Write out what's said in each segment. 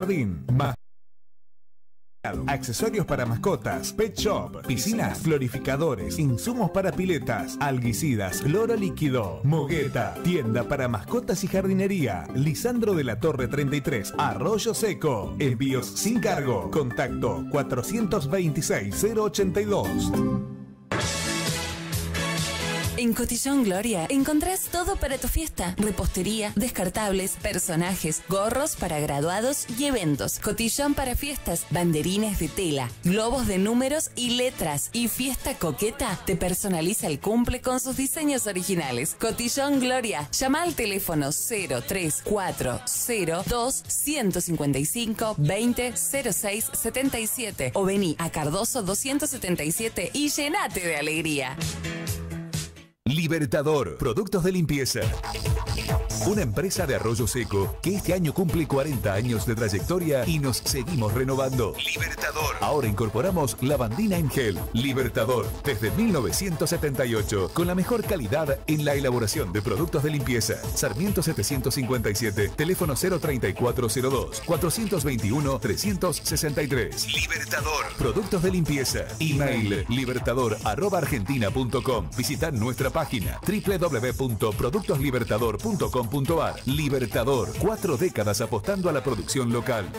Jardín, Accesorios para mascotas, pet shop, piscinas, florificadores, insumos para piletas, alguicidas, cloro líquido, mogueta, tienda para mascotas y jardinería. Lisandro de la Torre 33, Arroyo Seco. Envíos sin cargo. Contacto 426 082. En Cotillón Gloria encontrás todo para tu fiesta. Repostería, descartables, personajes, gorros para graduados y eventos. Cotillón para fiestas, banderines de tela, globos de números y letras. Y Fiesta Coqueta te personaliza el cumple con sus diseños originales. Cotillón Gloria. Llama al teléfono 03402 155 20 06 77 o vení a Cardoso 277 y llenate de alegría. Libertador, productos de limpieza. Una empresa de arroyo seco que este año cumple 40 años de trayectoria y nos seguimos renovando. Libertador. Ahora incorporamos lavandina en gel. Libertador, desde 1978, con la mejor calidad en la elaboración de productos de limpieza. Sarmiento 757, teléfono 03402 421 363. Libertador. Productos de limpieza. Email libertador@argentina.com. Visita nuestra página www.productoslibertador.com Libertador, cuatro décadas apostando a la producción local.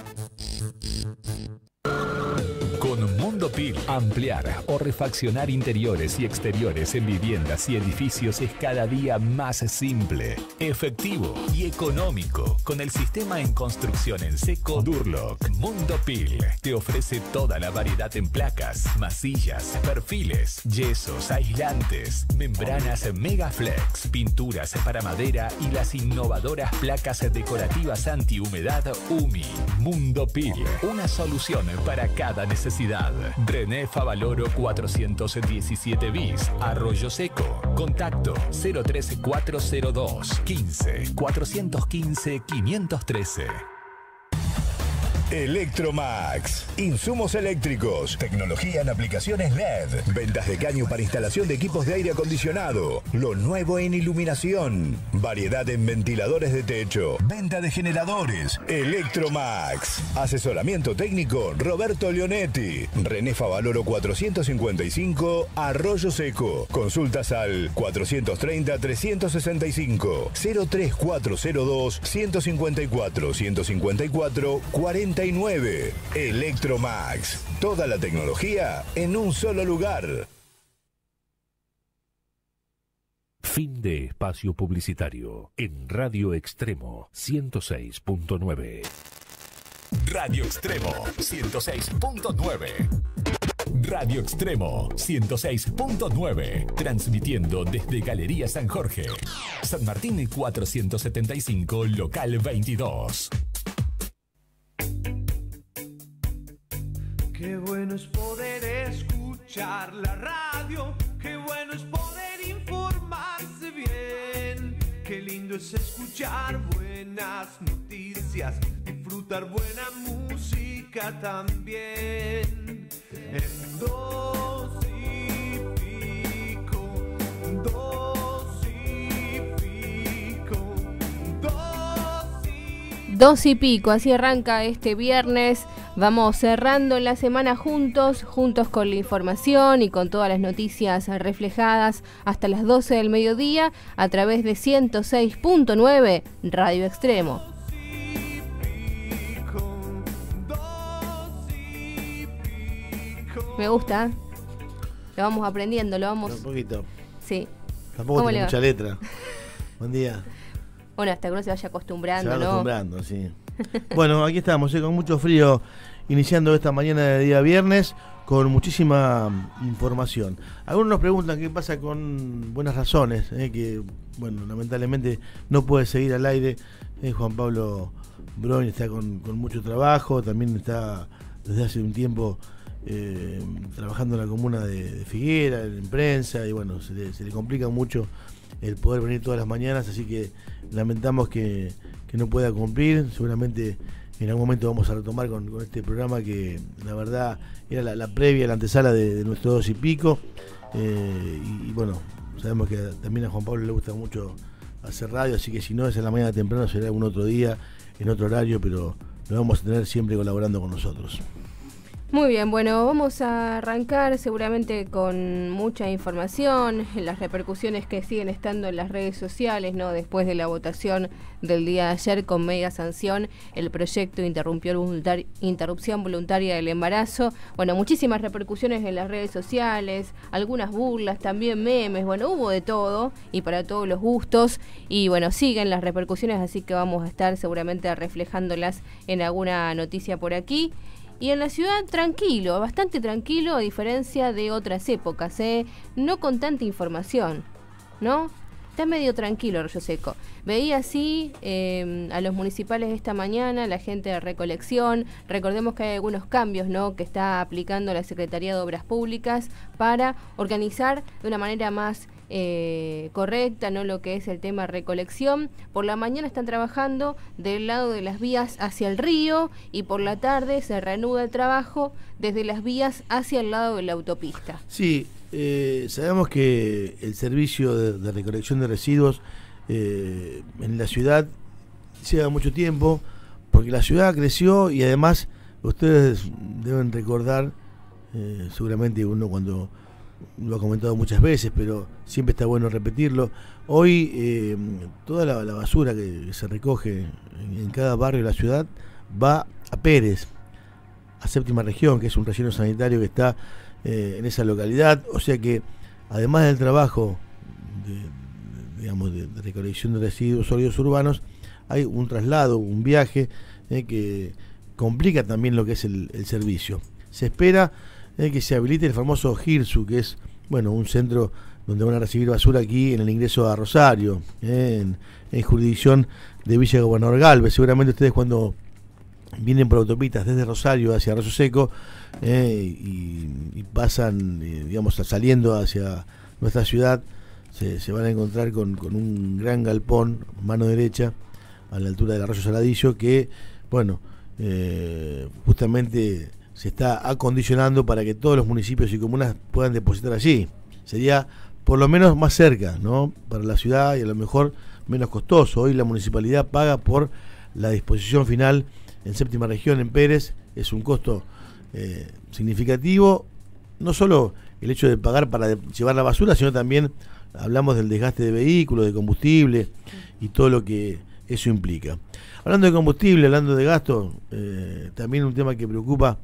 Mundo Pil, ampliar o refaccionar interiores y exteriores en viviendas y edificios es cada día más simple, efectivo y económico. Con el sistema en construcción en seco Durlock, Mundo Pil te ofrece toda la variedad en placas, masillas, perfiles, yesos, aislantes, membranas Megaflex, pinturas para madera y las innovadoras placas decorativas antihumedad UMI. Mundo Pil, una solución para cada necesidad. René Favaloro 417 bis, Arroyo Seco. Contacto 03402 15 415 513. Electromax. Insumos eléctricos. Tecnología en aplicaciones LED. Ventas de caño para instalación de equipos de aire acondicionado. Lo nuevo en iluminación. Variedad en ventiladores de techo. Venta de generadores. Electromax. Asesoramiento técnico Roberto Leonetti. René Favaloro 455 Arroyo Seco. Consultas al 430 365 03402 154 154 40 Electromax. Toda la tecnología en un solo lugar. Fin de espacio publicitario en Radio Extremo 106.9. Radio Extremo 106.9. Radio Extremo 106.9, transmitiendo desde Galería San Jorge, San Martín 475, local 22. Qué bueno es poder escuchar la radio, qué bueno es poder informarse bien, qué lindo es escuchar buenas noticias, disfrutar buena música también. En dos y pico, dos Dos y pico, así arranca este viernes. Vamos cerrando la semana juntos, juntos con la información y con todas las noticias reflejadas hasta las 12 del mediodía a través de 106.9 Radio Extremo. Me gusta. Lo vamos aprendiendo, lo vamos. Un poquito. Sí. Tampoco ¿Cómo tiene mucha letra. Buen día. Bueno, hasta que uno se vaya Se acostumbrando, va ¿no? acostumbrando, sí. bueno, aquí estamos, eh, con mucho frío, iniciando esta mañana de día viernes, con muchísima información. Algunos nos preguntan qué pasa con buenas razones, eh, que, bueno, lamentablemente no puede seguir al aire. Eh, Juan Pablo Broin está con, con mucho trabajo, también está desde hace un tiempo eh, trabajando en la comuna de, de Figuera, en prensa, y bueno, se le, se le complica mucho el poder venir todas las mañanas, así que lamentamos que, que no pueda cumplir. Seguramente en algún momento vamos a retomar con, este programa que la verdad era la, la previa, la antesala de, de nuestro dos y pico. Eh, y, y bueno, sabemos que también a Juan Pablo le gusta mucho hacer radio, así que si no es en la mañana temprano será algún otro día, en otro horario, pero lo vamos a tener siempre colaborando con nosotros. Muy bien, bueno, vamos a arrancar seguramente con mucha información, las repercusiones que siguen estando en las redes sociales, ¿no? Después de la votación del día de ayer con media sanción, el proyecto interrumpió interrupción voluntaria del embarazo. Bueno, muchísimas repercusiones en las redes sociales, algunas burlas, también memes, bueno, hubo de todo y para todos los gustos. Y bueno, siguen las repercusiones, así que vamos a estar seguramente reflejándolas en alguna noticia por aquí. Y en la ciudad tranquilo, bastante tranquilo a diferencia de otras épocas, ¿eh? no con tanta información, ¿no? Está medio tranquilo Rollo Seco. Veía así em, a los municipales esta mañana, la gente de recolección. Recordemos que hay algunos cambios ¿no? que está aplicando la Secretaría de Obras Públicas para organizar de una manera más eh, correcta, no lo que es el tema recolección. Por la mañana están trabajando del lado de las vías hacia el río y por la tarde se reanuda el trabajo desde las vías hacia el lado de la autopista. Sí, eh, sabemos que el servicio de, recolección de residuos eh, en la ciudad lleva mucho tiempo porque la ciudad creció y además ustedes deben recordar, seguramente uno cuando lo ha comentado muchas veces, pero siempre está bueno repetirlo. Hoy eh, toda la, basura que se recoge en, cada barrio de la ciudad va a Pérez, a séptima región, que es un relleno sanitario que está eh, en esa localidad. O sea que además del trabajo de, digamos, de, recolección de residuos sólidos urbanos, hay un traslado, un viaje eh, que complica también lo que es el, el servicio. Se espera que se habilite el famoso GIRSU, que es bueno un centro donde van a recibir basura aquí en el ingreso a Rosario, eh, en, jurisdicción de Villa Gobernador Galvez. Seguramente ustedes cuando vienen por autopistas desde Rosario hacia Arroyo Seco eh, y, pasan, eh, digamos, saliendo hacia nuestra ciudad, se, van a encontrar con, con, un gran galpón, mano derecha, a la altura del Arroyo Saladillo, que, bueno, justamente se está acondicionando para que todos los municipios y comunas puedan depositar allí. Sería por lo menos más cerca, ¿no? Para la ciudad y a lo mejor menos costoso. Hoy la municipalidad paga por la disposición final en séptima región, en Pérez. Es un costo eh, significativo. No solo el hecho de pagar para llevar la basura, sino también hablamos del desgaste de vehículos, de combustible y todo lo que eso implica. Hablando de combustible, hablando de gasto, eh, también un tema que preocupa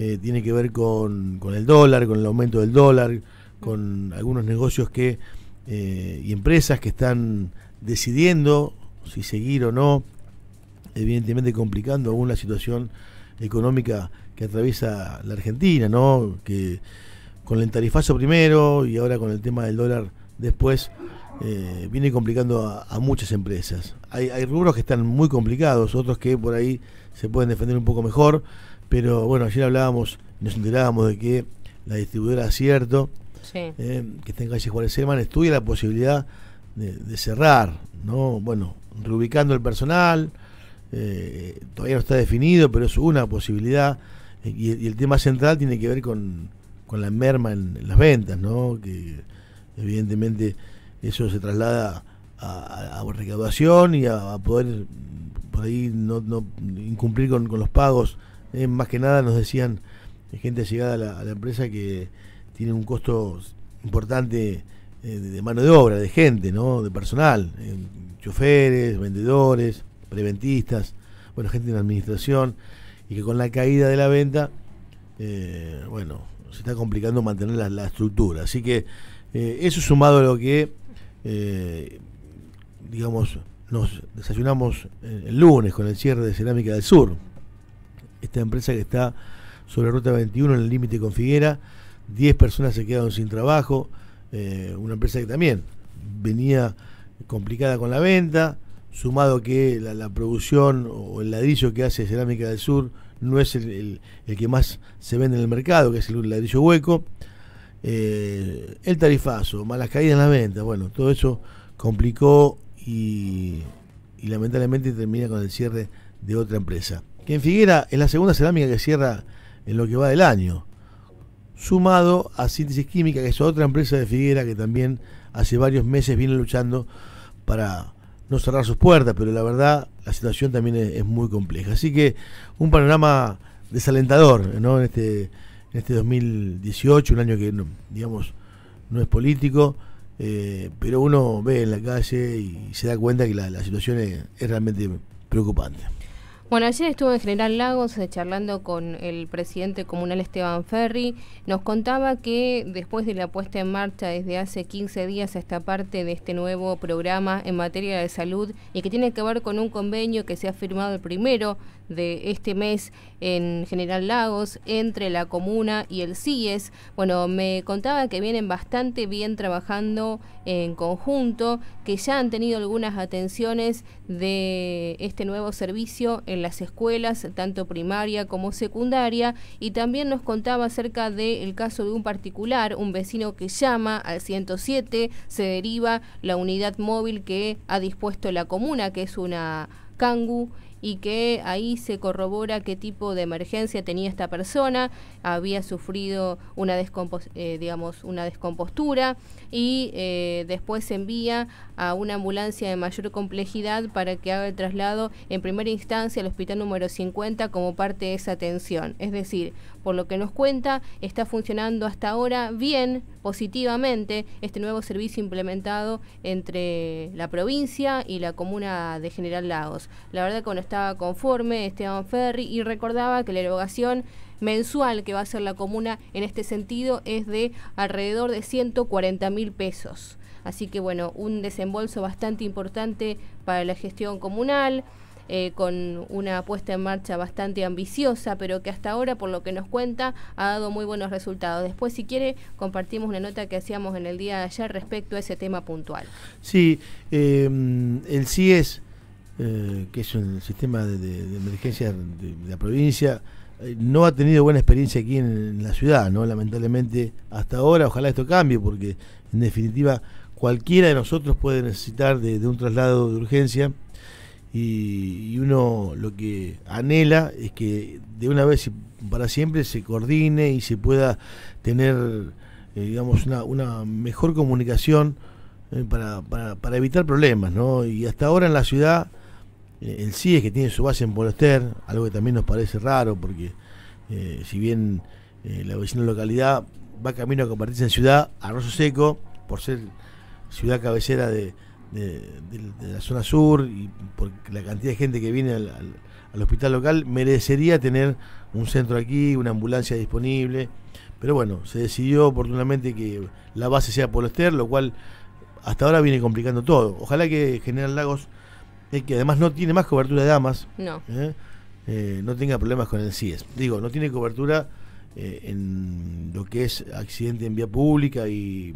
eh, tiene que ver con, con, el dólar, con el aumento del dólar, con algunos negocios que eh, y empresas que están decidiendo si seguir o no, evidentemente complicando aún la situación económica que atraviesa la Argentina, ¿no? Que con el tarifazo primero y ahora con el tema del dólar después eh, viene complicando a, muchas empresas. Hay, hay rubros que están muy complicados, otros que por ahí se pueden defender un poco mejor, pero bueno, ayer hablábamos, nos enterábamos de que la distribuidora Acierto, eh, que está en calle Juárez Selman, estudia la posibilidad de, cerrar, ¿no? Bueno, reubicando el personal, eh, todavía no está definido, pero es una posibilidad. Eh, y, el tema central tiene que ver con, la merma en, las ventas, ¿no? Que evidentemente eso se traslada a, a recaudación y a, poder por ahí no, no incumplir con, con los pagos eh, más que nada nos decían eh, gente llegada a la, empresa que tiene un costo importante eh, de, mano de obra, de gente, ¿no? de personal, choferes, vendedores, preventistas, bueno, gente en la administración, y que con la caída de la venta, bueno, se está complicando mantener la, estructura. Así que eso sumado a lo que, digamos, nos desayunamos el lunes con el cierre de Cerámica del Sur, esta empresa que está sobre Ruta 21 en el límite con Figuera. 10 personas se quedaron sin trabajo. Eh, una empresa que también venía complicada con la venta, sumado que la, producción o el ladrillo que hace Cerámica del Sur no es el, que más se vende en el mercado, que es el ladrillo hueco. Eh, el tarifazo, malas caídas en la venta, bueno, todo eso complicó y lamentablemente termina con el cierre de otra empresa que en Figuera es la segunda cerámica que cierra en lo que va del año, sumado a Síntesis Química, que es otra empresa de Figuera que también hace varios meses viene luchando para no cerrar sus puertas, pero la verdad la situación también es, muy compleja. Así que un panorama desalentador ¿no? en, este, en este 2018, un año que, digamos, no es político, eh, pero uno ve en la calle y se da cuenta que la, situación es realmente preocupante. Bueno, ayer estuve en General Lagos eh, charlando con el presidente comunal Esteban Ferri. Nos contaba que después de la puesta en marcha desde hace 15 días esta parte de este nuevo programa en materia de salud y que tiene que ver con un convenio que se ha firmado el primero de este mes en General Lagos entre la comuna y el CIES. Bueno, me contaba que vienen bastante bien trabajando en conjunto, que ya han tenido algunas atenciones de este nuevo servicio en las escuelas, tanto primaria como secundaria, y también nos contaba acerca del caso de un particular, un vecino que llama al 107, se deriva la unidad móvil que ha dispuesto la comuna, que es una Kangu y que ahí se corrobora qué tipo de emergencia tenía esta persona, había sufrido una, eh, digamos, una descompostura y eh, después se envía a una ambulancia de mayor complejidad para que haga el traslado en primera instancia al hospital número 50 como parte de esa atención. Es decir, por lo que nos cuenta, está funcionando hasta ahora bien, positivamente, este nuevo servicio implementado entre la provincia y la comuna de General Lagos. La verdad no estaba conforme Esteban Ferri y recordaba que la erogación mensual que va a hacer la comuna en este sentido es de alrededor de 140 mil pesos. Así que bueno, un desembolso bastante importante para la gestión comunal. Eh, con una puesta en marcha bastante ambiciosa, pero que hasta ahora, por lo que nos cuenta, ha dado muy buenos resultados. Después, si quiere, compartimos una nota que hacíamos en el día de ayer respecto a ese tema puntual. Sí, eh, el CIES, eh, que es un sistema de, emergencia de, la provincia, no ha tenido buena experiencia aquí en, la ciudad, ¿no? Lamentablemente, hasta ahora, ojalá esto cambie, porque en definitiva cualquiera de nosotros puede necesitar de un traslado de urgencia y, uno lo que anhela es que de una vez y para siempre se coordine y se pueda tener, eh, digamos, una, una, mejor comunicación eh, para, para, evitar problemas, ¿no? Y hasta ahora en la ciudad, eh, el CIE que tiene su base en Polester, algo que también nos parece raro, porque si bien la vecina localidad va camino a convertirse en ciudad, Arroyo Seco, por ser ciudad cabecera de, la zona sur y por la cantidad de gente que viene al, hospital local, merecería tener un centro aquí, una ambulancia disponible. Pero bueno, se decidió oportunamente que la base sea Polester, lo cual hasta ahora viene complicando todo. Ojalá que General Lagos, eh, que además no tiene más cobertura de damas, no, eh, eh, no tenga problemas con el CIES. Digo, no tiene cobertura en lo que es accidente en vía pública y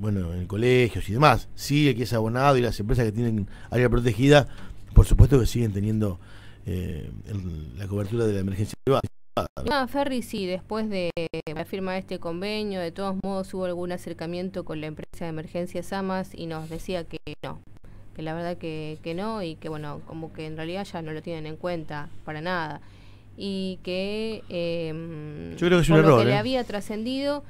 bueno, en colegios y demás. Sí, el que es abonado y las empresas que tienen área protegida, por supuesto que siguen teniendo eh, la cobertura de la emergencia privada. Ah, Ferry, sí, después de la firma de este convenio, de todos modos hubo algún acercamiento con la empresa de emergencias AMAS y nos decía que no, que la verdad que, que no y que bueno, como que en realidad ya no lo tienen en cuenta para nada y que, eh, Yo creo que es un error, que le ¿eh? había trascendido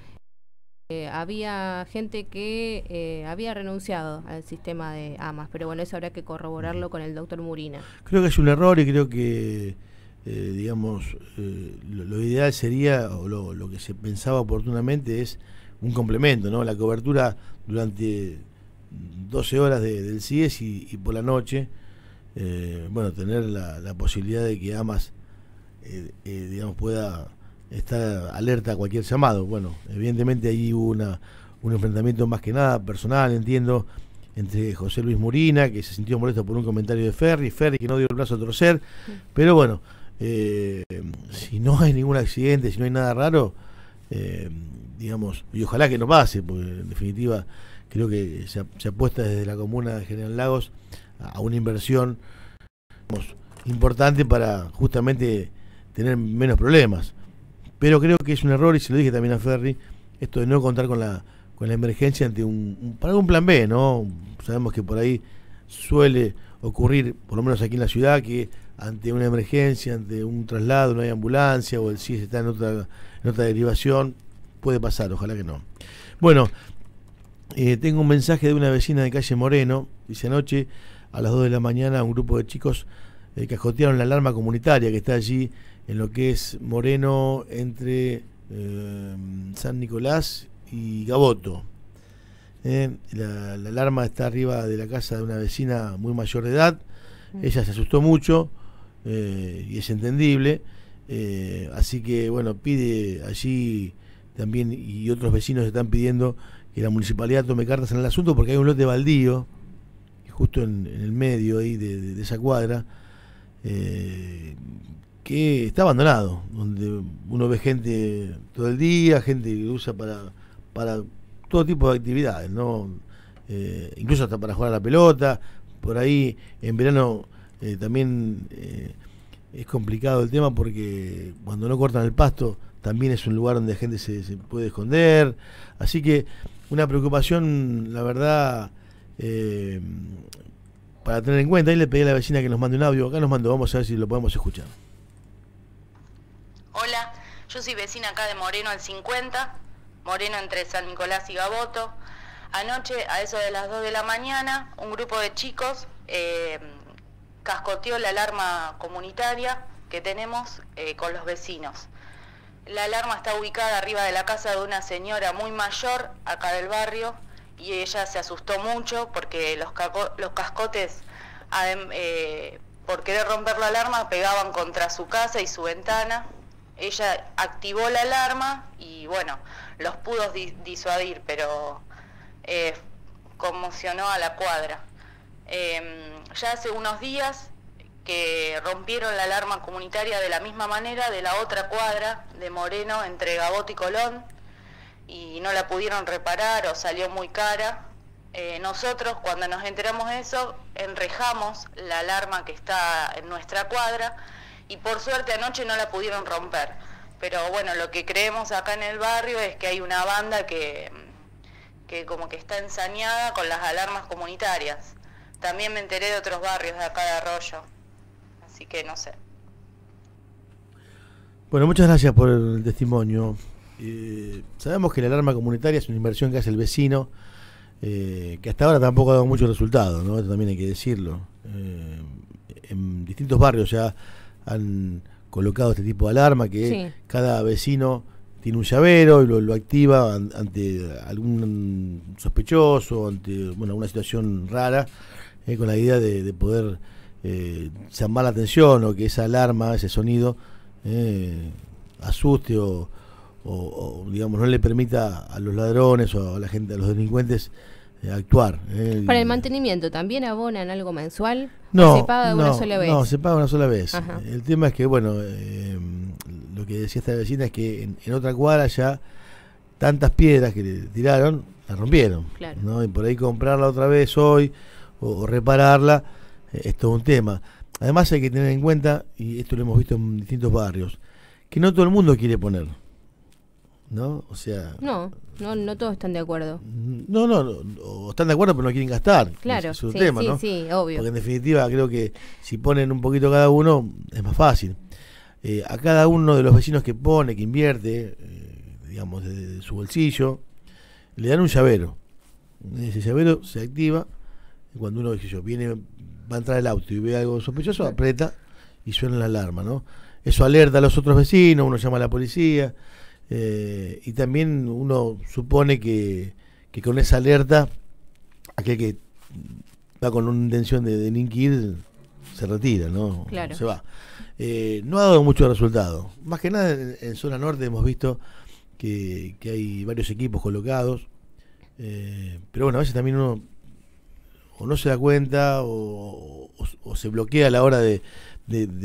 eh, había gente que eh, había renunciado al sistema de AMAS, pero bueno, eso habrá que corroborarlo con el doctor Murina. Creo que es un error y creo que, digamos, lo, ideal sería, o lo, que se pensaba oportunamente es un complemento, ¿no? La cobertura durante 12 horas del CIES y, por la noche, bueno, tener la, posibilidad de que AMAS, digamos, pueda estar alerta a cualquier llamado. Bueno, evidentemente ahí hubo una, un enfrentamiento más que nada personal, entiendo, entre José Luis Murina, que se sintió molesto por un comentario de Ferry, Ferry que no dio el brazo a torcer, pero bueno, eh, si no hay ningún accidente, si no hay nada raro, eh, digamos, y ojalá que no pase, porque en definitiva creo que se, apuesta desde la comuna de General Lagos a, una inversión importante para justamente tener menos problemas. Pero creo que es un error, y se lo dije también a Ferry, esto de no contar con la, con la emergencia ante un, para un plan B, ¿no? Sabemos que por ahí suele ocurrir, por lo menos aquí en la ciudad, que ante una emergencia, ante un traslado, no hay ambulancia o el CIS está en otra, en otra derivación, puede pasar, ojalá que no. Bueno, eh, tengo un mensaje de una vecina de calle Moreno, dice anoche a las 2 de la mañana un grupo de chicos cascotearon la alarma comunitaria que está allí en lo que es Moreno entre San Nicolás y Gaboto. La, la, alarma está arriba de la casa de una vecina muy mayor de edad. Mm. Ella se asustó mucho y es entendible. así que, bueno, pide allí también y otros vecinos están pidiendo que la municipalidad tome cartas en el asunto porque hay un lote baldío justo en, el medio ahí de, esa cuadra eh, que está abandonado donde uno ve gente todo el día gente que usa para para todo tipo de actividades no eh, incluso hasta para jugar a la pelota por ahí en verano eh, también es complicado el tema porque cuando no cortan el pasto también es un lugar donde la gente se, puede esconder. Así que una preocupación, la verdad, eh, para tener en cuenta. Y le pedí a la vecina que nos mande un audio. Acá nos mandó, vamos a ver si lo podemos escuchar. Hola, yo soy vecina acá de Moreno al 50, Moreno entre San Nicolás y Gaboto. Anoche, a eso de las 2 de la mañana, un grupo de chicos eh, cascoteó la alarma comunitaria que tenemos eh, con los vecinos. La alarma está ubicada arriba de la casa de una señora muy mayor acá del barrio y ella se asustó mucho porque los, los cascotes, eh, por querer romper la alarma, pegaban contra su casa y su ventana. Ella activó la alarma y bueno, los pudo disuadir, pero eh, conmocionó a la cuadra. Em, ya hace unos días que rompieron la alarma comunitaria de la misma manera de la otra cuadra de Moreno entre Gabot y Colón y no la pudieron reparar o salió muy cara. Eh, nosotros cuando nos enteramos de eso enrejamos la alarma que está en nuestra cuadra y por suerte anoche no la pudieron romper. Pero bueno, lo que creemos acá en el barrio es que hay una banda que, que como que está ensañada con las alarmas comunitarias. También me enteré de otros barrios de acá de Arroyo que no sé. Bueno, muchas gracias por el testimonio. Eh, sabemos que la alarma comunitaria es una inversión que hace el vecino, eh, que hasta ahora tampoco ha dado mucho resultado, ¿no? también hay que decirlo. Eh, en distintos barrios ya han colocado este tipo de alarma, que cada vecino tiene un llavero y lo, activa ante algún sospechoso, ante bueno, una situación rara, con la idea de poder eh, llamar la atención o que esa alarma, ese sonido, eh, asuste o, digamos no le permita a los ladrones o a la gente, a los delincuentes eh, actuar. Eh. Para el mantenimiento, ¿también abonan algo mensual? No, se paga una sola vez? No, se paga una sola vez. El tema es que, bueno, lo que decía esta vecina es que en, otra cuadra ya tantas piedras que le tiraron, la rompieron. ¿no? Y por ahí comprarla otra vez hoy o repararla es todo un tema. Además hay que tener en cuenta, y esto lo hemos visto en distintos barrios, que no todo el mundo quiere poner. ¿No? O sea... No, no, no todos están de acuerdo. No, no, o están de acuerdo pero no quieren gastar. Claro, es un tema, ¿no? sí, obvio. Porque en definitiva creo que si ponen un poquito cada uno es más fácil. Eh, a cada uno de los vecinos que pone, que invierte, eh, digamos, desde su bolsillo, le dan un llavero. Ese llavero se activa y cuando uno, dice yo, viene va a entrar el auto y ve algo sospechoso, aprieta y suena la alarma, ¿no? Eso alerta a los otros vecinos, uno llama a la policía eh, y también uno supone que, con esa alerta aquel que va con una intención de delinquir se retira, ¿no? Claro. Se va. Eh, no ha dado mucho resultado. Más que nada en, zona norte hemos visto que, hay varios equipos colocados. Eh, pero bueno, a veces también uno o no se da cuenta o, se bloquea a la hora de,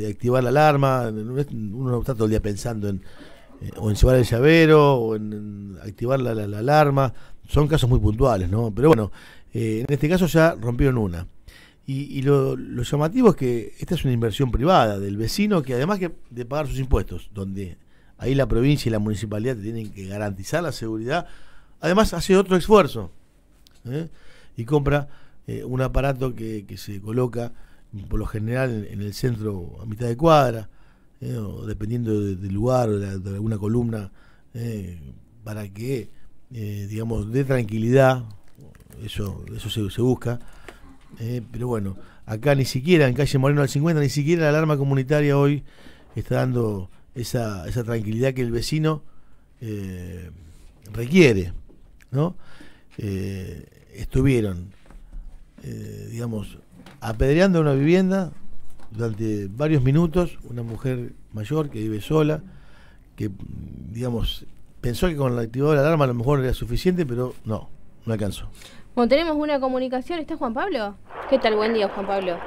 activar la alarma. Uno no está todo el día pensando en eh, o en llevar el llavero o en, activar la, alarma. Son casos muy puntuales, ¿no? Pero bueno, eh, en este caso ya rompieron una. Y, lo, llamativo es que esta es una inversión privada del vecino que además que de pagar sus impuestos, donde ahí la provincia y la municipalidad tienen que garantizar la seguridad, además hace otro esfuerzo ¿eh? y compra eh, un aparato que, se coloca por lo general en, el centro a mitad de cuadra, eh, o dependiendo del lugar o de, alguna columna, eh, para que, digamos, dé tranquilidad, eso, eso se, busca, pero bueno, acá ni siquiera en calle Moreno al 50, ni siquiera la alarma comunitaria hoy está dando esa, esa tranquilidad que el vecino requiere, ¿no? Estuvieron, eh, digamos, apedreando una vivienda durante varios minutos, una mujer mayor que vive sola, que, digamos, pensó que con el activador de la alarma a lo mejor era suficiente, pero no, no alcanzó. Bueno, tenemos una comunicación. ¿Está Juan Pablo? ¿Qué tal? Buen día, Juan Pablo.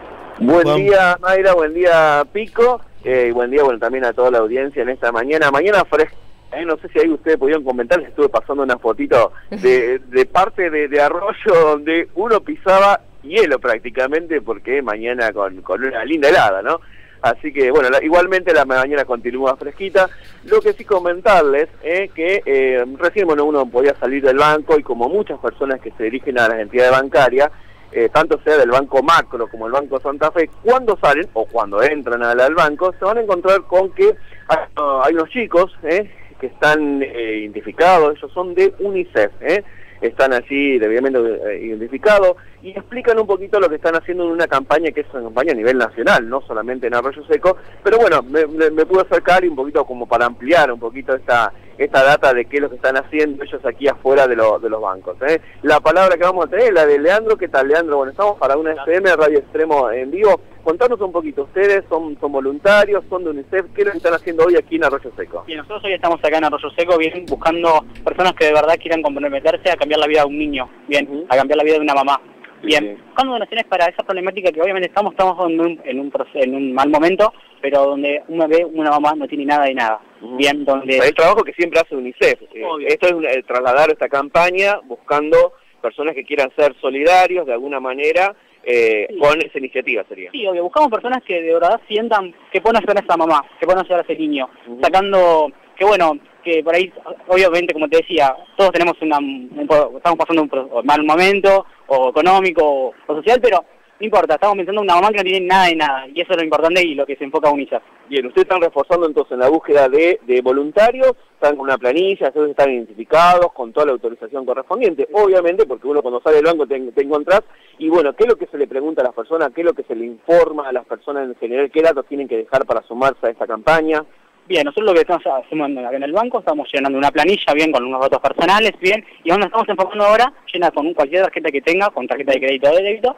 Buen día, Mayra. Buen día, Pico. Eh, y buen día, bueno, también a toda la audiencia en esta mañana. Mañana fresca. Eh, no sé si ahí ustedes pudieron comentar, les estuve pasando una fotito de, de parte de, de, Arroyo donde uno pisaba hielo prácticamente porque mañana con, con una linda helada, ¿no? Así que, bueno, igualmente la mañana continúa fresquita. Lo que sí comentarles es que eh, recién bueno, uno podía salir del banco y como muchas personas que se dirigen a las entidades bancarias, eh, tanto sea del Banco Macro como el Banco Santa Fe, cuando salen o cuando entran al, al banco, se van a encontrar con que hay, hay unos chicos eh, que están eh, identificados, ellos son de UNICEF, ¿eh? están allí debidamente eh, identificados y explican un poquito lo que están haciendo en una campaña que es una campaña a nivel nacional, no solamente en Arroyo Seco, pero bueno, me, me, pude acercar y un poquito como para ampliar un poquito esta esta data de qué es lo que están haciendo ellos aquí afuera de, lo, de los bancos. ¿eh? La palabra que vamos a tener es la de Leandro. ¿Qué tal, Leandro? Bueno, estamos para una FM, Radio Extremo en vivo. Contanos un poquito, ustedes son, son voluntarios, son de UNICEF, ¿qué es lo que están haciendo hoy aquí en Arroyo Seco? Bien, nosotros hoy estamos acá en Arroyo Seco, bien, buscando personas que de verdad quieran comprometerse a cambiar la vida de un niño, bien, uh -huh. a cambiar la vida de una mamá. Bien, sí. buscando donaciones para esa problemática que obviamente estamos, estamos en un, en un, en un mal momento, pero donde un bebé, una mamá no tiene nada de nada. Uh -huh. Bien, donde... El trabajo que siempre hace UNICEF. Obvio. Esto es eh, trasladar esta campaña buscando personas que quieran ser solidarios de alguna manera eh, sí. con esa iniciativa sería. Sí, obvio, buscamos personas que de verdad sientan que pueden ayudar a esa mamá, que pueden ayudar a ese niño, uh -huh. sacando, que bueno, que por ahí, obviamente, como te decía, todos tenemos una, un, estamos pasando un mal momento, o económico, o, o social, pero no importa, estamos pensando en una mamá que no tiene nada de nada, y eso es lo importante y lo que se enfoca a UNICEF. Bien, ustedes están reforzando entonces en la búsqueda de, de voluntarios, están con una planilla, ustedes están identificados con toda la autorización correspondiente, obviamente, porque uno cuando sale del banco te, te encontrás, y bueno, ¿qué es lo que se le pregunta a las personas? ¿Qué es lo que se le informa a las personas en general? ¿Qué datos tienen que dejar para sumarse a esta campaña? Bien, nosotros lo que estamos haciendo en el banco, estamos llenando una planilla, bien, con unos datos personales, bien, y donde estamos enfocando ahora, llena con cualquier tarjeta que tenga, con tarjeta de crédito o de débito,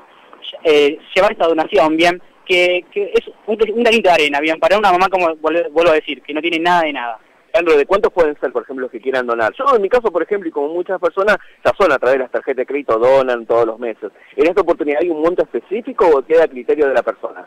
eh, llevar esta donación, bien, que, que es un, un de arena, bien, para una mamá, como vuelvo a decir, que no tiene nada de nada. Leandro, ¿de cuántos pueden ser, por ejemplo, los que quieran donar? Yo, en mi caso, por ejemplo, y como muchas personas, ya son a través de las tarjetas de crédito, donan todos los meses. ¿En esta oportunidad hay un monto específico o queda a criterio de la persona?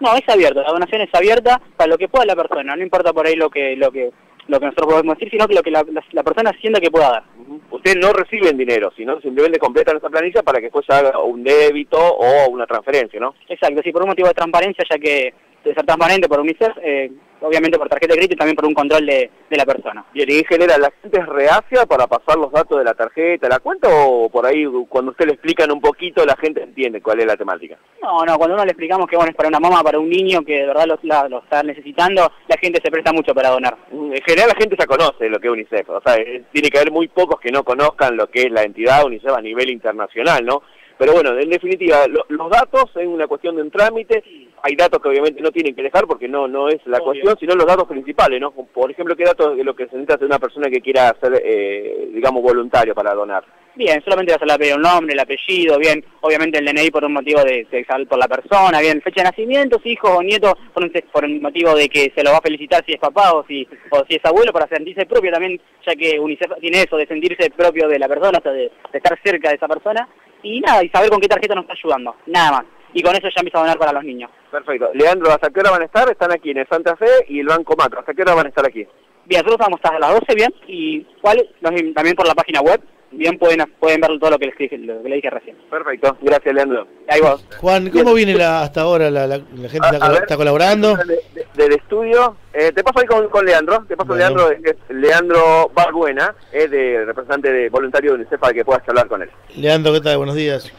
No, es abierto, la donación es abierta para lo que pueda la persona, no importa por ahí lo que lo que lo que nosotros podemos decir, sino que lo que la, la, la persona sienta que pueda dar. Ustedes no reciben dinero, sino simplemente completan esa planilla para que después haga un débito o una transferencia, ¿no? Exacto, sí, por un motivo de transparencia, ya que de ser transparente por UNICEF, eh, obviamente por tarjeta de crédito y también por un control de, de, la persona. Bien, y en general, ¿la gente es reacia para pasar los datos de la tarjeta, la cuenta o por ahí cuando usted le explican un poquito la gente entiende cuál es la temática? No, no, cuando uno le explicamos que bueno es para una mamá, para un niño que de verdad lo, la, lo está necesitando, la gente se presta mucho para donar. En general la gente ya conoce lo que es UNICEF, o sea, tiene que haber muy pocos que no conozcan lo que es la entidad UNICEF a nivel internacional, ¿no? Pero bueno, en definitiva, lo, los datos es una cuestión de un trámite, hay datos que obviamente no tienen que dejar porque no no es la Obvio. cuestión, sino los datos principales, ¿no? Por ejemplo, ¿qué datos es lo que se necesita de una persona que quiera ser, eh, digamos, voluntario para donar? Bien, solamente vas a pedir el nombre, el apellido, bien, obviamente el DNI por un motivo de, de por la persona, bien, fecha de nacimiento, si hijos o nietos por un, por un motivo de que se lo va a felicitar si es papá o si o si es abuelo para sentirse propio también, ya que UNICEF tiene eso de sentirse propio de la persona, o sea, de, de estar cerca de esa persona y nada, y saber con qué tarjeta nos está ayudando, nada más. Y con eso ya empieza a donar para los niños. Perfecto. Leandro, ¿hasta qué hora van a estar? Están aquí en el Santa Fe y el Banco Macro. ¿Hasta qué hora van a estar aquí? Bien, nosotros vamos hasta las 12, bien, y cuál, también por la página web, bien pueden pueden ver todo lo que les dije, lo que les dije recién. Perfecto, gracias Leandro. Ahí vos. Juan, ¿cómo viene la, hasta ahora la, la, la gente a, está, a ver, está, colaborando? De, de, del estudio, eh, te paso ahí con, con Leandro, te paso bueno. Leandro, es Leandro Barbuena, es de representante de voluntario de UNICEF para que puedas hablar con él. Leandro, ¿qué tal? Buenos días.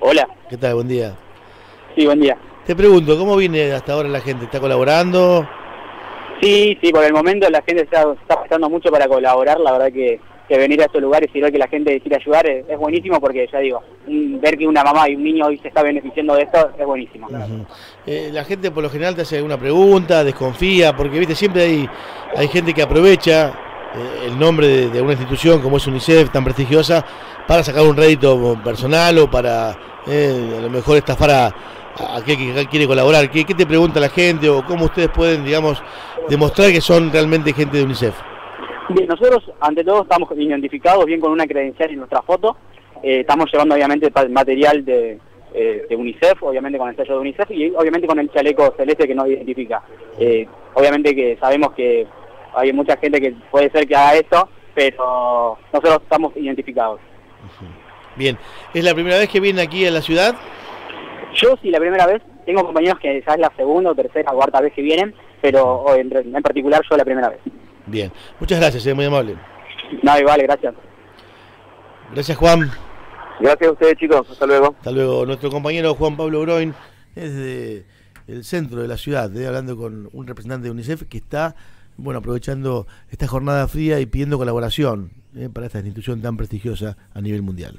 Hola. ¿Qué tal? Buen día. Sí, buen día. Te pregunto, ¿cómo viene hasta ahora la gente? ¿Está colaborando? Sí, sí, por el momento la gente está, está prestando mucho para colaborar, la verdad que que venir a estos lugares y ver que la gente quiere ayudar es, buenísimo porque ya digo, ver que una mamá y un niño hoy se está beneficiando de esto es buenísimo. Eh, la gente por lo general te hace alguna pregunta, desconfía, porque viste siempre hay, hay gente que aprovecha eh, el nombre de, una institución como es UNICEF tan prestigiosa para sacar un rédito personal o para eh, a lo mejor estafar a, aquel que quiere colaborar. ¿Qué, ¿Qué te pregunta la gente o cómo ustedes pueden, digamos, demostrar que son realmente gente de UNICEF? Bien, nosotros ante todo estamos identificados bien con una credencial y nuestra foto. Eh, estamos llevando obviamente material de, eh, de, UNICEF, obviamente con el sello de UNICEF y obviamente con el chaleco celeste que nos identifica. Eh, obviamente que sabemos que hay mucha gente que puede ser que haga esto, pero nosotros estamos identificados. Bien, ¿es la primera vez que viene aquí a la ciudad? Yo sí, la primera vez. Tengo compañeros que ya es la segunda, tercera, cuarta vez que vienen, pero en, en particular yo la primera vez. Bien, muchas gracias, es eh, muy amable. No, vale, gracias. Gracias, Juan. Gracias a ustedes, chicos. Hasta luego. Hasta luego. Nuestro compañero Juan Pablo Broin es de el centro de la ciudad, eh, hablando con un representante de UNICEF que está bueno aprovechando esta jornada fría y pidiendo colaboración eh, para esta institución tan prestigiosa a nivel mundial.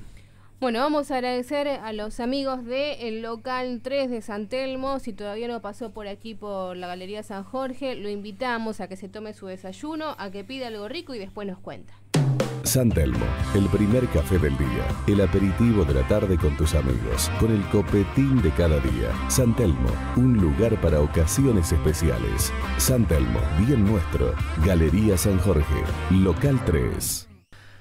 Bueno, vamos a agradecer a los amigos del local 3 de San Telmo. Si todavía no pasó por aquí por la Galería San Jorge, lo invitamos a que se tome su desayuno, a que pida algo rico y después nos cuenta. San Telmo, el primer café del día, el aperitivo de la tarde con tus amigos, con el copetín de cada día. San Telmo, un lugar para ocasiones especiales. San Telmo, bien nuestro. Galería San Jorge, local 3.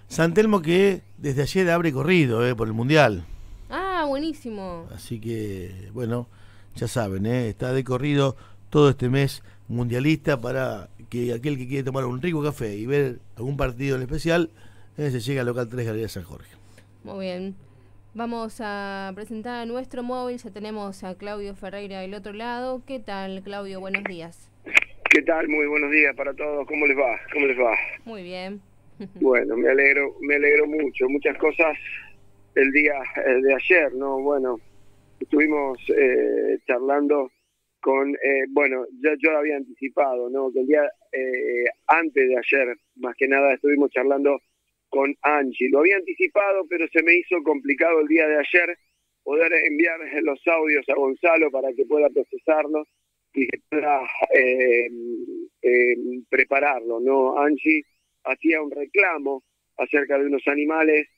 San Telmo que desde ayer abre corrido eh, por el Mundial. Ah, buenísimo. Así que, bueno, ya saben, eh, está de corrido todo este mes mundialista para que aquel que quiere tomar un rico café y ver algún partido en especial, eh, se llega al local 3 Galería San Jorge. Muy bien. Vamos a presentar a nuestro móvil, ya tenemos a Claudio Ferreira del otro lado. ¿Qué tal, Claudio? Buenos días. ¿Qué tal? Muy buenos días para todos. ¿Cómo les va? ¿Cómo les va? Muy bien. Bueno, me alegro, me alegro mucho. Muchas cosas el día eh, de ayer, ¿no? Bueno, estuvimos eh, charlando con, eh, bueno, ya yo lo había anticipado, ¿no? Que el día antes de ayer, más que nada, estuvimos charlando con Angie. Lo había anticipado, pero se me hizo complicado el día de ayer poder enviar los audios a Gonzalo para que pueda procesarlos y que pueda prepararlo, ¿no? Angie hacía un reclamo acerca de unos animales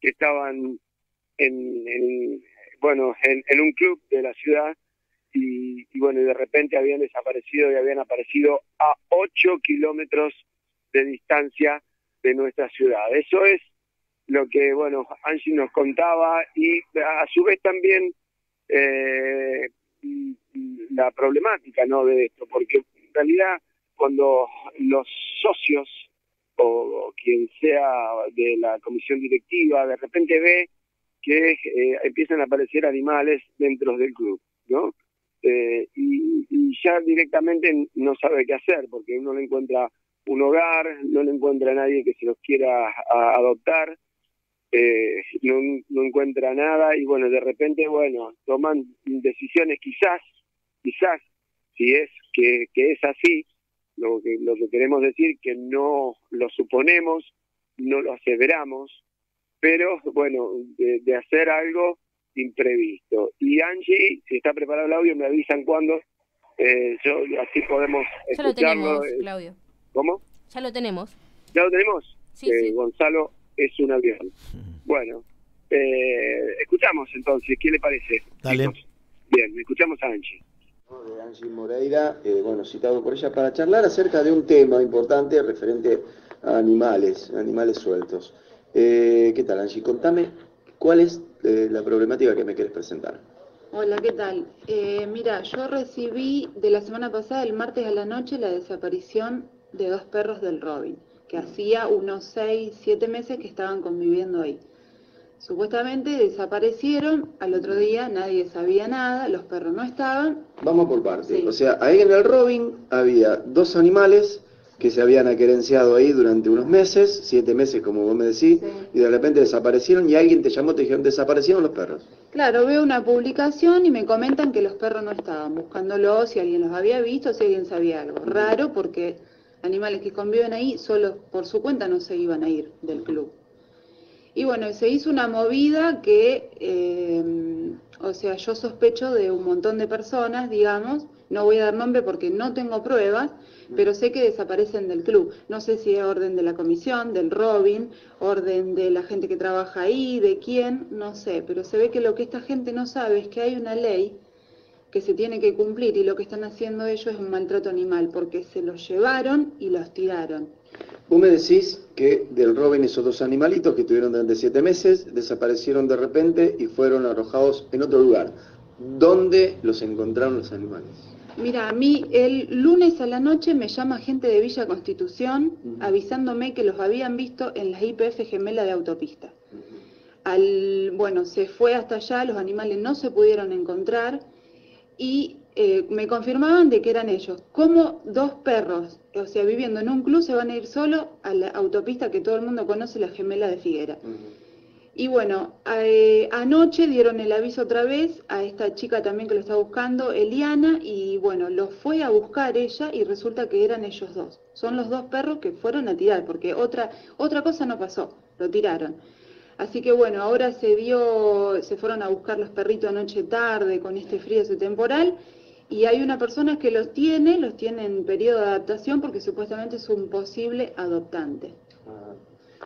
que estaban en, bueno en, un club de la ciudad y, bueno y de repente habían desaparecido y habían aparecido a 8 kilómetros de distancia de nuestra ciudad. Eso es lo que bueno Angie nos contaba y a su vez también eh, la problemática no de esto porque en realidad cuando los socios o, quien sea de la comisión directiva, de repente ve que eh, empiezan a aparecer animales dentro del club, ¿no? Eh, y, ya directamente no sabe qué hacer, porque uno no encuentra un hogar, no le encuentra a nadie que se los quiera adoptar, eh, no, no encuentra nada y bueno, de repente, bueno, toman decisiones quizás, quizás, si es que, que es así, lo que, lo que queremos decir que no lo suponemos, no lo aseveramos, pero bueno, de, hacer algo imprevisto. Y Angie, si está preparado el audio, me avisan cuándo, eh, yo así podemos ya lo tenemos, eh, Claudio. ¿Cómo? Ya lo tenemos. ¿Ya lo tenemos? Sí, eh, Gonzalo es un avión. Bueno, escuchamos entonces, ¿qué le parece? Dale. Bien, escuchamos a Angie de Angie Moreira, eh, bueno, citado por ella, para charlar acerca de un tema importante referente a animales, animales sueltos. Eh, ¿Qué tal, Angie? Contame cuál es eh, la problemática que me quieres presentar. Hola, ¿qué tal? mira, yo recibí de la semana pasada, el martes a la noche, la desaparición de dos perros del Robin, que hacía unos 6, 7 meses que estaban conviviendo ahí. Supuestamente desaparecieron, al otro día nadie sabía nada, los perros no estaban. Vamos por parte. O sea, ahí en el Robin había dos animales que se habían aquerenciado ahí durante unos meses, siete meses como vos me decís, y de repente desaparecieron y alguien te llamó, te dijeron, desaparecieron los perros. Claro, veo una publicación y me comentan que los perros no estaban, buscándolos, si alguien los había visto, si alguien sabía algo. Raro porque animales que conviven ahí, solo por su cuenta no se iban a ir del club. Y bueno, se hizo una movida que, eh, o sea, yo sospecho de un montón de personas, digamos, no voy a dar nombre porque no tengo pruebas, pero sé que desaparecen del club. No sé si es orden de la comisión, del Robin, orden de la gente que trabaja ahí, de quién, no sé, pero se ve que lo que esta gente no sabe es que hay una ley que se tiene que cumplir y lo que están haciendo ellos es un maltrato animal, porque se los llevaron y los tiraron. Vos me decís que del Robin esos dos animalitos que tuvieron durante siete meses desaparecieron de repente y fueron arrojados en otro lugar. ¿Dónde los encontraron los animales? Mira, a mí el lunes a la noche me llama gente de Villa Constitución avisándome que los habían visto en las IPF gemela de autopista. Al, bueno, se fue hasta allá, los animales no se pudieron encontrar y eh, me confirmaban de que eran ellos. Como dos perros, o sea, viviendo en un club, se van a ir solo a la autopista que todo el mundo conoce, la gemela de Figuera. Y bueno, eh, anoche dieron el aviso otra vez a esta chica también que lo está buscando, Eliana, y bueno, lo fue a buscar ella y resulta que eran ellos dos. Son los dos perros que fueron a tirar, porque otra, otra cosa no pasó, lo tiraron. Así que bueno, ahora se dio, se fueron a buscar los perritos anoche tarde con este frío, ese temporal, y hay una persona que los tiene, los tiene en periodo de adaptación porque supuestamente es un posible adoptante. Ah,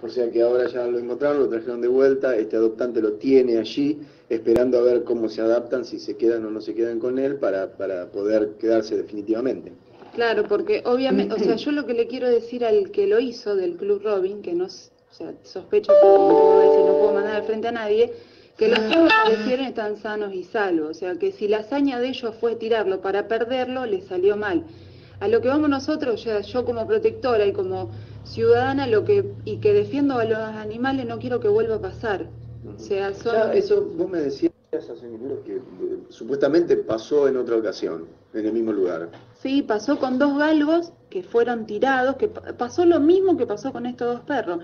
o sea que ahora ya lo encontraron, lo trajeron de vuelta, este adoptante lo tiene allí, esperando a ver cómo se adaptan, si se quedan o no se quedan con él, para, para poder quedarse definitivamente. Claro, porque obviamente, o sea, yo lo que le quiero decir al que lo hizo del Club Robin, que no, o sea, sospecho que no, puedo mandar al frente a nadie, que los que aparecieron están sanos y salvos. O sea, que si la hazaña de ellos fue tirarlo para perderlo, les salió mal. A lo que vamos nosotros, ya, yo como protectora y como ciudadana, lo que y que defiendo a los animales, no quiero que vuelva a pasar. O sea, son... eso vos me decías hace minutos que eh, supuestamente pasó en otra ocasión, en el mismo lugar. Sí, pasó con dos galgos que fueron tirados, que pasó lo mismo que pasó con estos dos perros.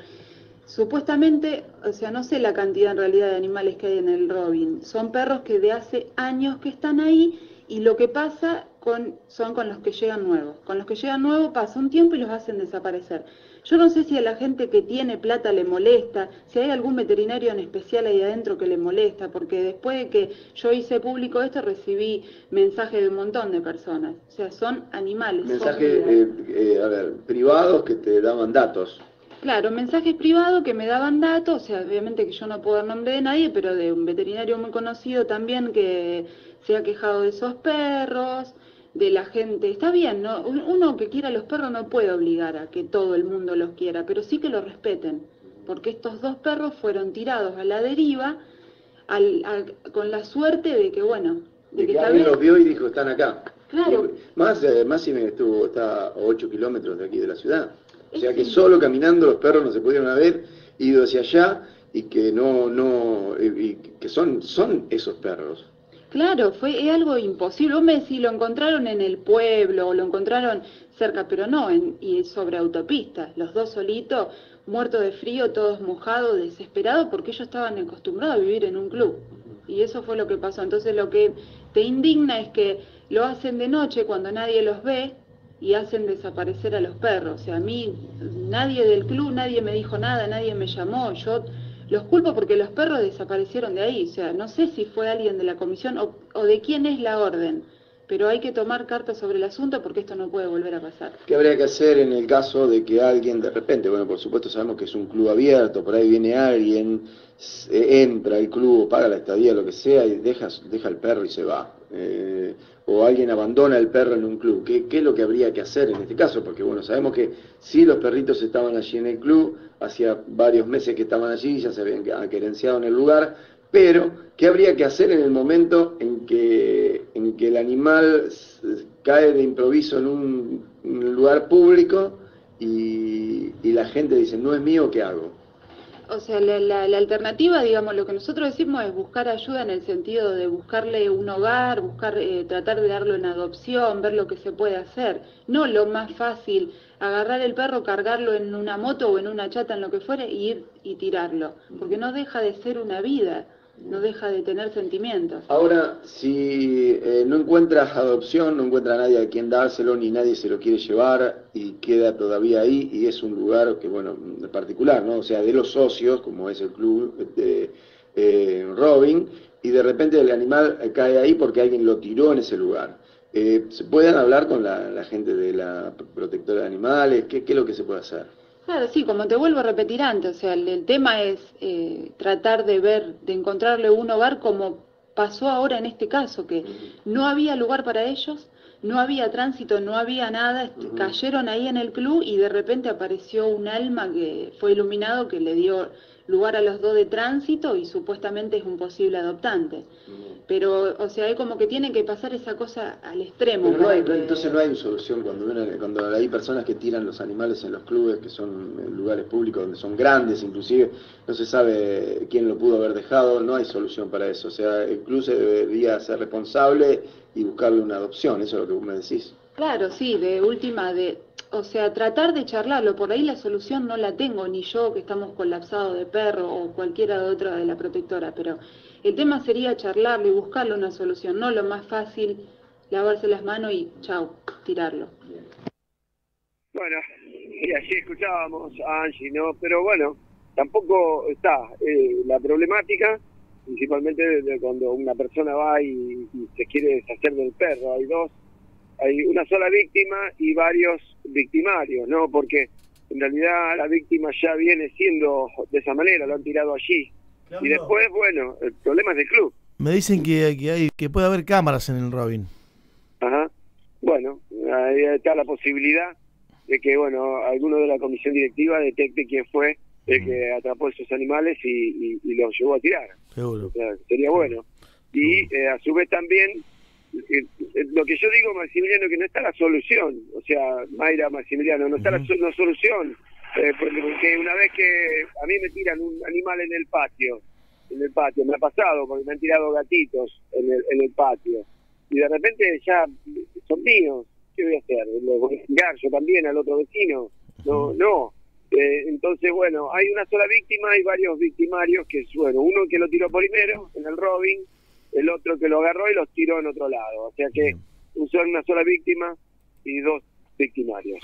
Supuestamente, o sea, no sé la cantidad en realidad de animales que hay en el Robin. Son perros que de hace años que están ahí y lo que pasa con, son con los que llegan nuevos. Con los que llegan nuevos pasa un tiempo y los hacen desaparecer. Yo no sé si a la gente que tiene plata le molesta, si hay algún veterinario en especial ahí adentro que le molesta, porque después de que yo hice público esto recibí mensajes de un montón de personas. O sea, son animales. Mensajes, eh, eh, a ver, privados que te daban datos. Claro, mensajes privados que me daban datos, o sea, obviamente que yo no puedo dar nombre de nadie, pero de un veterinario muy conocido también que se ha quejado de esos perros, de la gente. Está bien, ¿no? uno que quiera los perros no puede obligar a que todo el mundo los quiera, pero sí que los respeten, porque estos dos perros fueron tirados a la deriva con la suerte de que, bueno, de, que, alguien los vio y dijo, están acá. Claro. Más, eh, más si me estuvo, está a 8 kilómetros de aquí de la ciudad. O sea que solo caminando los perros no se pudieron haber ido hacia allá y que no, no, y que son, son esos perros. Claro, fue algo imposible. Vos me decís, lo encontraron en el pueblo o lo encontraron cerca, pero no, en, y sobre autopista. Los dos solitos, muertos de frío, todos mojados, desesperados, porque ellos estaban acostumbrados a vivir en un club. Y eso fue lo que pasó. Entonces lo que te indigna es que lo hacen de noche cuando nadie los ve y hacen desaparecer a los perros. O sea, a mí nadie del club, nadie me dijo nada, nadie me llamó. Yo los culpo porque los perros desaparecieron de ahí. O sea, no sé si fue alguien de la comisión o, o de quién es la orden pero hay que tomar cartas sobre el asunto porque esto no puede volver a pasar. ¿Qué habría que hacer en el caso de que alguien de repente, bueno, por supuesto sabemos que es un club abierto, por ahí viene alguien, entra al club, paga la estadía, lo que sea, y deja, deja el perro y se va? Eh, o alguien abandona el perro en un club. ¿Qué, ¿Qué, es lo que habría que hacer en este caso? Porque bueno, sabemos que sí los perritos estaban allí en el club, hacía varios meses que estaban allí, ya se habían querenciado en el lugar, pero, ¿qué habría que hacer en el momento en que, en que el animal cae de improviso en un, lugar público y, la gente dice, no es mío, ¿qué hago? O sea, la, alternativa, digamos, lo que nosotros decimos es buscar ayuda en el sentido de buscarle un hogar, buscar, eh, tratar de darlo en adopción, ver lo que se puede hacer. No lo más fácil, agarrar el perro, cargarlo en una moto o en una chata, en lo que fuere, y ir y tirarlo. Porque no deja de ser una vida. No deja de tener sentimientos. Ahora, si eh, no encuentras adopción, no encuentra nadie a quien dárselo, ni nadie se lo quiere llevar y queda todavía ahí, y es un lugar que, bueno, particular, ¿no? O sea, de los socios, como es el club de eh, Robin, y de repente el animal cae ahí porque alguien lo tiró en ese lugar. Eh, ¿Se pueden hablar con la, gente de la protectora de animales? ¿Qué, ¿Qué es lo que se puede hacer? Claro, sí, como te vuelvo a repetir antes, o sea, el, tema es eh, tratar de ver, de encontrarle un hogar como pasó ahora en este caso, que no había lugar para ellos, no había tránsito, no había nada, cayeron ahí en el club y de repente apareció un alma que fue iluminado que le dio lugar a los dos de tránsito y supuestamente es un posible adoptante. Pero, o sea, es como que tiene que pasar esa cosa al extremo. Pero no hay, entonces no hay solución cuando, cuando hay personas que tiran los animales en los clubes, que son lugares públicos donde son grandes, inclusive no se sabe quién lo pudo haber dejado, no hay solución para eso. O sea, el club se debería ser responsable y buscarle una adopción, eso es lo que vos me decís. Claro, sí, de última, de o sea, tratar de charlarlo, por ahí la solución no la tengo, ni yo que estamos colapsados de perro o cualquiera de otra de la protectora, pero el tema sería charlarlo y buscarle una solución, no lo más fácil, lavarse las manos y chau, tirarlo. Bueno, y así escuchábamos a Angie, ¿no? Pero bueno, tampoco está eh, la problemática, principalmente cuando una persona va y se quiere deshacer del perro, hay dos hay una sola víctima y varios victimarios, ¿no? Porque en realidad la víctima ya viene siendo de esa manera, lo han tirado allí. y después, bueno, el problema es del club. Me dicen que, que, hay, que puede haber cámaras en el Robin. Ajá. Bueno, ahí está la posibilidad de que, bueno, alguno de la comisión directiva detecte quién fue el que atrapó esos animales y, y, los llevó a tirar. Seguro. sería bueno. Y eh, a su vez también lo que yo digo, Maximiliano, que no está la solución, o sea, Mayra, Maximiliano, no está la, solución, eh, porque una vez que a mí me tiran un animal en el patio, en el patio, me ha pasado, porque me han tirado gatitos en el, en el patio, y de repente ya son míos, ¿qué voy a hacer? ¿Los voy a yo también al otro vecino? No, no. entonces, bueno, hay una sola víctima, hay varios victimarios, que es, bueno, uno que lo tiró primero, en el Robin, el otro que lo agarró y los tiró en otro lado. O sea que usó una sola víctima y dos victimarios.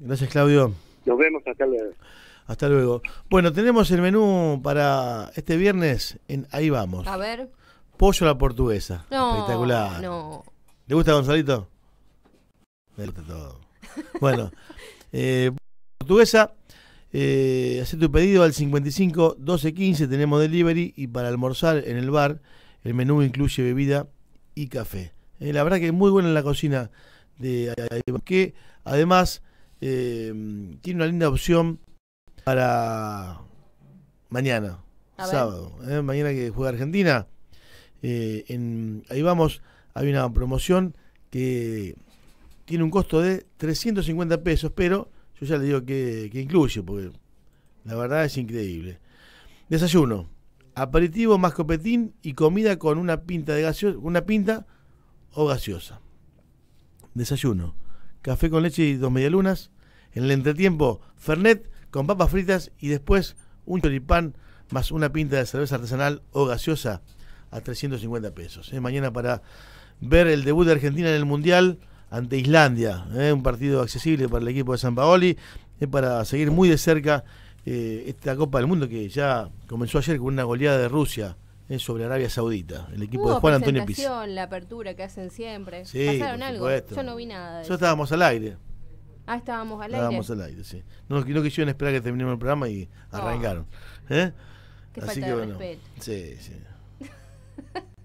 Gracias, Claudio. Nos vemos, hasta luego. Hasta luego. Bueno, tenemos el menú para este viernes en Ahí Vamos. A ver. Pollo a la portuguesa. Espectacular. No. ¿Le gusta Gonzalito? Me gusta todo. bueno, eh, portuguesa. Eh, hace tu pedido al 55 12 15. Tenemos delivery y para almorzar en el bar el menú incluye bebida y café. Eh, la verdad que es muy buena la cocina de que además eh, tiene una linda opción para mañana, sábado, eh, mañana que juega Argentina. en, ahí vamos, hay una promoción que tiene un costo de 350 pesos, pero yo ya le digo que, que incluye, porque la verdad es increíble. Desayuno, aperitivo más copetín y comida con una pinta de gaseosa, una pinta o gaseosa. Desayuno, café con leche y dos medialunas. En el entretiempo, fernet con papas fritas y después un choripán más una pinta de cerveza artesanal o gaseosa a 350 pesos. ¿eh? Mañana para ver el debut de Argentina en el Mundial ante Islandia. ¿eh? Un partido accesible para el equipo de San Paoli. ¿eh? Para seguir muy de cerca eh, esta Copa del Mundo que ya comenzó ayer con una goleada de Rusia eh, sobre Arabia Saudita, el equipo de Juan Antonio Pizarro. la apertura que hacen siempre. Sí, ¿Pasaron algo? Yo no vi nada. De estábamos al aire. Ah, estábamos al aire. Estábamos al aire, sí. No, no quisieron esperar que terminemos el programa y arrancaron. ¿Eh? Qué Así falta que, de bueno, respeto. Sí, sí.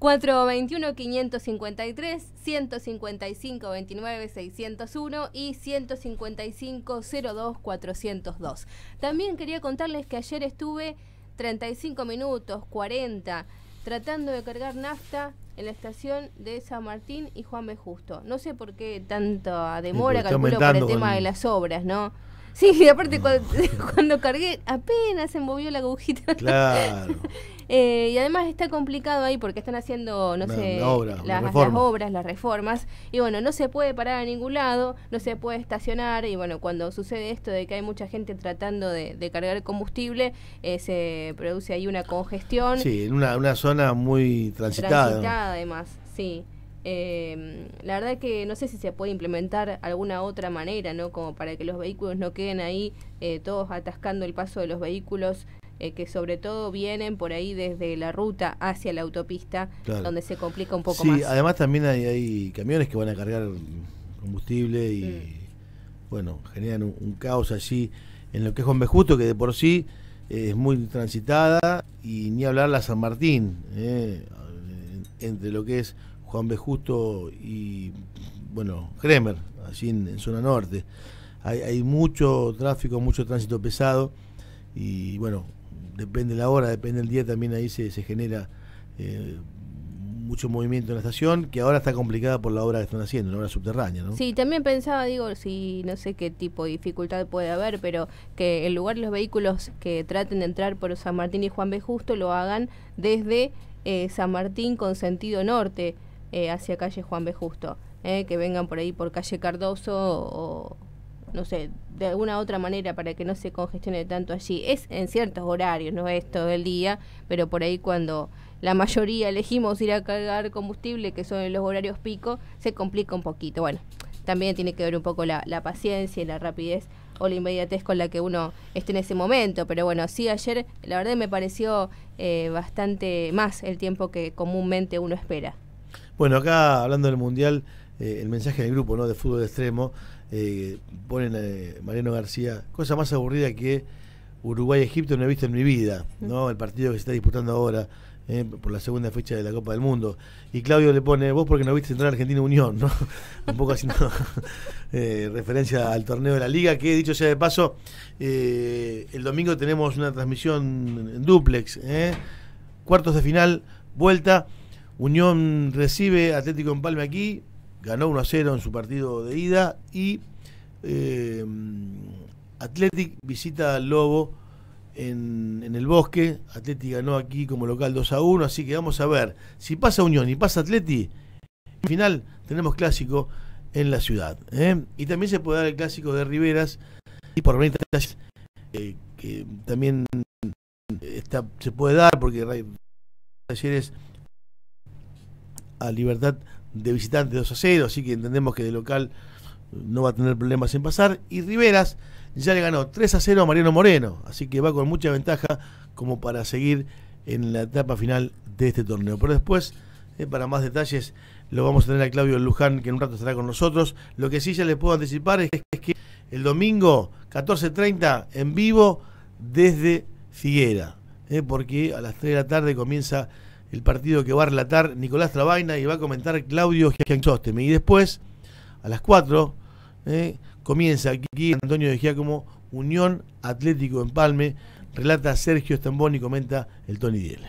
421-553, 155-29-601 y 155-02-402. También quería contarles que ayer estuve 35 minutos, 40, tratando de cargar nafta en la estación de San Martín y Juan B. Justo. No sé por qué tanta demora, calculo por el tema de las obras, ¿no? Sí, aparte cuando, cuando, cargué apenas se movió la agujita. Claro. Eh, y además está complicado ahí porque están haciendo, no sé, las, obras, las reformas. Y bueno, no se puede parar a ningún lado, no se puede estacionar. Y bueno, cuando sucede esto de que hay mucha gente tratando de, cargar combustible, eh, se produce ahí una congestión. Sí, en una, una zona muy transitada. Transitada además, sí. Eh, la verdad que no sé si se puede implementar alguna otra manera, ¿no? Como para que los vehículos no queden ahí eh, todos atascando el paso de los vehículos eh, que sobre todo vienen por ahí desde la ruta hacia la autopista, donde se complica un poco más. Sí, además también hay, camiones que van a cargar combustible y, mm. bueno, generan un, caos allí en lo que es Bejusto, que de por sí es muy transitada, y ni hablar la San Martín, entre lo que es Juan B. Justo y, bueno, Kremer, allí en, zona norte. Hay, mucho tráfico, mucho tránsito pesado y, bueno, depende la hora, depende el día, también ahí se, genera eh, mucho movimiento en la estación, que ahora está complicada por la obra que están haciendo, la obra subterránea, ¿no? Sí, también pensaba, digo, si no sé qué tipo de dificultad puede haber, pero que en lugar de los vehículos que traten de entrar por San Martín y Juan B. Justo lo hagan desde eh, San Martín con sentido norte eh, hacia calle Juan B. Justo, eh, que vengan por ahí por calle Cardoso o, no sé, de alguna otra manera para que no se congestione tanto allí. Es en ciertos horarios, no es todo el día, pero por ahí cuando la mayoría elegimos ir a cargar combustible, que son los horarios pico, se complica un poquito. Bueno, también tiene que ver un poco la, paciencia y la rapidez o la inmediatez con la que uno esté en ese momento. Pero bueno, sí, ayer la verdad me pareció eh, bastante más el tiempo que comúnmente uno espera. Bueno, acá hablando del Mundial, eh, el mensaje del grupo ¿no? de fútbol extremo, eh, ponen eh, Mariano García, cosa más aburrida que Uruguay-Egipto no he visto en mi vida, ¿no? el partido que se está disputando ahora eh, por la segunda fecha de la Copa del Mundo. Y Claudio le pone, vos porque no viste entrar a Argentina Unión, ¿no? Un poco haciendo referencia al torneo de la Liga, que dicho sea de paso, el domingo tenemos una transmisión en duplex, cuartos de final, vuelta. Unión recibe Atlético Empalme aquí, ganó 1 a 0 en su partido de ida y eh, Atlético visita al Lobo en, el bosque. Atlético ganó aquí como local 2 a 1, así que vamos a ver si pasa Unión y pasa Atleti. Al final tenemos clásico en la ciudad. ¿eh? Y también se puede dar el clásico de Riveras y por 20 eh, que también está, se puede dar porque Talleres a Libertad de visitante 2 a 0, así que entendemos que de local no va a tener problemas en pasar. Y Riveras ya le ganó 3 a 0 a Mariano Moreno, así que va con mucha ventaja como para seguir en la etapa final de este torneo. Pero después, eh, para más detalles, lo vamos a tener a Claudio Luján, que en un rato estará con nosotros. Lo que sí ya les puedo anticipar es que el domingo 14.30 en vivo desde Figuera, eh, porque a las 3 de la tarde comienza el partido que va a relatar Nicolás Trabaina y va a comentar Claudio Giansósteme. Y después, a las 4, eh, comienza aquí Antonio de Giacomo, Unión Atlético Empalme, relata Sergio Estambón y comenta el Tony Diel.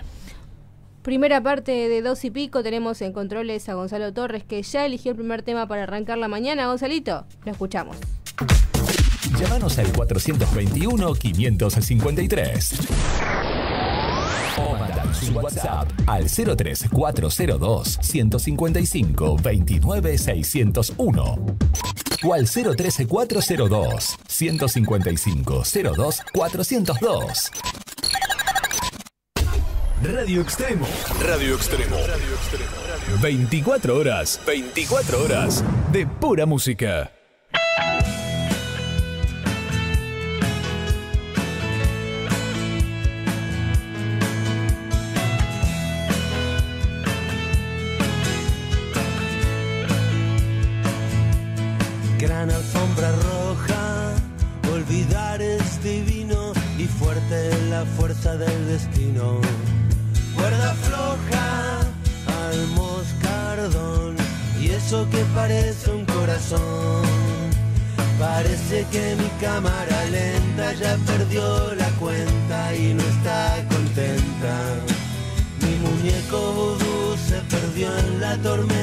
Primera parte de dos y pico tenemos en controles a Gonzalo Torres que ya eligió el primer tema para arrancar la mañana. Gonzalito, lo escuchamos. Llámanos al 421 553 o mandar su WhatsApp al 03402 155 29 601 o al 03402 155 02 402. Radio Extremo. Radio Extremo. Radio Extremo. 24 horas. 24 horas de pura música. La fuerza del destino. Cuerda floja al moscardón y eso que parece un corazón. Parece que mi cámara lenta ya perdió la cuenta y no está contenta. Mi muñeco vudú se perdió en la tormenta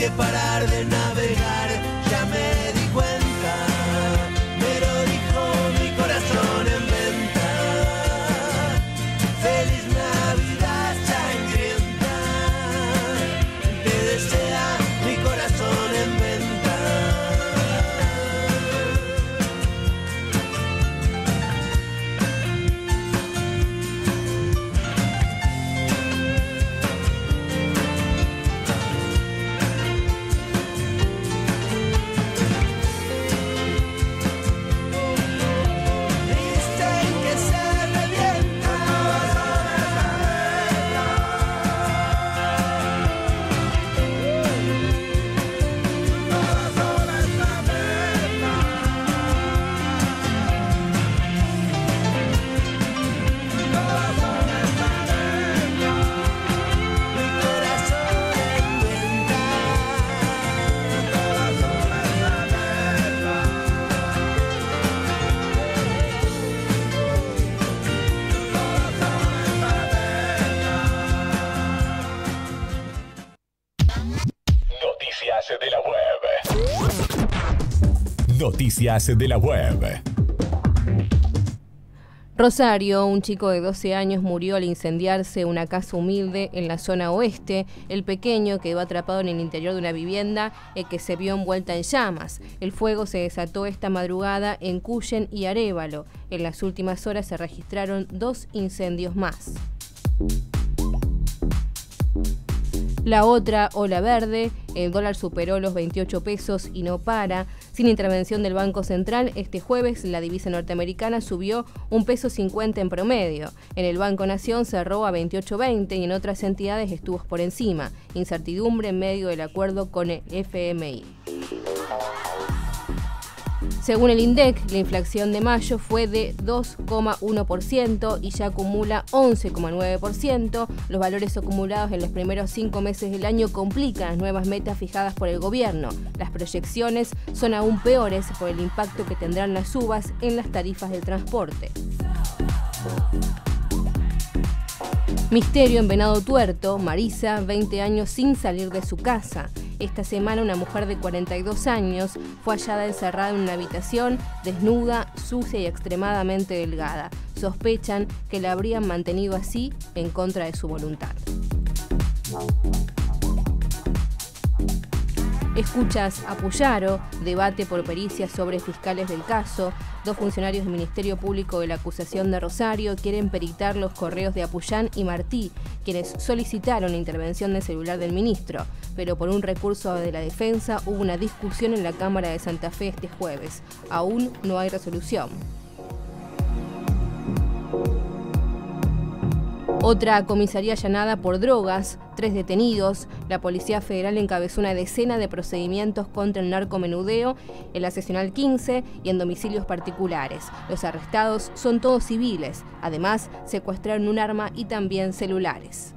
que parar de De la web. Rosario, un chico de 12 años murió al incendiarse una casa humilde en la zona oeste. El pequeño quedó atrapado en el interior de una vivienda eh, que se vio envuelta en llamas. El fuego se desató esta madrugada en Cuyen y Arevalo. En las últimas horas se registraron dos incendios más. La otra, ola verde, el dólar superó los 28 pesos y no para. Sin intervención del Banco Central, este jueves la divisa norteamericana subió un peso 50 en promedio. En el Banco Nación cerró a 28.20 y en otras entidades estuvo por encima. Incertidumbre en medio del acuerdo con el FMI. Según el INDEC, la inflación de mayo fue de 2,1% y ya acumula 11,9%. Los valores acumulados en los primeros cinco meses del año complican las nuevas metas fijadas por el gobierno. Las proyecciones son aún peores por el impacto que tendrán las subas en las tarifas del transporte. Misterio en Venado Tuerto, Marisa, 20 años sin salir de su casa. Esta semana una mujer de 42 años fue hallada encerrada en una habitación, desnuda, sucia y extremadamente delgada. Sospechan que la habrían mantenido así en contra de su voluntad. Escuchas a debate por pericias sobre fiscales del caso. Dos funcionarios del Ministerio Público de la acusación de Rosario quieren peritar los correos de Apuyán y Martí, quienes solicitaron la intervención del celular del ministro. Pero por un recurso de la defensa hubo una discusión en la Cámara de Santa Fe este jueves. Aún no hay resolución. Otra comisaría allanada por drogas, tres detenidos. La Policía Federal encabezó una decena de procedimientos contra el narcomenudeo en la seccional 15 y en domicilios particulares. Los arrestados son todos civiles. Además, secuestraron un arma y también celulares.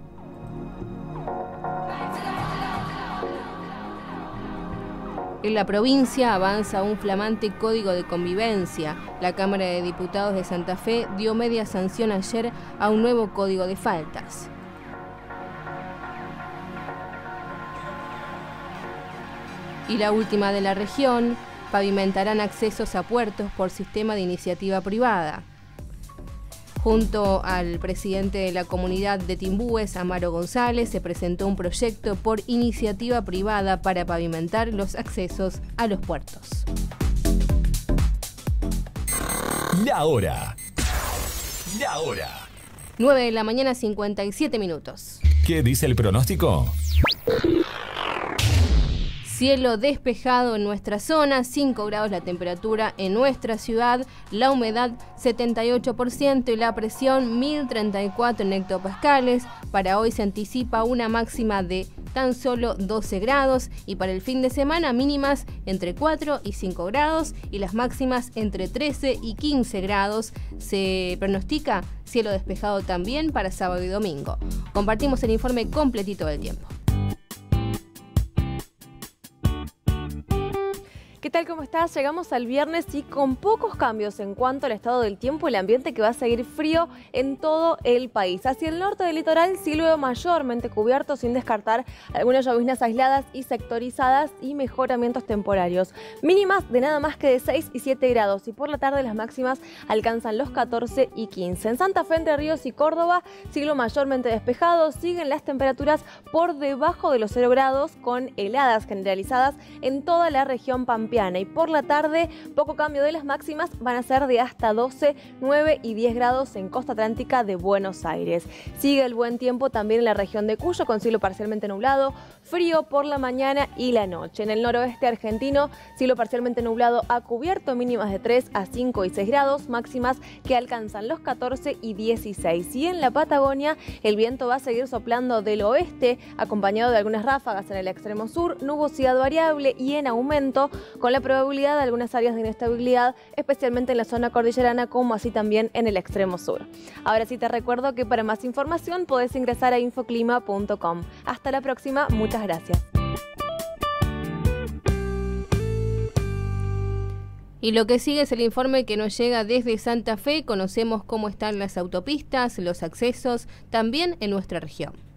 En la provincia avanza un flamante código de convivencia. La Cámara de Diputados de Santa Fe dio media sanción ayer a un nuevo código de faltas. Y la última de la región, pavimentarán accesos a puertos por sistema de iniciativa privada. Junto al presidente de la comunidad de Timbúes, Amaro González, se presentó un proyecto por iniciativa privada para pavimentar los accesos a los puertos. La hora. La hora. 9 de la mañana, 57 minutos. ¿Qué dice el pronóstico? Cielo despejado en nuestra zona, 5 grados la temperatura en nuestra ciudad, la humedad 78% y la presión 1034 en hectopascales. Para hoy se anticipa una máxima de tan solo 12 grados y para el fin de semana mínimas entre 4 y 5 grados y las máximas entre 13 y 15 grados. Se pronostica cielo despejado también para sábado y domingo. Compartimos el informe completito del tiempo. ¿Qué tal? ¿Cómo estás? Llegamos al viernes y con pocos cambios en cuanto al estado del tiempo, el ambiente que va a seguir frío en todo el país. Hacia el norte del litoral, cielo mayormente cubierto, sin descartar algunas lloviznas aisladas y sectorizadas y mejoramientos temporarios. Mínimas de nada más que de 6 y 7 grados y por la tarde las máximas alcanzan los 14 y 15. En Santa Fe, Entre Ríos y Córdoba, cielo mayormente despejado, siguen las temperaturas por debajo de los 0 grados con heladas generalizadas en toda la región pampeana y por la tarde poco cambio de las máximas van a ser de hasta 12, 9 y 10 grados en costa atlántica de Buenos Aires. Sigue el buen tiempo también en la región de Cuyo con cielo parcialmente nublado, frío por la mañana y la noche. En el noroeste argentino cielo parcialmente nublado a cubierto mínimas de 3 a 5 y 6 grados, máximas que alcanzan los 14 y 16. Y en la Patagonia el viento va a seguir soplando del oeste acompañado de algunas ráfagas en el extremo sur, nubosidad variable y en aumento con la probabilidad de algunas áreas de inestabilidad, especialmente en la zona cordillerana como así también en el extremo sur. Ahora sí te recuerdo que para más información podés ingresar a infoclima.com. Hasta la próxima, muchas gracias. Y lo que sigue es el informe que nos llega desde Santa Fe. Conocemos cómo están las autopistas, los accesos, también en nuestra región.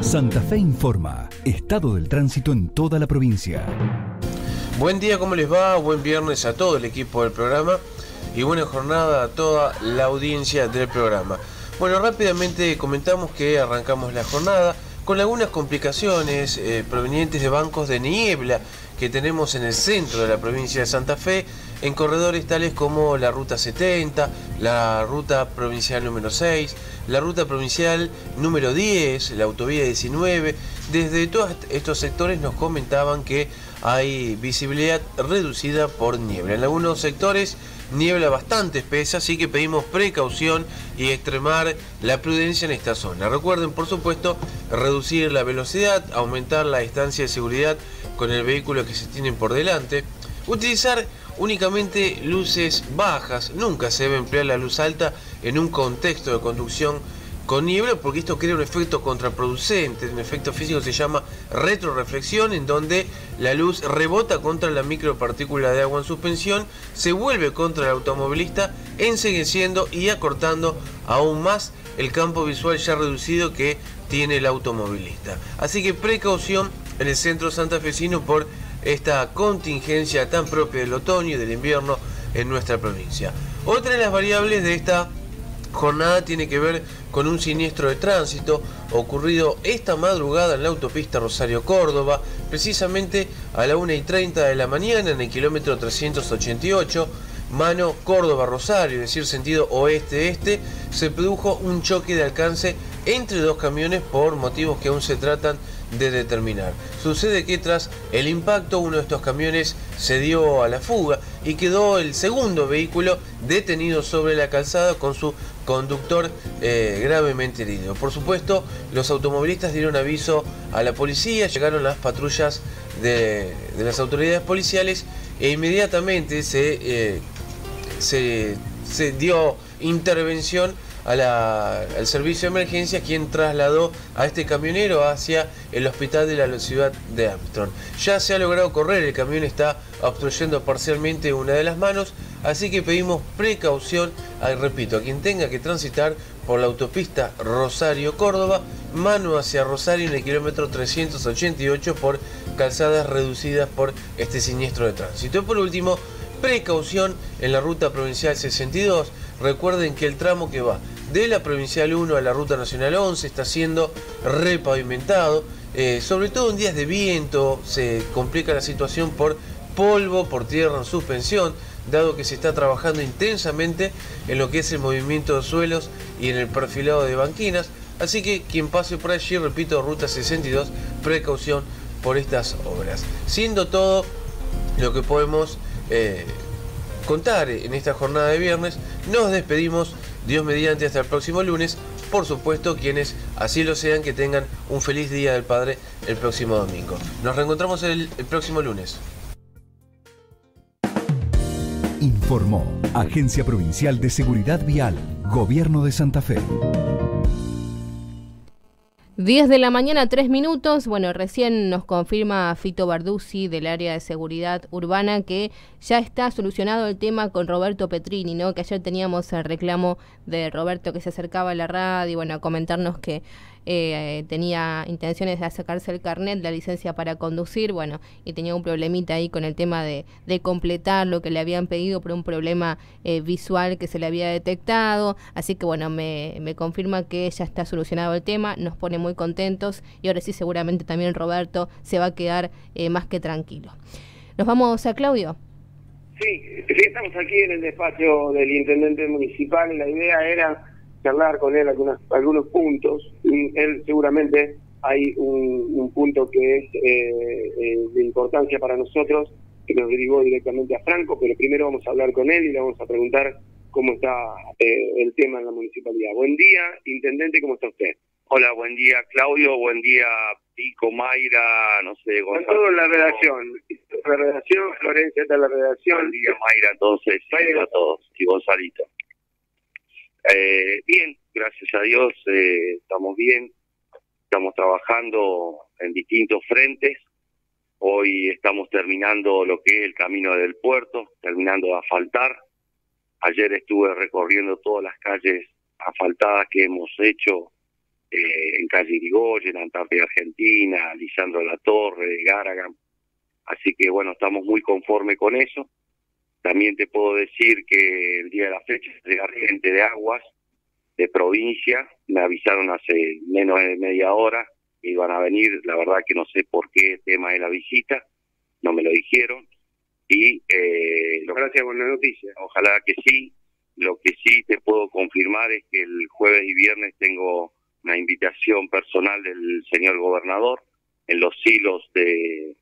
Santa Fe informa. Estado del tránsito en toda la provincia. Buen día, ¿cómo les va? Buen viernes a todo el equipo del programa y buena jornada a toda la audiencia del programa. Bueno, rápidamente comentamos que arrancamos la jornada con algunas complicaciones eh, provenientes de bancos de niebla que tenemos en el centro de la provincia de Santa Fe, en corredores tales como la Ruta 70, la Ruta Provincial número 6, la Ruta Provincial número 10, la Autovía 19. Desde todos estos sectores nos comentaban que hay visibilidad reducida por niebla. En algunos sectores niebla bastante espesa, así que pedimos precaución y extremar la prudencia en esta zona. Recuerden, por supuesto, reducir la velocidad, aumentar la distancia de seguridad con el vehículo que se tienen por delante, utilizar únicamente luces bajas, nunca se debe emplear la luz alta en un contexto de conducción con niebla porque esto crea un efecto contraproducente, un efecto físico se llama retroreflexión en donde la luz rebota contra la micropartícula de agua en suspensión, se vuelve contra el automovilista, ensegueciendo y acortando aún más el campo visual ya reducido que tiene el automovilista. Así que precaución en el centro santafesino por esta contingencia tan propia del otoño y del invierno en nuestra provincia. Otra de las variables de esta jornada tiene que ver con un siniestro de tránsito ocurrido esta madrugada en la autopista Rosario-Córdoba, precisamente a la 1 y 30 de la mañana en el kilómetro 388, mano Córdoba-Rosario, es decir, sentido oeste-este, se produjo un choque de alcance entre dos camiones por motivos que aún se tratan de determinar. Sucede que tras el impacto uno de estos camiones se dio a la fuga y quedó el segundo vehículo detenido sobre la calzada con su conductor eh, gravemente herido. Por supuesto, los automovilistas dieron aviso a la policía, llegaron las patrullas de, de las autoridades policiales e inmediatamente se, eh, se, se dio intervención a la- al servicio de emergencia quien trasladó a este camionero hacia el hospital de la ciudad de Armstrong. Ya se ha logrado correr, el camión está obstruyendo parcialmente una de las manos, así que pedimos precaución, ah, repito, a quien tenga que transitar por la autopista Rosario-Córdoba, mano hacia Rosario en el kilómetro 388 por calzadas reducidas por este siniestro de tránsito. Y por último, precaución en la ruta provincial 62. Recuerden que el tramo que va de la provincial 1 a la ruta nacional 11 está siendo repavimentado. Eh, sobre todo en días de viento se complica la situación por polvo, por tierra en suspensión, dado que se está trabajando intensamente en lo que es el movimiento de suelos y en el perfilado de banquinas. Así que quien pase por allí, repito, ruta 62, precaución por estas obras. Siendo todo lo que podemos eh, contar en esta jornada de viernes, nos despedimos, Dios mediante, hasta el próximo lunes. Por supuesto, quienes así lo sean, que tengan un feliz Día del Padre el próximo domingo. Nos reencontramos el, próximo lunes. Informó Agencia Provincial de Seguridad Vial, Gobierno de Santa Fe. 10 de la mañana, 3 minutos. Bueno, recién nos confirma Fito Barduzzi del área de seguridad urbana que ya está solucionado el tema con Roberto Petrini, ¿no? Que ayer teníamos el reclamo de Roberto que se acercaba a la radio, bueno, a comentarnos que eh, tenía intenciones de sacarse el carnet, la licencia para conducir, bueno, y tenía un problemita ahí con el tema de, de completar lo que le habían pedido por un problema eh, visual que se le había detectado. Así que bueno, me, me confirma que ya está solucionado el tema, nos pone muy contentos y ahora sí seguramente también Roberto se va a quedar eh, más que tranquilo. Nos vamos a Claudio. Sí, sí, estamos aquí en el despacho del intendente municipal la idea era charlar con él algunas, algunos puntos. Y él seguramente hay un, un punto que es eh, eh, de importancia para nosotros, que nos derivó directamente a Franco, pero primero vamos a hablar con él y le vamos a preguntar cómo está eh, el tema en la municipalidad. Buen día, intendente, ¿cómo está usted? Hola, buen día Claudio, buen día Pico, Mayra, no sé, Con Gonzalo. todo en la redacción. La redacción, Florencia está en la redacción. Buen día Mayra, entonces, y a todos, y Gonzalito. Eh, bien, gracias a Dios, eh, estamos bien, estamos trabajando en distintos frentes. Hoy estamos terminando lo que es el camino del puerto, terminando de asfaltar. Ayer estuve recorriendo todas las calles asfaltadas que hemos hecho eh, en calle Irigoyen, Antártida Argentina, Lisandro La Torre, Garagan. Así que bueno, estamos muy conformes con eso. También te puedo decir que el día de la fecha llega gente de aguas de provincia, me avisaron hace menos de media hora que iban a venir, la verdad que no sé por qué tema de la visita, no me lo dijeron. Y eh, lo, Gracias, buena noticia. Ojalá que sí. Lo que sí te puedo confirmar es que el jueves y viernes tengo una invitación personal del señor gobernador en los silos de,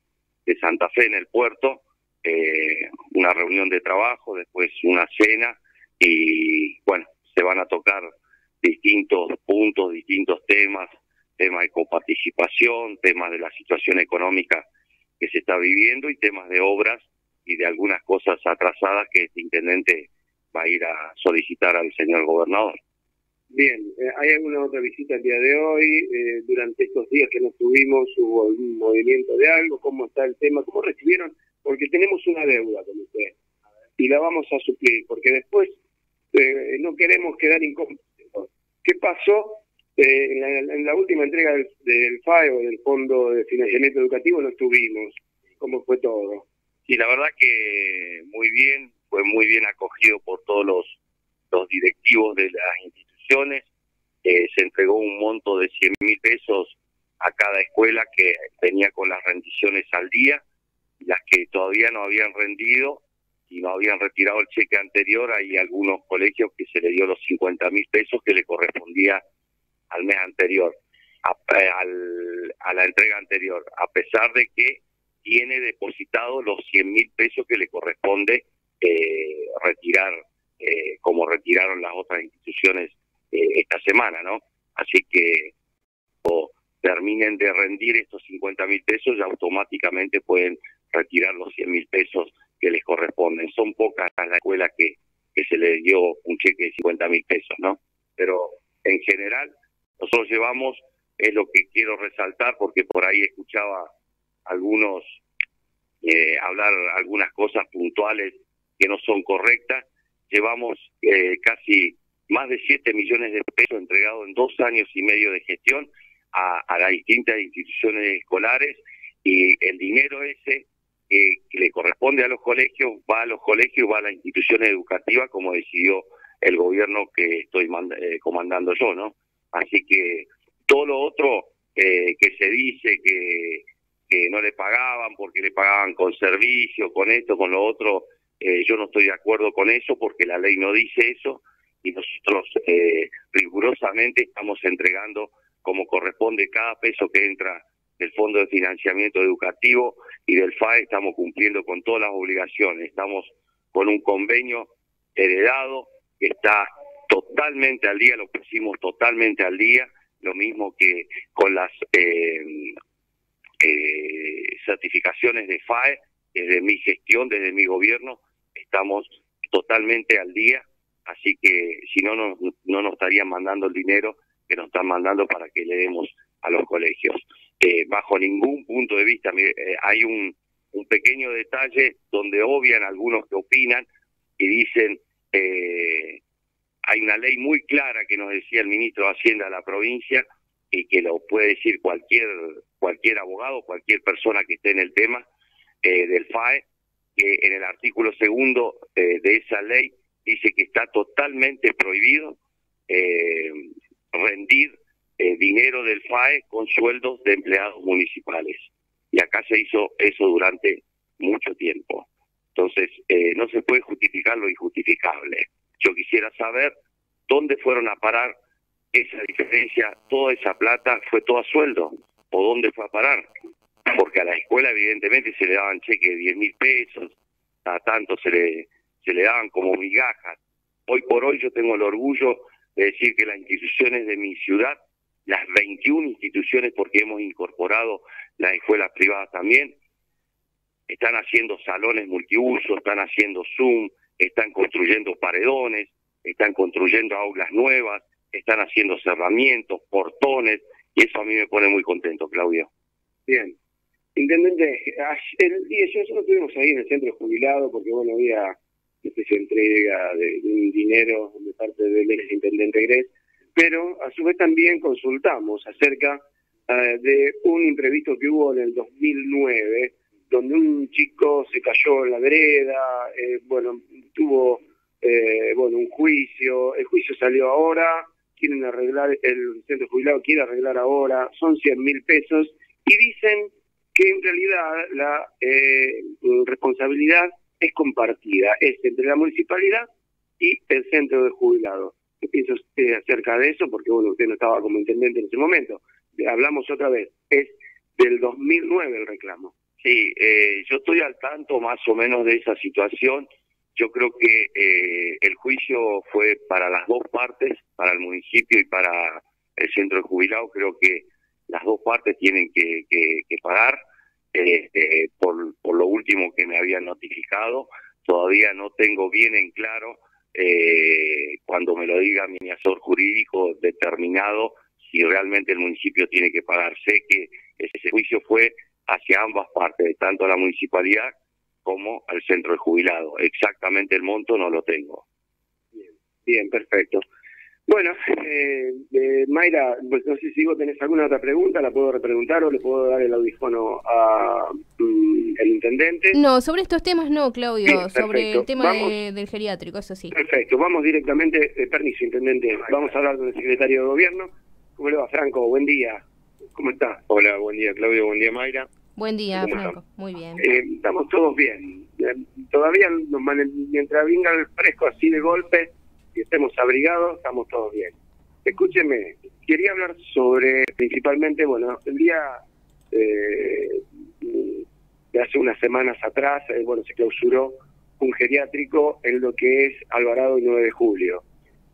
de Santa Fe en el puerto, eh, una reunión de trabajo, después una cena y bueno, se van a tocar distintos puntos, distintos temas, temas de coparticipación, temas de la situación económica que se está viviendo y temas de obras y de algunas cosas atrasadas que este intendente va a ir a solicitar al señor gobernador. Bien, eh, ¿hay alguna otra visita el día de hoy? Eh, durante estos días que nos tuvimos, ¿hubo algún movimiento de algo? ¿Cómo está el tema? ¿Cómo recibieron? Porque tenemos una deuda con usted y la vamos a suplir, porque después eh, no queremos quedar incómodos. ¿Qué pasó? Eh, en, la, en la última entrega del, del FAEO, del Fondo de Financiamiento Educativo, no estuvimos. ¿Cómo fue todo? Sí, la verdad que muy bien, fue muy bien acogido por todos los, los directivos de las instituciones. Eh, se entregó un monto de 100 mil pesos a cada escuela que venía con las rendiciones al día. Las que todavía no habían rendido y no habían retirado el cheque anterior, hay algunos colegios que se le dio los 50 mil pesos que le correspondía al mes anterior, a, eh, al- a la entrega anterior, a pesar de que tiene depositado los 100 mil pesos que le corresponde eh, retirar eh, como retiraron las otras instituciones eh, esta semana, ¿no? Así que o terminen de rendir estos 50 mil pesos y automáticamente pueden retirar los 100 mil pesos que les corresponden. Son pocas las escuelas que, que se les dio un cheque de 50 mil pesos, ¿no? Pero en general, nosotros llevamos, es lo que quiero resaltar, porque por ahí escuchaba algunos eh, hablar algunas cosas puntuales que no son correctas. Llevamos eh, casi más de 7 millones de pesos entregados en dos años y medio de gestión a, a las distintas instituciones escolares y el dinero ese que, le corresponde a los colegios va a los colegios, va a las instituciones educativas como decidió el gobierno que estoy eh, comandando yo, ¿no? Así que todo lo otro eh, que se dice que, no le pagaban porque le pagaban con servicio, con esto, con lo otro, eh, yo no estoy de acuerdo con eso porque la ley no dice eso y nosotros rigurosamente estamos entregando como corresponde cada peso que entra del Fondo de Financiamiento Educativo y del FAE, estamos cumpliendo con todas las obligaciones, estamos con un convenio heredado que está totalmente al día, lo pusimos totalmente al día, lo mismo que con las eh, eh, certificaciones de FAE, desde mi gestión, desde mi gobierno, estamos totalmente al día, así que si no, no, no nos estarían mandando el dinero que nos están mandando para que le demos a los colegios. Eh, bajo ningún punto de vista, eh, hay un, un pequeño detalle donde obvian algunos que opinan y dicen, eh, hay una ley muy clara que nos decía el ministro de Hacienda de la provincia y que lo puede decir cualquier cualquier abogado, cualquier persona que esté en el tema eh, del FAE, que en el artículo segundo eh, de esa ley dice que está totalmente prohibido eh, rendir eh, dinero del FAE con sueldos de empleados municipales. Y acá se hizo eso durante mucho tiempo. Entonces, eh, no se puede justificar lo injustificable. Yo quisiera saber dónde fueron a parar esa diferencia, toda esa plata fue todo a sueldo, o dónde fue a parar. Porque a la escuela evidentemente se le daban cheques de 10 mil pesos, a tanto se le, se le daban como migajas. Hoy por hoy yo tengo el orgullo de decir que las instituciones de mi ciudad, las 21 instituciones, porque hemos incorporado las escuelas privadas también, están haciendo salones multiuso, están haciendo Zoom, están construyendo paredones, están construyendo aulas nuevas, están haciendo cerramientos, portones, y eso a mí me pone muy contento, Claudio. Bien. Intendente, el día, nosotros estuvimos ahí en el centro jubilado porque, bueno, había especie de entrega de, de un dinero de parte del ex intendente Gres, pero a su vez también consultamos acerca eh, de un imprevisto que hubo en el 2009, donde un chico se cayó en la vereda, eh, bueno, tuvo eh, bueno un juicio, el juicio salió ahora, quieren arreglar, el centro jubilado quiere arreglar ahora, son 100 mil pesos, y dicen que en realidad la eh, responsabilidad es compartida, es entre la municipalidad y el centro de jubilado. ¿Qué piensa usted acerca de eso? Porque bueno, usted no estaba como intendente en ese momento. Hablamos otra vez, es del 2009 el reclamo. Sí, eh, yo estoy al tanto más o menos de esa situación. Yo creo que eh, el juicio fue para las dos partes, para el municipio y para el centro de jubilados. Creo que las dos partes tienen que, que, que pagar eh, eh, por, por lo último que me habían notificado. Todavía no tengo bien en claro eh, cuando me lo diga mi asesor jurídico determinado si realmente el municipio tiene que pagar. Sé que ese juicio fue hacia ambas partes, tanto a la municipalidad como al centro de jubilado. Exactamente el monto no lo tengo. Bien, perfecto. Bueno, eh, eh, Mayra, pues no sé si vos tenés alguna otra pregunta, la puedo repreguntar o le puedo dar el audífono a mm, el intendente. No, sobre estos temas no, Claudio, sobre el tema Vamos. de- del geriátrico, eso sí. Perfecto, vamos directamente, eh, permiso, intendente, vamos a hablar con el secretario de gobierno. ¿Cómo le va, Franco? Buen día. ¿Cómo está? Hola, buen día, Claudio, buen día, Mayra. Buen día, ¿Cómo Franco. Muy bien. Eh, estamos todos bien. Eh, todavía, nos mientras venga el fresco así de golpe y estemos abrigados, estamos todos bien. Escúcheme, quería hablar sobre, principalmente, bueno, el día eh, de hace unas semanas atrás, eh, bueno, se clausuró un geriátrico en lo que es Alvarado y 9 de Julio.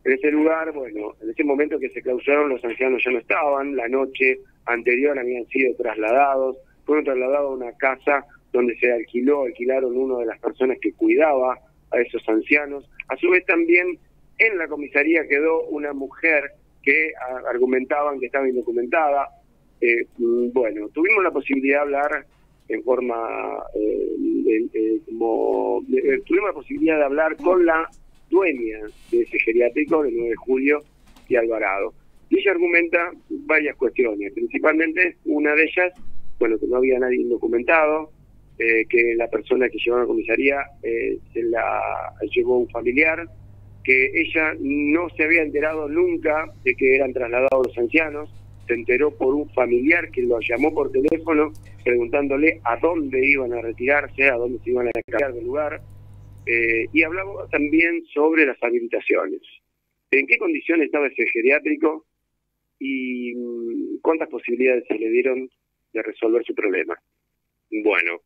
En ese lugar, bueno, en ese momento que se clausuraron los ancianos ya no estaban, la noche anterior habían sido trasladados, fueron trasladados a una casa donde se alquiló, alquilaron uno de las personas que cuidaba a esos ancianos. A su vez también en la comisaría quedó una mujer que ah, argumentaban que estaba indocumentada. Eh, mm, bueno, tuvimos la posibilidad de hablar en forma, eh, como, de- tuvimos la posibilidad de hablar con la dueña de ese geriátrico de 9 de julio y Alvarado. Y ella argumenta varias cuestiones, principalmente una de ellas, bueno, que no había nadie indocumentado, eh, que la persona que llevó a la comisaría eh, se la llevó un familiar, que ella no se había enterado nunca de que eran trasladados los ancianos, se enteró por un familiar que lo llamó por teléfono preguntándole a dónde iban a retirarse, a dónde se iban a cambiar de lugar, eh, y hablaba también sobre las habilitaciones. ¿En qué condiciones estaba ese geriátrico y mm, cuántas posibilidades se le dieron de resolver su problema? Bueno,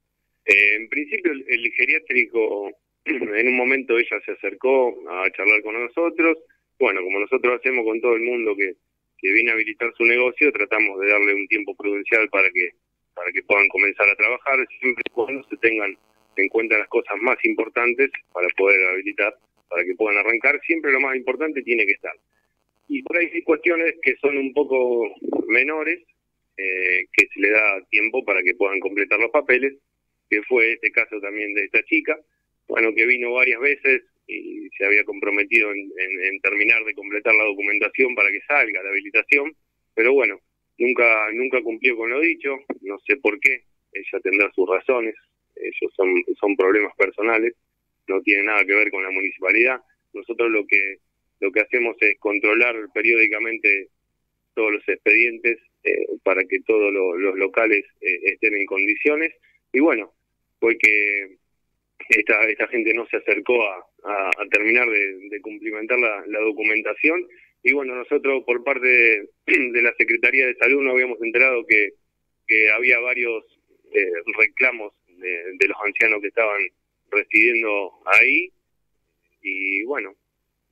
eh, en principio el geriátrico, en un momento ella se acercó a charlar con nosotros. Bueno, como nosotros hacemos con todo el mundo que, que viene a habilitar su negocio, tratamos de darle un tiempo prudencial para que para que puedan comenzar a trabajar, siempre cuando se tengan en cuenta las cosas más importantes para poder habilitar, para que puedan arrancar. Siempre lo más importante tiene que estar. Y por ahí hay cuestiones que son un poco menores, eh, que se le da tiempo para que puedan completar los papeles, que fue este caso también de esta chica, bueno, que vino varias veces y se había comprometido en, terminar de completar la documentación para que salga la habilitación, pero bueno, nunca nunca cumplió con lo dicho, no sé por qué, ella tendrá sus razones, esos son, son problemas personales, no tiene nada que ver con la municipalidad. Nosotros lo que lo que hacemos es controlar periódicamente todos los expedientes eh, para que todos lo- los locales eh, estén en condiciones. Y bueno, fue que esta, esta gente no se acercó a, a- terminar de, de cumplimentar la, la documentación. Y bueno, nosotros por parte de, de la Secretaría de Salud no habíamos enterado que, que había varios eh, reclamos de, de los ancianos que estaban residiendo ahí. Y bueno,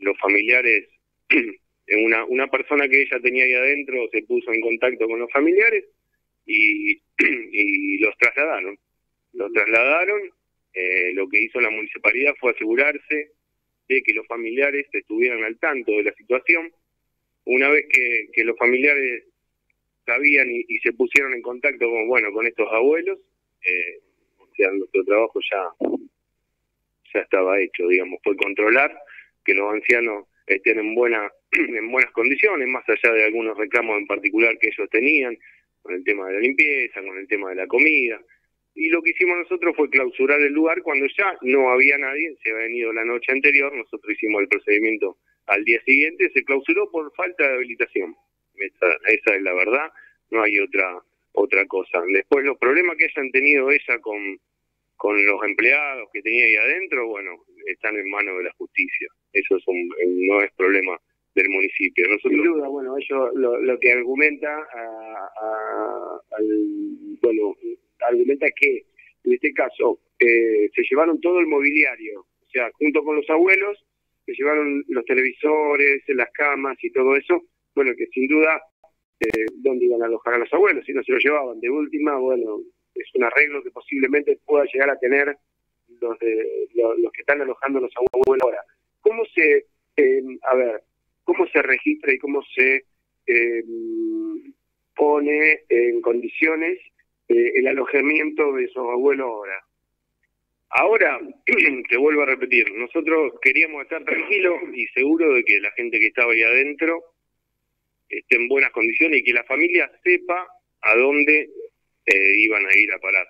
los familiares, una, una persona que ella tenía ahí adentro se puso en contacto con los familiares y, y los trasladaron. Los trasladaron, eh, lo que hizo la municipalidad fue asegurarse de que los familiares estuvieran al tanto de la situación. Una vez que, los familiares sabían y, y se pusieron en contacto con, bueno, con estos abuelos, eh, o sea, nuestro trabajo ya, ya estaba hecho, digamos, fue controlar que los ancianos estén en buena en buenas condiciones, más allá de algunos reclamos en particular que ellos tenían, con el tema de la limpieza, con el tema de la comida. Y lo que hicimos nosotros fue clausurar el lugar cuando ya no había nadie, se había venido la noche anterior, nosotros hicimos el procedimiento al día siguiente, se clausuró por falta de habilitación. Esa, esa es la verdad, no hay otra otra cosa. Después los problemas que hayan tenido ella con, con los empleados que tenía ahí adentro, bueno, están en manos de la justicia. Eso es un, no es problema del municipio. Nosotros Sin duda, bueno, ellos lo, lo que argumenta, a- al- bueno, argumenta que en este caso eh, se llevaron todo el mobiliario, o sea, junto con los abuelos, se llevaron los televisores, las camas y todo eso, bueno, que sin duda, eh, ¿dónde iban a alojar a los abuelos? Si no se los llevaban. De última, bueno, es un arreglo que posiblemente pueda llegar a tener los, de, lo- los que están alojando a los abuelos ahora. ¿Cómo se, eh, a ver, cómo se registra y cómo se eh, pone en condiciones eh, el alojamiento de esos abuelos ahora? Ahora, te vuelvo a repetir, nosotros queríamos estar tranquilos y seguros de que la gente que estaba ahí adentro esté en buenas condiciones y que la familia sepa a dónde eh, iban a ir a parar,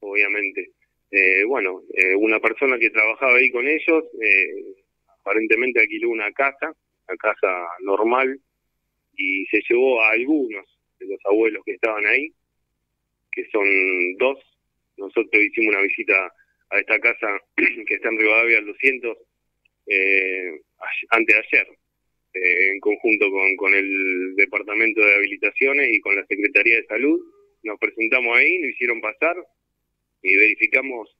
obviamente. Eh, bueno, eh, una persona que trabajaba ahí con ellos, eh, aparentemente alquiló una casa, una casa normal, y se llevó a algunos de los abuelos que estaban ahí, que son dos. Nosotros hicimos una visita a esta casa que está en Rivadavia al 200 eh, antes de ayer, eh, en conjunto con, con el Departamento de Habilitaciones y con la Secretaría de Salud. Nos presentamos ahí, nos hicieron pasar y verificamos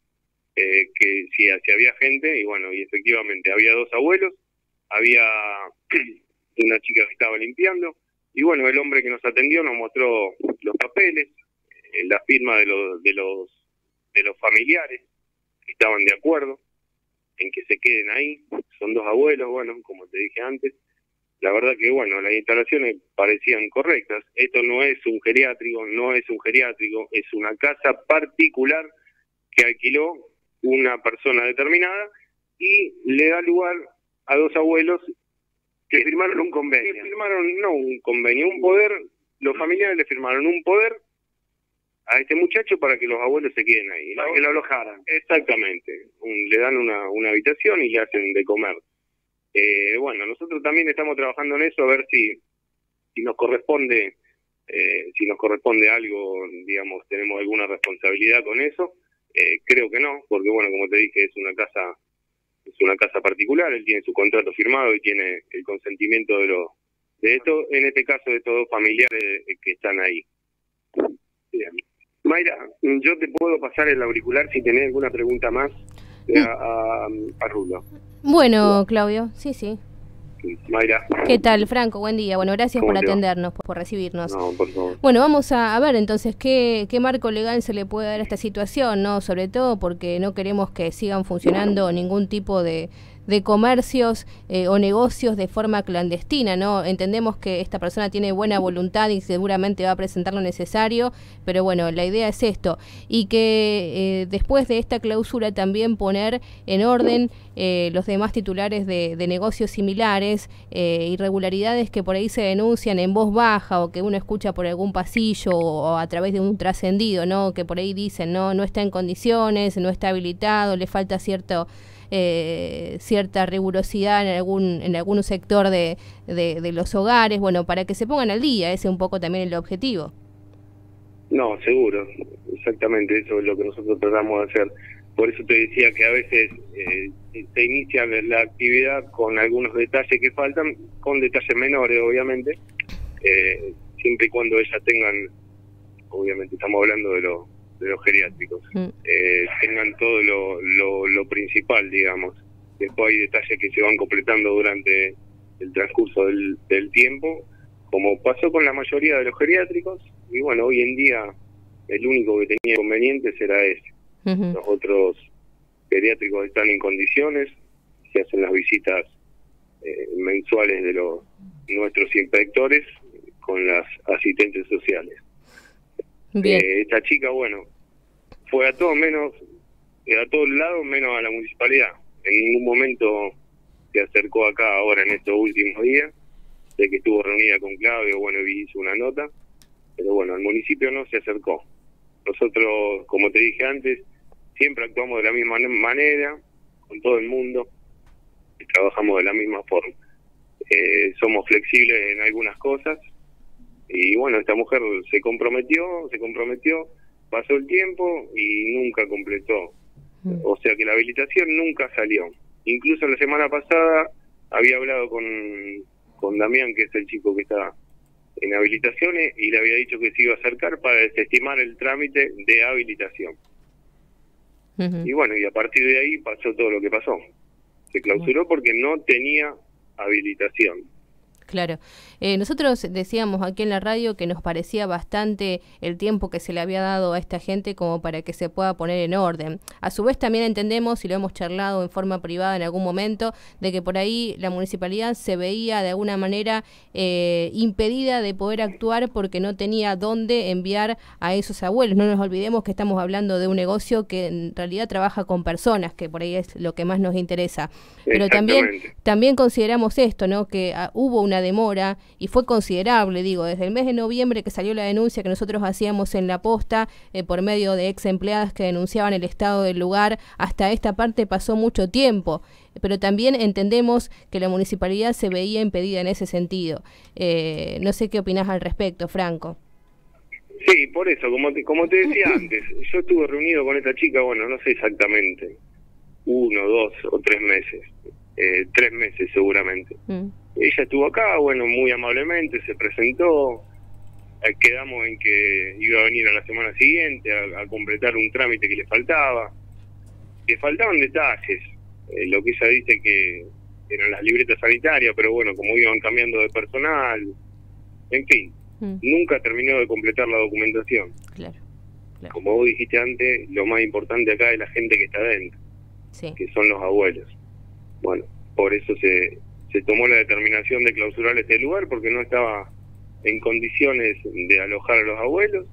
eh, que si, si había gente, y bueno, y efectivamente había dos abuelos, había una chica que estaba limpiando, y bueno, el hombre que nos atendió nos mostró los papeles, la firma de los, de los, de los familiares, que estaban de acuerdo en que se queden ahí, son dos abuelos, bueno, como te dije antes, la verdad que bueno, las instalaciones parecían correctas. Esto no es un geriátrico, no es un geriátrico, es una casa particular que alquiló una persona determinada y le da lugar a dos abuelos que firmaron un convenio. Que firmaron no un convenio, un poder, los familiares le firmaron un poder a este muchacho para que los abuelos se queden ahí. Para que lo alojaran. Exactamente. Un- le dan una, una habitación y le hacen de comer. Eh, bueno, nosotros también estamos trabajando en eso a ver si, si nos corresponde, eh, si nos corresponde algo, digamos, tenemos alguna responsabilidad con eso. Eh, creo que no, porque bueno, como te dije, es una casa, es una casa particular, él tiene su contrato firmado y tiene el consentimiento de los, de esto, en este caso de estos dos familiares eh, que están ahí. Bien. Mayra, yo te puedo pasar el auricular si tenés alguna pregunta más eh, a, a, Rulo. Bueno, Claudio, sí, sí. Mayra. ¿Qué tal, Franco? Buen día. Bueno, gracias ¿Cómo por va? atendernos, por, recibirnos. No, por favor. Bueno, vamos a, a ver entonces qué, qué marco legal se le puede dar a esta situación, ¿no? Sobre todo porque no queremos que sigan funcionando ningún tipo de, de comercios eh, o negocios de forma clandestina, ¿no? Entendemos que esta persona tiene buena voluntad y seguramente va a presentar lo necesario, pero bueno, la idea es esto. Y que eh, después de esta clausura también poner en orden eh, los demás titulares de, de negocios similares, eh, irregularidades que por ahí se denuncian en voz baja o que uno escucha por algún pasillo o, o a través de un trascendido, ¿no? Que por ahí dicen, no, no está en condiciones, no está habilitado, le falta cierto eh, cierta rigurosidad en algún en algún sector de, de, los hogares, bueno, para que se pongan al día, ese es un poco también el objetivo. No, seguro, exactamente eso es lo que nosotros tratamos de hacer. Por eso te decía que a veces eh, se inicia la actividad con algunos detalles que faltan, con detalles menores, obviamente, eh, siempre y cuando ellas tengan, obviamente estamos hablando de, lo, de los geriátricos, eh, tengan todo lo, lo, lo principal, digamos. Después hay detalles que se van completando durante el transcurso del, del tiempo, como pasó con la mayoría de los geriátricos, y bueno, hoy en día el único que tenía inconvenientes era ese. Los otros geriátricos están en condiciones, se hacen las visitas eh, mensuales de los nuestros inspectores con las asistentes sociales. Eh, esta chica, bueno, fue a todo menos, eh, a todos lados menos a la municipalidad. En ningún momento se acercó acá ahora en estos últimos días, de que estuvo reunida con Claudio, bueno, y hizo una nota, pero bueno, al municipio no se acercó. Nosotros, como te dije antes, siempre actuamos de la misma man- manera, con todo el mundo, y trabajamos de la misma forma. Eh, somos flexibles en algunas cosas, y bueno, esta mujer se comprometió, se comprometió, pasó el tiempo y nunca completó. O sea que la habilitación nunca salió. Incluso la semana pasada había hablado con, con Damián, que es el chico que está en habilitaciones, y le había dicho que se iba a acercar para desestimar el trámite de habilitación. Y bueno, y a partir de ahí pasó todo lo que pasó. Se clausuró porque no tenía habilitación. Claro. Eh, nosotros decíamos aquí en la radio que nos parecía bastante el tiempo que se le había dado a esta gente como para que se pueda poner en orden. A su vez también entendemos, y lo hemos charlado en forma privada en algún momento, de que por ahí la municipalidad se veía de alguna manera eh, impedida de poder actuar porque no tenía dónde enviar a esos abuelos. No nos olvidemos que estamos hablando de un negocio que en realidad trabaja con personas, que por ahí es lo que más nos interesa. Pero también también consideramos esto, ¿no? Que ah, hubo una demora y fue considerable, digo, desde el mes de noviembre que salió la denuncia que nosotros hacíamos en la posta eh, por medio de ex empleadas que denunciaban el estado del lugar, hasta esta parte pasó mucho tiempo. Pero también entendemos que la municipalidad se veía impedida en ese sentido. Eh, no sé qué opinás al respecto, Franco. Sí, por eso, como te, como te decía antes, yo estuve reunido con esta chica, bueno, no sé exactamente, uno, dos o tres meses, eh, tres meses seguramente. Ella estuvo acá, bueno, muy amablemente, se presentó, eh, quedamos en que iba a venir a la semana siguiente a, a completar un trámite que le faltaba. que faltaban detalles. Eh, lo que ella dice que eran las libretas sanitarias, pero bueno, como iban cambiando de personal, en fin, nunca terminó de completar la documentación. Claro, Como vos dijiste antes, lo más importante acá es la gente que está adentro, que son los abuelos. Bueno, por eso se, se tomó la determinación de clausurar este lugar, porque no estaba en condiciones de alojar a los abuelos.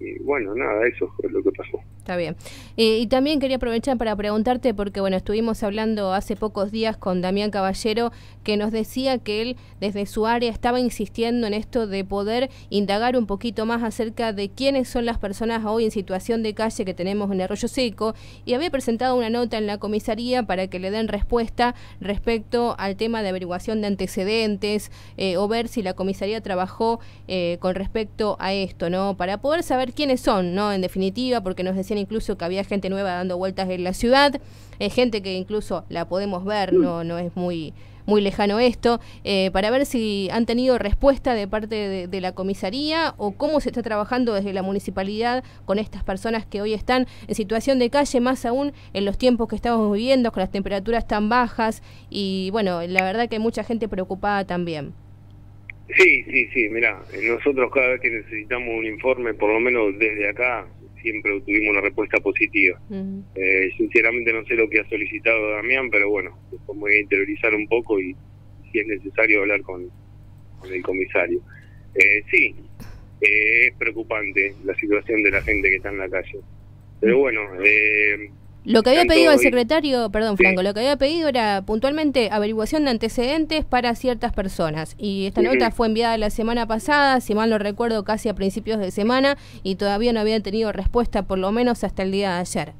Y bueno, nada, eso fue lo que pasó. Está bien. Eh, y también quería aprovechar para preguntarte, porque bueno, estuvimos hablando hace pocos días con Damián Caballero, que nos decía que él desde su área estaba insistiendo en esto de poder indagar un poquito más acerca de quiénes son las personas hoy en situación de calle que tenemos en Arroyo Seco, y había presentado una nota en la comisaría para que le den respuesta respecto al tema de averiguación de antecedentes, eh, o ver si la comisaría trabajó eh, con respecto a esto, ¿no? Para poder saber quiénes son, ¿no? En definitiva, porque nos decía incluso que había gente nueva dando vueltas en la ciudad, eh, gente que incluso la podemos ver, no, no es muy muy lejano esto, eh, para ver si han tenido respuesta de parte de, la comisaría o cómo se está trabajando desde la municipalidad con estas personas que hoy están en situación de calle, más aún en los tiempos que estamos viviendo, con las temperaturas tan bajas y bueno, la verdad que hay mucha gente preocupada también. Sí, sí, sí, mira, nosotros cada vez que necesitamos un informe, por lo menos desde acá, siempre tuvimos una respuesta positiva. Eh, sinceramente no sé lo que ha solicitado Damián, pero bueno, después voy a interiorizar un poco y si es necesario hablar con, el comisario. Eh, sí, eh, es preocupante la situación de la gente que está en la calle. Pero bueno, eh, lo que había pedido el secretario, perdón Franco, lo que había pedido era puntualmente averiguación de antecedentes para ciertas personas. Y esta nota fue enviada la semana pasada, si mal no recuerdo, casi a principios de semana, y todavía no habían tenido respuesta, por lo menos hasta el día de ayer.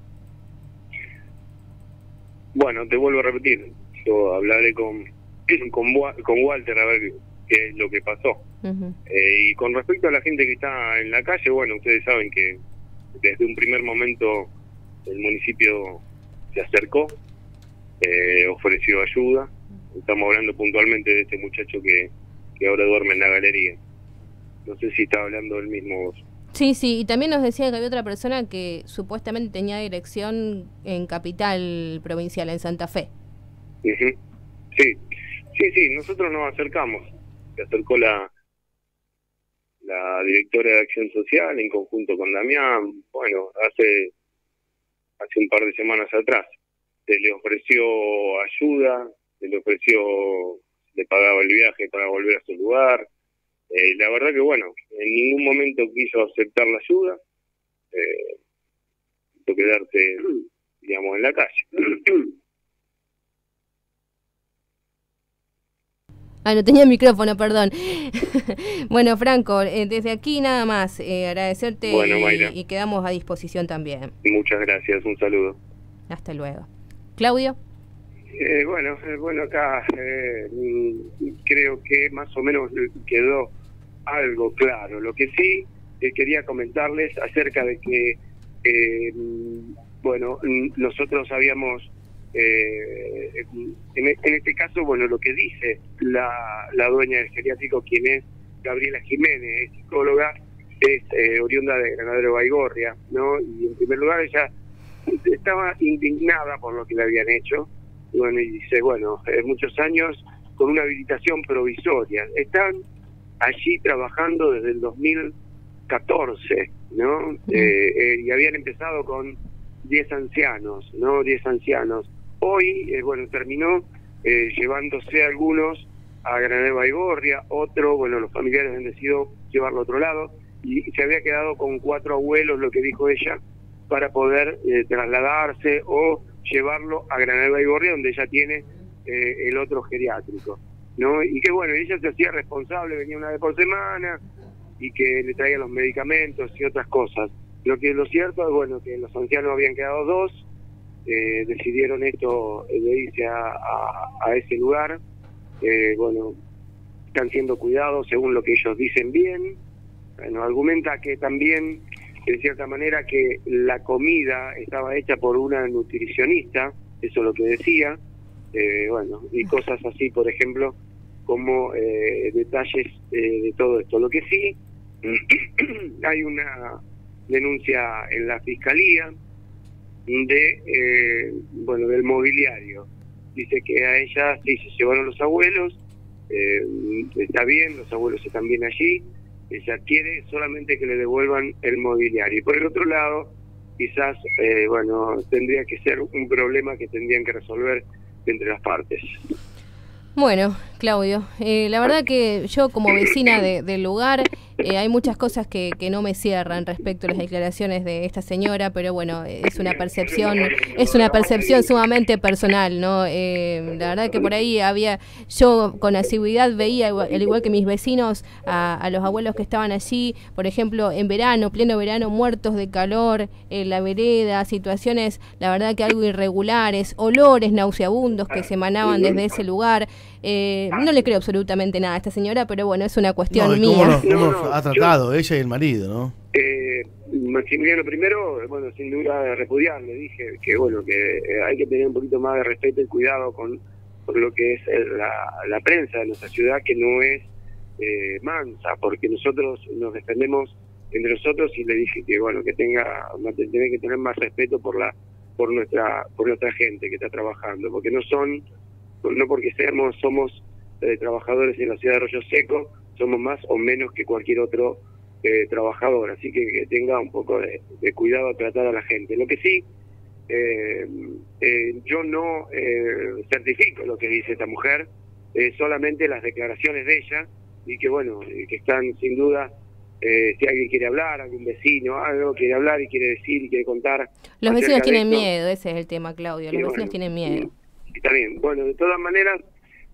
Bueno, te vuelvo a repetir, yo hablaré con, con, con Walter a ver qué es lo que pasó. Eh, y con respecto a la gente que está en la calle, bueno, ustedes saben que desde un primer momento el municipio se acercó, eh, ofreció ayuda. Estamos hablando puntualmente de este muchacho que, que ahora duerme en la galería. No sé si está hablando del mismo Sí, sí, y también nos decía que había otra persona que supuestamente tenía dirección en capital provincial, en Santa Fe. Sí, sí, sí, nosotros nos acercamos. Se acercó la, la directora de Acción Social en conjunto con Damián. Bueno, hace hace un par de semanas atrás. Se le ofreció ayuda, se le ofreció, le pagaba el viaje para volver a su lugar. Eh, la verdad que bueno, en ningún momento quiso aceptar la ayuda, eh, quedarse, digamos, en la calle. Ah, no tenía micrófono, perdón. bueno, Franco, eh, desde aquí nada más, eh, agradecerte y, quedamos a disposición también. Muchas gracias, un saludo. Hasta luego. Claudio. Eh, bueno, bueno, acá creo que más o menos quedó algo claro. Lo que sí quería comentarles acerca de que, bueno, nosotros habíamos eh, en, este caso, bueno, lo que dice la, la dueña del geriátrico, quien es Gabriela Jiménez, es psicóloga, es eh, oriunda de Granadero Baigorria, ¿no? Y en primer lugar ella estaba indignada por lo que le habían hecho, y bueno, y dice, bueno, eh, muchos años con una habilitación provisoria. Están allí trabajando desde el 2014, ¿no? Eh, y habían empezado con 10 ancianos, ¿no? 10 ancianos. Hoy, eh, bueno, terminó eh, llevándose algunos a Granada y Gorria, otro, bueno, los familiares han decidido llevarlo a otro lado, y se había quedado con cuatro abuelos, lo que dijo ella, para poder eh, trasladarse o llevarlo a Granada y Gorria, donde ella tiene el otro geriátrico. ¿no? Y que bueno, ella se hacía responsable, venía una vez por semana y que le traía los medicamentos y otras cosas. Lo que lo cierto es bueno que los ancianos habían quedado dos, eh, decidieron esto de irse a, a, ese lugar. Eh, bueno, están siendo cuidados según lo que ellos dicen bien. Bueno, argumenta que también, de cierta manera, que la comida estaba hecha por una nutricionista, eso es lo que decía. Eh, bueno, y cosas así, por ejemplo, como detalles de todo esto. Lo que sí, hay una denuncia en la fiscalía de, eh, bueno, del mobiliario. Dice que a ella sí se llevaron los abuelos, eh, está bien, los abuelos están bien allí, ella quiere solamente que le devuelvan el mobiliario. Y por el otro lado, quizás, eh, bueno, tendría que ser un problema que tendrían que resolver entre las partes. Bueno, Claudio, eh, la verdad que yo como vecina de- del lugar eh, hay muchas cosas que, que no me cierran respecto a las declaraciones de esta señora, pero bueno, es una percepción, es una percepción sumamente personal, ¿no? Eh, la verdad que por ahí había, yo con asiduidad veía, al igual que mis vecinos, a, a los abuelos que estaban allí, por ejemplo, en verano, pleno verano, muertos de calor, en la vereda, situaciones, la verdad que algo irregulares, olores nauseabundos que se emanaban desde ese lugar. Eh, no le creo absolutamente nada a esta señora, pero bueno, es una cuestión No, mía. cómo nos- cómo ha tratado ella y el marido, ¿no? Eh, Maximiliano primero, eh, bueno, sin duda repudiar, le dije que bueno, que eh, hay que tener un poquito más de respeto y cuidado con, con lo que es el- la, la prensa de nuestra ciudad, que no es eh, mansa, porque nosotros nos defendemos entre nosotros y le dije que bueno, que tenga, tiene que tener más respeto por la por nuestra por nuestra gente que está trabajando, porque no son no porque seamos somos eh, trabajadores en la ciudad de Arroyo Seco, somos más o menos que cualquier otro eh, trabajador, así que, que tenga un poco de, de cuidado a tratar a la gente. Lo que sí, eh, yo no eh, certifico lo que dice esta mujer, solamente las declaraciones de ella y que bueno, que están sin duda, eh, si alguien quiere hablar, algún vecino, algo quiere hablar y quiere decir y quiere contar. Los vecinos tienen esto, miedo, ese es el tema, Claudio. Los Y vecinos bueno, tienen miedo. Está bien. Bueno, de todas maneras,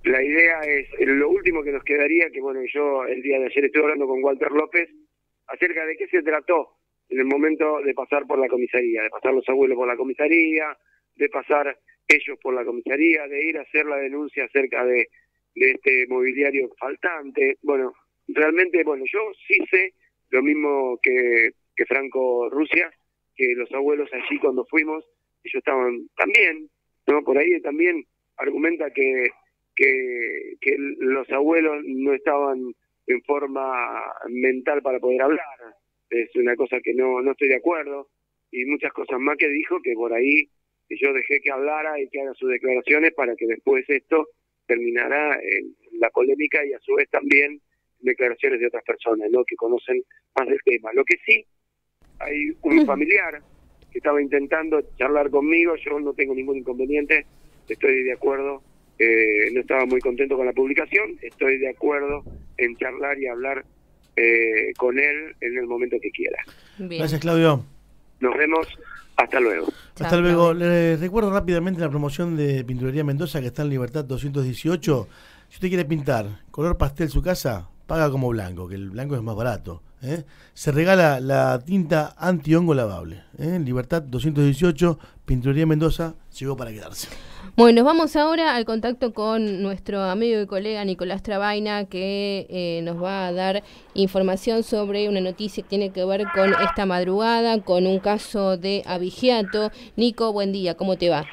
la idea es, lo último que nos quedaría, que bueno, yo el día de ayer estuve hablando con Walter López acerca de qué se trató en el momento de pasar por la comisaría, de pasar los abuelos por la comisaría, de pasar ellos por la comisaría, de ir a hacer la denuncia acerca de, de este mobiliario faltante. Bueno, realmente, bueno, yo sí sé lo mismo que, que Franco Rusia, que los abuelos allí cuando fuimos, ellos estaban también, ¿no? Por ahí también argumenta que, que, que los abuelos no estaban en forma mental para poder hablar. Es una cosa que no, no estoy de acuerdo. Y muchas cosas más que dijo que por ahí yo dejé que hablara y que haga sus declaraciones para que después esto terminara en la polémica y a su vez también declaraciones de otras personas, ¿no? Que conocen más del tema. Lo que sí, hay un familiar que estaba intentando charlar conmigo, yo no tengo ningún inconveniente, estoy de acuerdo, eh, no estaba muy contento con la publicación, estoy de acuerdo en charlar y hablar eh, con él en el momento que quiera. Gracias, Claudio. Nos vemos, hasta luego. Hasta luego. Les recuerdo rápidamente la promoción de Pinturería Mendoza que está en Libertad 218. Si usted quiere pintar color pastel su casa, paga como blanco, que el blanco es más barato. ¿Eh? Se regala la tinta anti-hongo lavable. ¿eh? En Libertad 218, Pinturería Mendoza, llegó para quedarse. Bueno, nos vamos ahora al contacto con nuestro amigo y colega Nicolás Trabaina, que eh, nos va a dar información sobre una noticia que tiene que ver con esta madrugada, con un caso de abigeato. Nico, buen día, ¿cómo te va?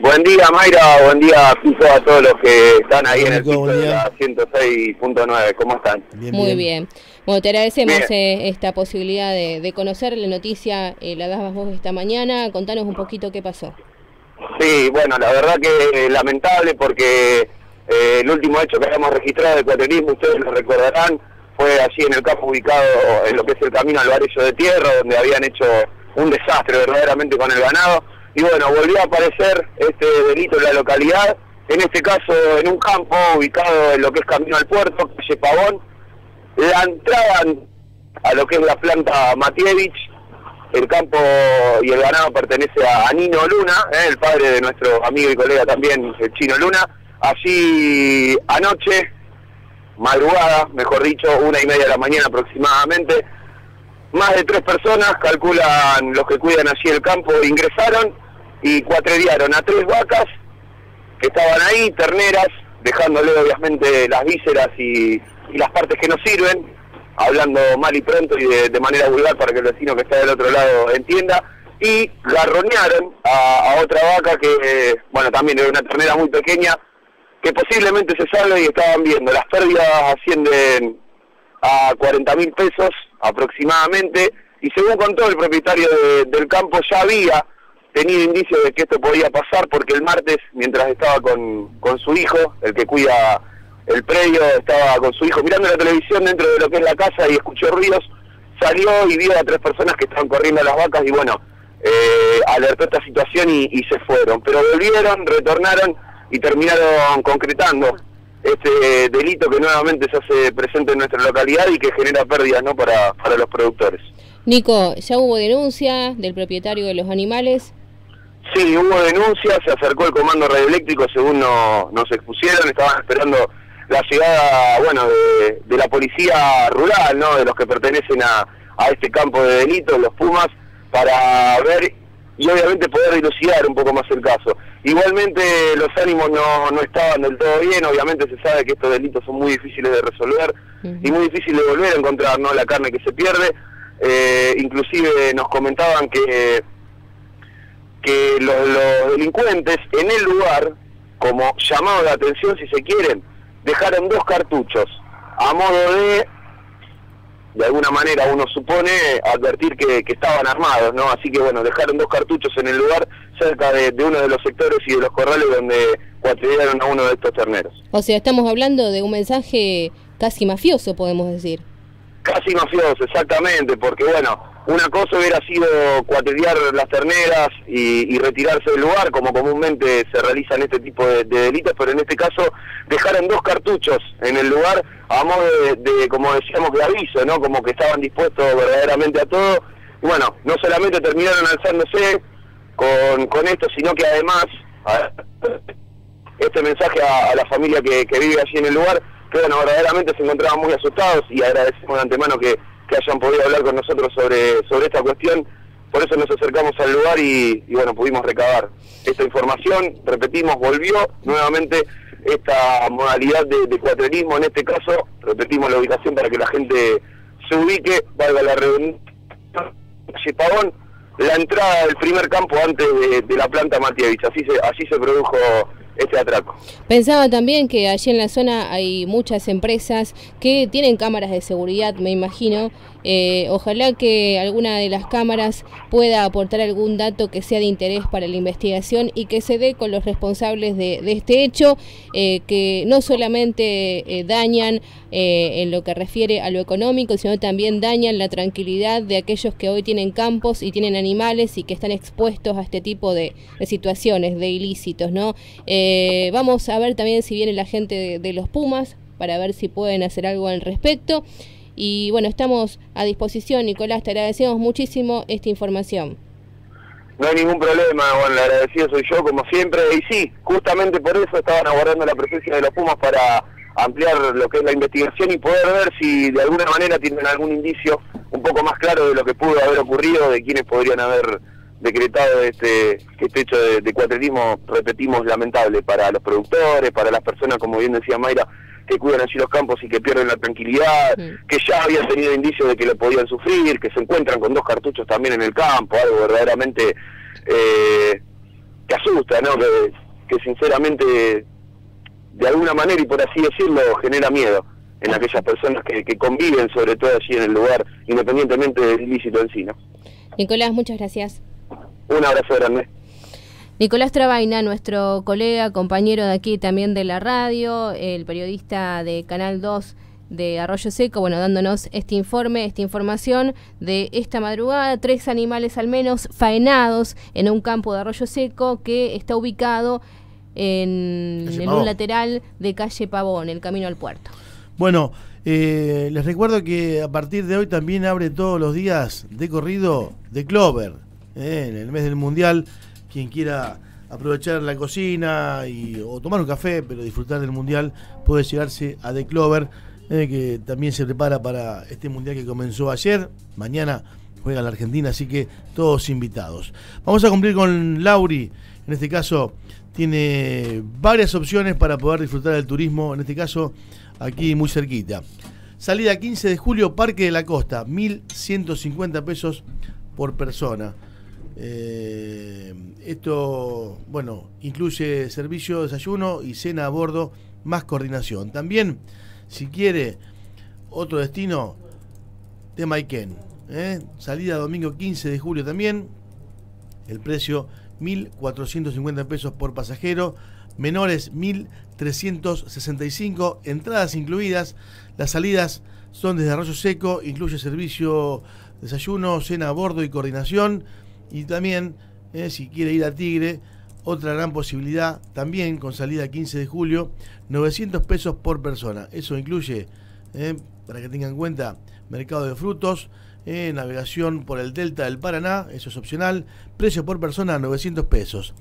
Buen día, Mayra. Buen día, Pico, a todos los que están ahí en el piso de la 106.9. ¿Cómo están? Muy bien. Bueno, te agradecemos eh, esta posibilidad de, de conocer la noticia, eh, la dabas vos esta mañana. Contanos un poquito qué pasó. Sí, bueno, la verdad que eh, lamentable porque eh, el último hecho que habíamos registrado de cuaterismo, ustedes lo recordarán, fue allí en el campo ubicado en lo que es el camino al Varillo de Tierra, donde habían hecho un desastre verdaderamente con el ganado. Y bueno, volvió a aparecer este delito en la localidad, en este caso en un campo ubicado en lo que es camino al puerto, calle Pavón. La entrada a lo que es la planta Matievich, el campo y el ganado pertenece a Nino Luna, ¿eh? el padre de nuestro amigo y colega también, el Chino Luna. Allí anoche, madrugada, mejor dicho, una y media de la mañana aproximadamente, más de tres personas, calculan los que cuidan allí el campo, ingresaron y cuatreriaron a tres vacas que estaban ahí, terneras, dejándole obviamente las vísceras y, y las partes que no sirven, hablando mal y pronto y de, manera vulgar para que el vecino que está del otro lado entienda, y garronearon a, otra vaca que, bueno, también era una ternera muy pequeña, que posiblemente se salve y estaban viendo. Las pérdidas ascienden a 40 mil pesos aproximadamente, y según contó el propietario de- del campo, ya había tenido indicios de que esto podía pasar porque el martes, mientras estaba con, con su hijo, el que cuida el predio, estaba con su hijo mirando la televisión dentro de lo que es la casa y escuchó ruidos, salió y vio a tres personas que estaban corriendo a las vacas y bueno, eh, alertó esta situación y, y se fueron. Pero volvieron, retornaron y terminaron concretando este delito que nuevamente se hace presente en nuestra localidad y que genera pérdidas ¿no? para, para los productores. Nico, ¿ya hubo denuncia del propietario de los animales? Sí, hubo denuncia, se acercó el comando radioeléctrico según no- nos expusieron, estaban esperando la llegada, bueno, de, de la policía rural, ¿no? De los que pertenecen a, a este campo de delitos, los Pumas, para ver y obviamente poder dilucidar un poco más el caso. Igualmente los ánimos no, no estaban del todo bien, obviamente se sabe que estos delitos son muy difíciles de resolver y muy difícil de volver a encontrar, ¿no? La carne que se pierde. Eh, inclusive nos comentaban que que los, los delincuentes en el lugar, como llamado de atención si se quieren, dejaron dos cartuchos a modo de, de alguna manera uno supone, advertir que, que estaban armados, ¿no? Así que bueno, dejaron dos cartuchos en el lugar cerca de, de uno de los sectores y de los corrales donde cuatrillaron a uno de estos terneros. O sea, estamos hablando de un mensaje casi mafioso, podemos decir. Casi mafioso, exactamente, porque bueno, una cosa hubiera sido cuatrillear las terneras y, retirarse del lugar, como comúnmente se realizan este tipo de, de delitos, pero en este caso dejaron dos cartuchos en el lugar a modo de, como decíamos, de aviso, ¿no? Como que estaban dispuestos verdaderamente a todo. Y bueno, no solamente terminaron alzándose con, con esto, sino que además este mensaje a, a la familia que, que vive allí en el lugar, que bueno, verdaderamente se encontraban muy asustados y agradecemos de antemano que, que hayan podido hablar con nosotros sobre, sobre esta cuestión. Por eso nos acercamos al lugar y, bueno, pudimos recabar esta información. Repetimos, volvió nuevamente esta modalidad de, de en este caso, repetimos la ubicación para que la gente se ubique, valga la redundancia, Pavón, la entrada del primer campo antes de, de la planta Matievich, así se, así se produjo este atraco. Pensaba también que allí en la zona hay muchas empresas que tienen cámaras de seguridad, me imagino. Eh, ojalá que alguna de las cámaras pueda aportar algún dato que sea de interés para la investigación y que se dé con los responsables de, de este hecho, eh, que no solamente eh, dañan eh, en lo que refiere a lo económico, sino también dañan la tranquilidad de aquellos que hoy tienen campos y tienen animales y que están expuestos a este tipo de, situaciones, de ilícitos, ¿no? Eh, vamos a ver también si viene la gente de los Pumas para ver si pueden hacer algo al respecto. Y bueno, estamos a disposición, Nicolás, te agradecemos muchísimo esta información. No hay ningún problema, bueno, agradecido soy yo como siempre y sí, justamente por eso estaban aguardando la presencia de los Pumas para ampliar lo que es la investigación y poder ver si de alguna manera tienen algún indicio un poco más claro de lo que pudo haber ocurrido, de quienes podrían haber decretado este, este hecho de, de repetimos, lamentable para los productores, para las personas, como bien decía Mayra, que cuidan allí los campos y que pierden la tranquilidad, que ya habían tenido indicios de que lo podían sufrir, que se encuentran con dos cartuchos también en el campo, algo verdaderamente eh, que asusta, ¿no? Que, que sinceramente, de alguna manera y por así decirlo, genera miedo en aquellas personas que, que conviven, sobre todo allí en el lugar, independientemente del ilícito en sí, ¿no? Nicolás, muchas gracias. Un abrazo grande. Nicolás Trabaina, nuestro colega, compañero de aquí también de la radio, el periodista de Canal 2 de Arroyo Seco, bueno, dándonos este informe, esta información de esta madrugada, tres animales al menos faenados en un campo de Arroyo Seco que está ubicado en, un lateral de calle Pavón, el camino al puerto. Bueno, eh, les recuerdo que a partir de hoy también abre todos los días de corrido de Clover, eh, en el mes del Mundial. Quien quiera aprovechar la cocina y, o tomar un café, pero disfrutar del Mundial, puede llegarse a The Clover, eh, que también se prepara para este Mundial que comenzó ayer. Mañana juega la Argentina, así que todos invitados. Vamos a cumplir con Lauri, en este caso tiene varias opciones para poder disfrutar del turismo, en este caso aquí muy cerquita. Salida 15 de julio, Parque de la Costa, 1.150 pesos por persona. Eh, esto, bueno, incluye servicio, desayuno y cena a bordo, más coordinación. También, si quiere otro destino, de Maiken. ¿eh? Salida domingo 15 de julio también. El precio 1.450 pesos por pasajero, menores 1.365, entradas incluidas, las salidas son desde Arroyo Seco, incluye servicio, desayuno, cena a bordo y coordinación, y también, eh, si quiere ir a Tigre, otra gran posibilidad, también con salida 15 de julio, 900 pesos por persona. Eso incluye, eh, para que tengan en cuenta, mercado de frutos, eh, navegación por el delta del Paraná, eso es opcional, precio por persona 900 pesos.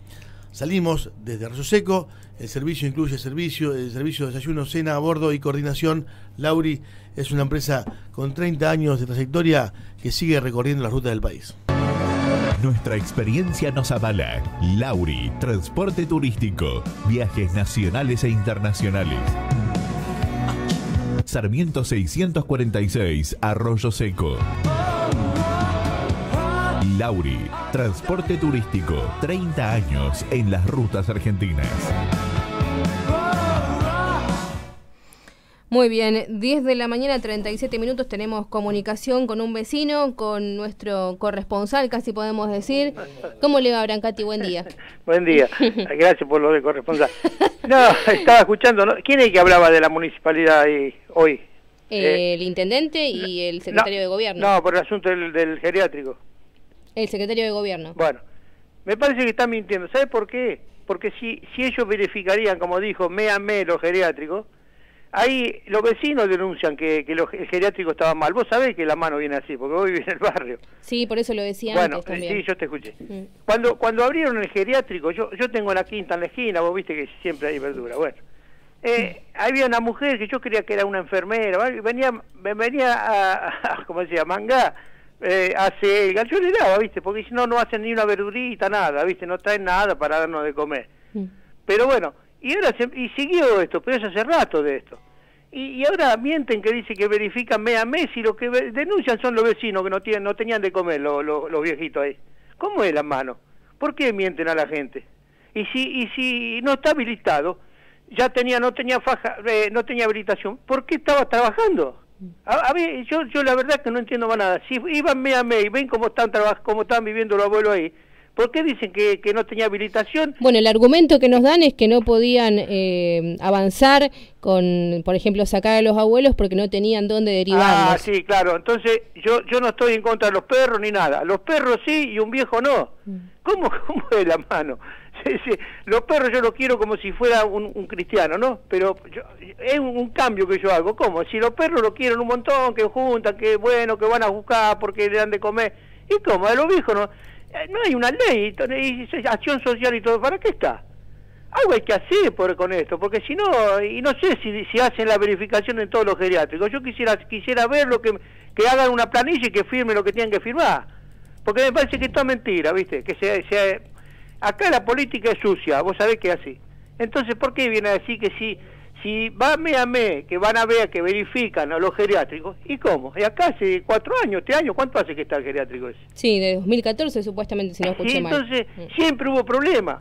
Salimos desde Arroyo Seco, el servicio incluye servicio, el servicio de desayuno, cena a bordo y coordinación. Lauri es una empresa con 30 años de trayectoria que sigue recorriendo las rutas del país. Nuestra experiencia nos avala. Lauri, transporte turístico, viajes nacionales e internacionales. Sarmiento 646, Arroyo Seco. Lauri, transporte turístico, 30 años en las rutas argentinas. Muy bien, 10 de la mañana, 37 minutos, tenemos comunicación con un vecino, con nuestro corresponsal, casi podemos decir. ¿Cómo le va, Brancati? Buen día. Buen día, gracias por lo de corresponsal. No, estaba escuchando, ¿no? ¿quién es que hablaba de la municipalidad ahí, hoy? Eh, el intendente y el secretario de gobierno. No, por el asunto del, del geriátrico. El secretario de gobierno. Bueno, me parece que está mintiendo. ¿Sabe por qué? Porque si, si ellos verificarían, como dijo, me amé los geriátricos, ahí los vecinos denuncian que, que los, el geriátrico estaba mal. Vos sabés que la mano viene así, porque vos vivís en el barrio. Sí, por eso lo decía Bueno, antes también. sí, yo te escuché. Mm. Cuando cuando abrieron el geriátrico, yo yo tengo la quinta en la esquina, vos viste que siempre hay verdura. Bueno, eh, había una mujer que yo creía que era una enfermera, ¿vale? venía venía a, a ¿cómo decía? Manga eh, hace yo le daba, ¿viste? Porque si no no hacen ni una verdurita, nada, ¿viste? No traen nada para darnos de comer. Pero bueno, y ahora se- y siguió esto, pero es hace rato de esto. Y, y ahora mienten que dice que verifican mes a mes y lo que denuncian son los vecinos que no tienen no tenían de comer los, los, los viejitos ahí. ¿Cómo es la mano? ¿Por qué mienten a la gente? Y si y si no está habilitado, ya tenía no tenía faja, eh, no tenía habilitación, ¿por qué estaba trabajando? A, a ver, yo yo la verdad que no entiendo más nada. Si iban mes a mes y ven cómo están traba- cómo están viviendo los abuelos ahí, ¿por qué dicen que, que no tenía habilitación? Bueno, el argumento que nos dan es que no podían eh, avanzar con, por ejemplo, sacar a los abuelos porque no tenían dónde Ah, derivarlos. sí, claro. Entonces, yo yo no estoy en contra de los perros ni nada. Los perros sí y un viejo no. ¿Cómo, cómo es la mano? Los perros yo los quiero como si fuera un, un cristiano, ¿no? Pero yo- es un, un cambio que yo hago. ¿Cómo? Si los perros lo quieren un montón, que juntan, que bueno, que van a buscar porque le dan de comer. ¿Y cómo? A los viejos no. Eh, No hay una ley, y- acción social y todo. ¿Para qué está? algo hay que hacer por, con esto, porque si no, y no sé si, si hacen la verificación en todos los geriátricos, yo quisiera quisiera ver lo que, que hagan una planilla y que firmen lo que tienen que firmar, porque me parece que esto es mentira, ¿viste? Que se, se- acá la política es sucia, vos sabés que es así. Entonces, ¿por qué viene a decir que si, si va mes a mes, que van a ver, que verifican a los geriátricos, ¿y cómo? Y acá hace cuatro años, este año, ¿cuánto hace que está el geriátrico ese? Sí, de 2014 supuestamente, si no escuché Sí, entonces Mm. siempre hubo problemas,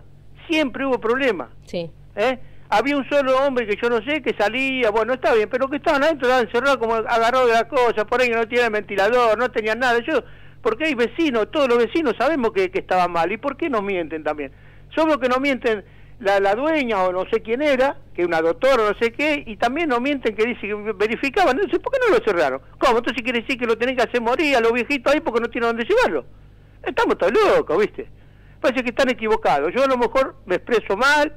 siempre hubo problemas. Sí. ¿eh? Había un solo hombre que yo no sé, que salía, bueno, está bien, pero que estaban adentro, estaban encerrados como agarró de la cosa, por ahí que no tenían ventilador, no tenían nada. Yo, porque hay vecinos, todos los vecinos sabemos que, que estaban mal, ¿y por qué nos mienten también? Solo que nos mienten la, la dueña o no sé quién era, que una doctora o no sé qué, y también nos mienten que dice que verificaban, entonces, ¿por qué no lo cerraron? ¿Cómo? Entonces quiere decir que lo tienen que hacer morir a los viejitos ahí porque no tienen dónde llevarlo. Estamos todos locos, ¿viste? Parece que están equivocados. Yo a lo mejor me expreso mal,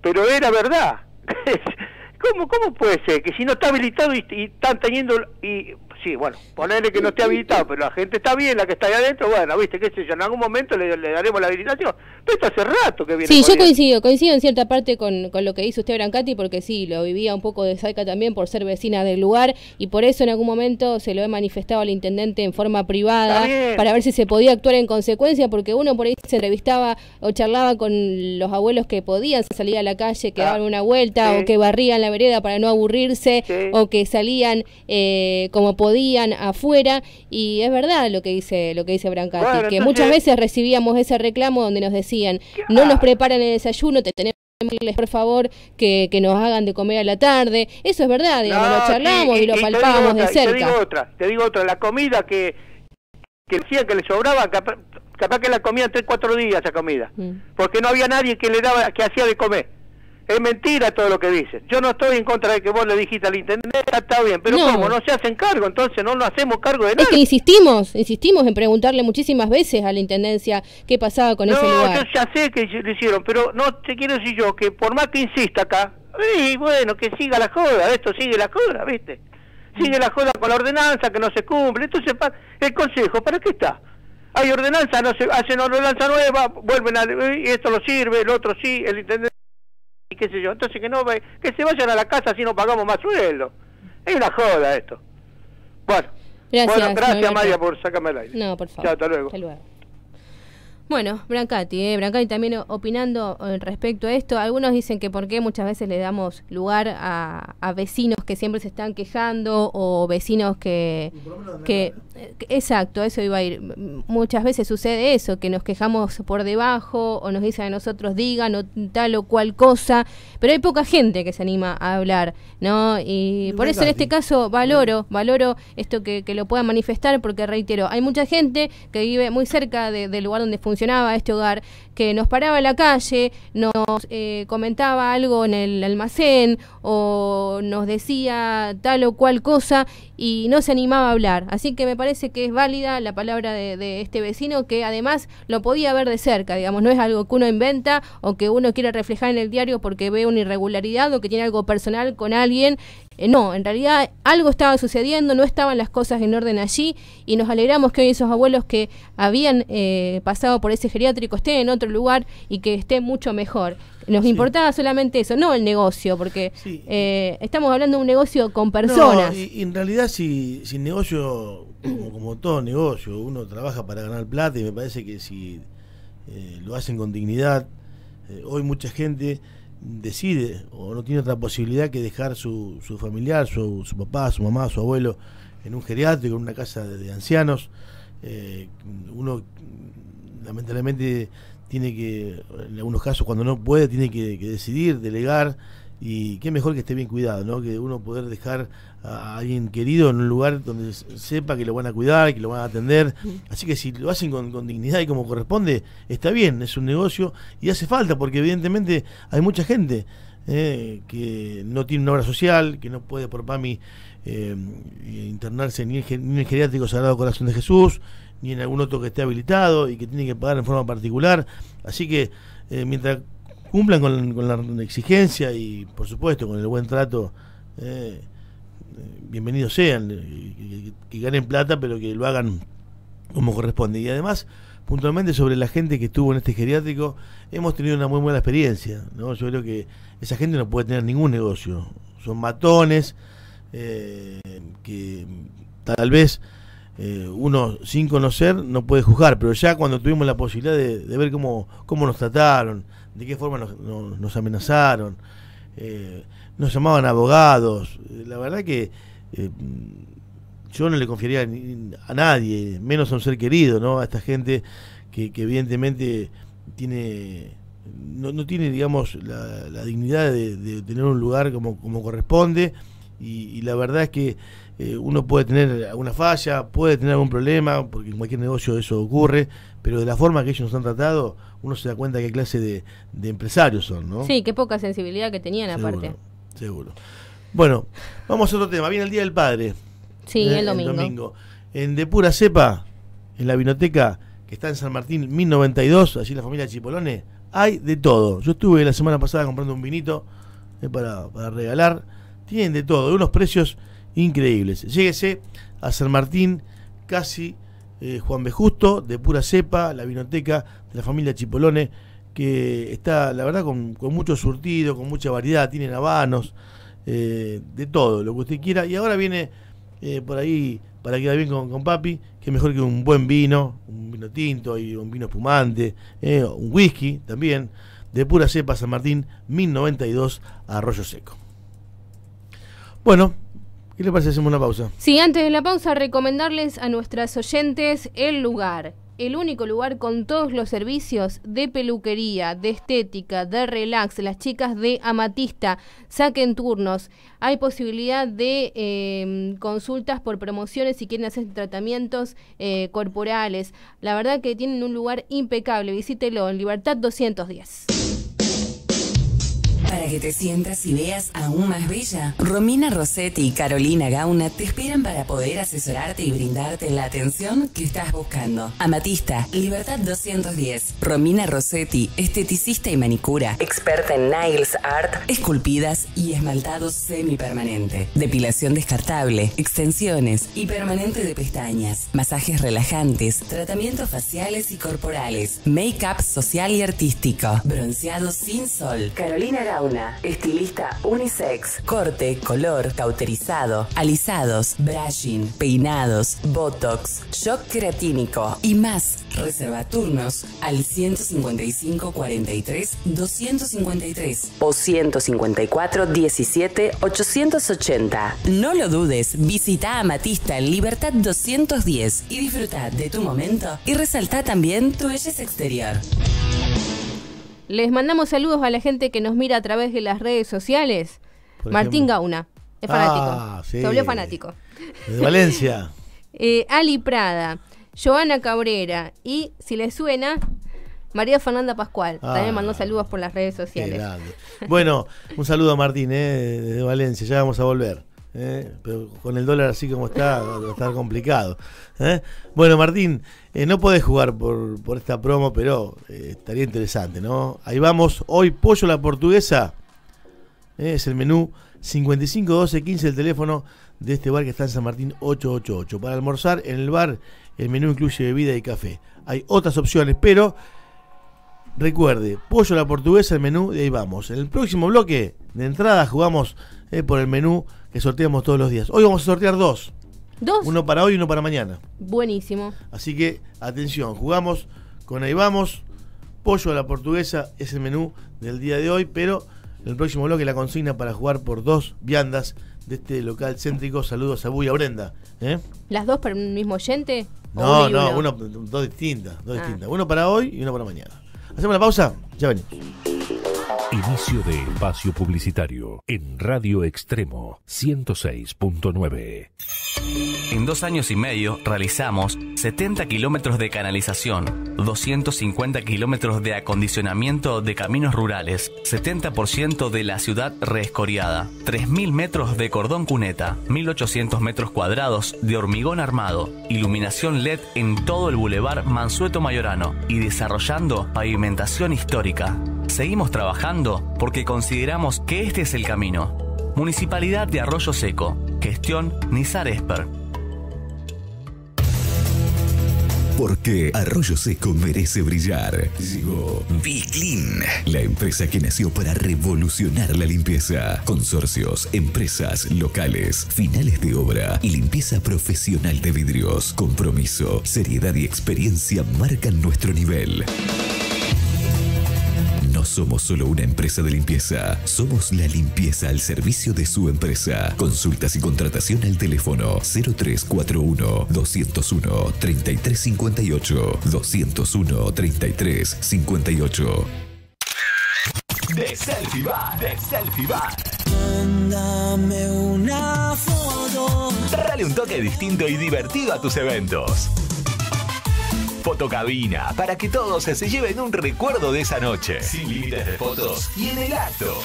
pero era verdad. ¿Cómo, ¿Cómo puede ser que si no está habilitado y, y están teniendo... y Sí, bueno, ponerle que no esté habilitado, pero la gente está bien, la que está ahí adentro, bueno, viste, qué sé yo, en algún momento le, le daremos la habilitación. Pero esto hace rato que viene Sí, yo coincido, coincido en cierta parte con, con lo que dice usted, Brancati, porque sí, lo vivía un poco de cerca también por ser vecina del lugar y por eso en algún momento se lo he manifestado al intendente en forma privada para ver si se podía actuar en consecuencia, porque uno por ahí se entrevistaba o charlaba con los abuelos que podían salir a la calle, que Ah, daban una vuelta sí. o que barrían la vereda para no aburrirse o que salían eh, como podían afuera y es verdad lo que dice lo que dice Brancati, Bueno, que entonces- muchas veces recibíamos ese reclamo donde nos decían no nos preparan el desayuno, te tenemos por favor que, que nos hagan de comer a la tarde. Eso es verdad, digamos, No, lo charlamos y, lo otra, de Te cerca. digo otra, te digo otra, la comida que, que decían que le sobraba, ap- capaz que la comían tres, cuatro días esa comida, Mm. porque no había nadie que le daba, que hacía de comer. Es mentira todo lo que dicen. Yo no estoy en contra de que vos le dijiste al intendente, está bien, pero No. ¿cómo? No se hacen cargo, entonces no nos hacemos cargo de Es nada. que insistimos, insistimos en preguntarle muchísimas veces a la intendencia qué pasaba con ese No, yo lugar. ya sé que lo hicieron, pero no te quiero decir yo que por más que insista acá, y bueno, que siga la joda, esto sigue la joda, ¿viste? Sigue la joda con la ordenanza que no se cumple. Entonces, el consejo, ¿para qué está? Hay ordenanza, no se hacen ordenanza nueva, vuelven a y esto lo sirve, el otro sí, el intendente y qué sé yo. Entonces que no que se vayan a la casa así no pagamos más sueldo. Es una joda esto. Bueno, Gracias, bueno, gracias Norberto. María por sacarme al aire. No, por favor. Chao, hasta luego. Hasta luego. Bueno, Brancati, eh, Brancati también opinando eh, respecto a esto. Algunos dicen que por qué muchas veces le damos lugar a, a vecinos que siempre se están quejando o vecinos que... que eh, que- exacto, eso iba a ir. Muchas veces sucede eso, que nos quejamos por debajo o nos dicen a nosotros digan o tal o cual cosa, pero hay poca gente que se anima a hablar, ¿no? Y por eso en este caso valoro, valoro esto que, que lo puedan manifestar, porque reitero, hay mucha gente que vive muy cerca de- del lugar donde funcionaba este hogar, que nos paraba en la calle, nos eh, comentaba algo en el almacén o nos decía tal o cual cosa y no se animaba a hablar. Así que me parece que es válida la palabra de, de este vecino que además lo podía ver de cerca, digamos, no es algo que uno inventa o que uno quiere reflejar en el diario porque ve una irregularidad o que tiene algo personal con alguien. Eh, no, en realidad algo estaba sucediendo, no estaban las cosas en orden allí y nos alegramos que hoy esos abuelos que habían eh, pasado por ese geriátrico estén en otro lugar y que estén mucho mejor. Nos importaba solamente eso, no el negocio, porque eh, estamos hablando de un negocio con personas. No, y, y en realidad si, si el negocio, como, como todo negocio, uno trabaja para ganar plata y me parece que si eh, lo hacen con dignidad, eh, hoy mucha gente decide o no tiene otra posibilidad que dejar su, su familiar, su, su papá, su mamá, su abuelo en un geriátrico, en una casa de, de ancianos. Eh, uno lamentablemente tiene que, en algunos casos cuando no puede, tiene que, que decidir, delegar y qué mejor que esté bien cuidado, ¿no? Que uno poder dejar a alguien querido en un lugar donde se- sepa que lo van a cuidar, que lo van a atender. Así que si lo hacen con, con dignidad y como corresponde, está bien, es un negocio y hace falta porque evidentemente hay mucha gente eh, que no tiene una obra social, que no puede por PAMI eh, internarse ni en, ni en el geriátrico Sagrado Corazón de Jesús, ni en algún otro que esté habilitado y que tiene que pagar en forma particular. Así que eh, mientras cumplan con, con la exigencia y por supuesto con el buen trato, eh, eh, bienvenidos sean, eh, que, que ganen plata pero que lo hagan como corresponde. Y además, puntualmente sobre la gente que estuvo en este geriátrico, hemos tenido una muy buena experiencia. ¿no? Yo creo que esa gente no puede tener ningún negocio. Son matones eh, que tal vez eh, uno sin conocer no puede juzgar, pero ya cuando tuvimos la posibilidad de, ver cómo, cómo nos trataron, de qué forma nos, amenazaron, eh, nos llamaban abogados, eh, la verdad que eh, yo no le confiaría a nadie, menos a un ser querido, ¿no? A esta gente que, evidentemente tiene no, no tiene, digamos, la, dignidad de, tener un lugar como, como corresponde y la verdad es que eh, uno puede tener alguna falla, puede tener algún problema, porque en cualquier negocio eso ocurre, pero de la forma que ellos nos han tratado, uno se da cuenta qué clase de, de empresarios son, ¿no? Sí, qué poca sensibilidad que tenían Seguro, aparte. Seguro. Bueno, vamos a otro tema. Viene el Día del Padre. Sí, Eh, el domingo. En De Pura Cepa, en la vinoteca que está en San Martín 1092, allí la familia Chipolone, hay de todo. Yo estuve la semana pasada comprando un vinito eh, para, para regalar. Tienen de todo, de unos precios increíbles. Lléguese a San Martín, casi eh, Juan B. Justo, de pura cepa, la vinoteca de la familia Chipolone, que está, la verdad, con, mucho surtido, con mucha variedad, tienen habanos, eh, de todo, lo que usted quiera. Y ahora viene eh, por ahí, para quedar bien con, con papi, que mejor que un buen vino, un vino tinto y un vino espumante, un whisky también, de pura cepa San Martín, 1092, Arroyo Seco. Bueno, ¿qué le parece? Hacemos una pausa. Sí, antes de la pausa, recomendarles a nuestras oyentes el lugar el único lugar con todos los servicios de peluquería, de estética, de relax. Las chicas de Amatista saquen turnos. Hay posibilidad de eh, consultas por promociones si quieren hacer tratamientos eh, corporales. La verdad que tienen un lugar impecable. Visítelo en Libertad 210. Para que te sientas y veas aún más bella, Romina Rossetti y Carolina Gauna te esperan para poder asesorarte y brindarte la atención que estás buscando. Amatista, Libertad 210. Romina Rossetti, esteticista y manicura, experta en nails art, esculpidas y esmaltados semipermanente, depilación descartable, extensiones y permanente de pestañas, masajes relajantes, tratamientos faciales y corporales, make-up social y artístico, bronceado sin sol. Carolina Gauna, estilista unisex, corte, color, cauterizado, alisados, brushing, peinados, botox, shock creatínico y más. Reserva turnos al 155 43 253 o 154 17 880. No lo dudes, visita Amatista en Libertad 210 y disfruta de tu momento y resalta también tu belleza exterior. Les mandamos saludos a la gente que nos mira a través de las redes sociales. Por Martín ejemplo. Gauna, es fanático. Ah, sí. Se volvió fanático. De Valencia. Eh, Ali Prada, Joana Cabrera y, si les suena, María Fernanda Pascual. Ah. También mandó saludos por las redes sociales. Bueno, un saludo a Martín, eh, de Valencia, ya vamos a volver. eh, pero con el dólar así como está, va a estar complicado. eh. Bueno, Martín, eh, no podés jugar por, por esta promo, pero eh, estaría interesante, ¿no? Ahí vamos, hoy pollo la portuguesa, eh, es el menú 55 12 15 el teléfono de este bar que está en San Martín 888. Para almorzar en el bar, el menú incluye bebida y café. Hay otras opciones, pero Recuerde, pollo la portuguesa, el menú, y ahí vamos. En el próximo bloque de entrada jugamos por el menú que sorteamos todos los días. Hoy vamos a sortear dos. ¿Dos? Uno para hoy y uno para mañana. Buenísimo. Así que, atención, jugamos con ahí vamos. Pollo a la portuguesa es el menú del día de hoy, pero en el próximo bloque la consigna para jugar por dos viandas de este local céntrico. Saludos a Bu y a Brenda. ¿eh? ¿Las dos para el mismo oyente? ¿O No, no, uno? uno, dos distintas, dos Ah. distintas. Uno para hoy y uno para mañana. Hacemos la pausa, ya venimos. Inicio de espacio publicitario en Radio Extremo 106.9. En dos años y medio realizamos 70 kilómetros de canalización, 250 kilómetros de acondicionamiento de caminos rurales, 70% de la ciudad reescoriada, 3.000 metros de cordón cuneta, 1.800 metros cuadrados de hormigón armado, iluminación LED en todo el bulevar Mansueto Mayorano y desarrollando pavimentación histórica. Seguimos trabajando porque consideramos que este es el camino. Municipalidad de Arroyo Seco. Gestión Nizar Esper. Porque Arroyo Seco merece brillar. Llegó Biclin, la empresa que nació para revolucionar la limpieza. Consorcios, empresas, locales, finales de obra y limpieza profesional de vidrios. Compromiso, seriedad y experiencia marcan nuestro nivel. No somos solo una empresa de limpieza, somos la limpieza al servicio de su empresa. Consultas y contratación al teléfono 0341 201 3358 201 3358. De Selfie Bar, de Selfie Bar. Mándame una foto. Dale un toque distinto y divertido a tus eventos. Fotocabina, para que todos se lleven un recuerdo de esa noche. Sin límites de fotos y en el acto.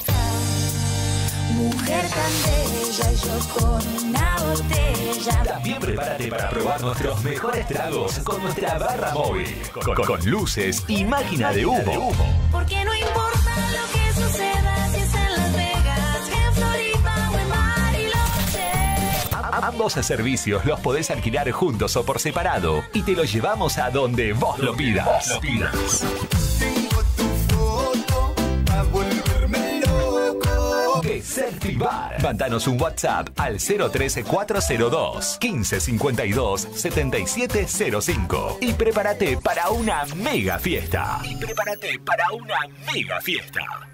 Mujer tan bella yo con una botella. También prepárate para probar nuestros mejores tragos con nuestra barra móvil. Con, con luces y máquina de humo. Porque no importa lo que suceda Ambos servicios los podés alquilar juntos o por separado y te los llevamos a donde vos lo pidas. Vos lo pidas. Selfie Bar. Mándanos un WhatsApp al 013 402 1552 7705 y prepárate para una mega fiesta. Y prepárate para una mega fiesta.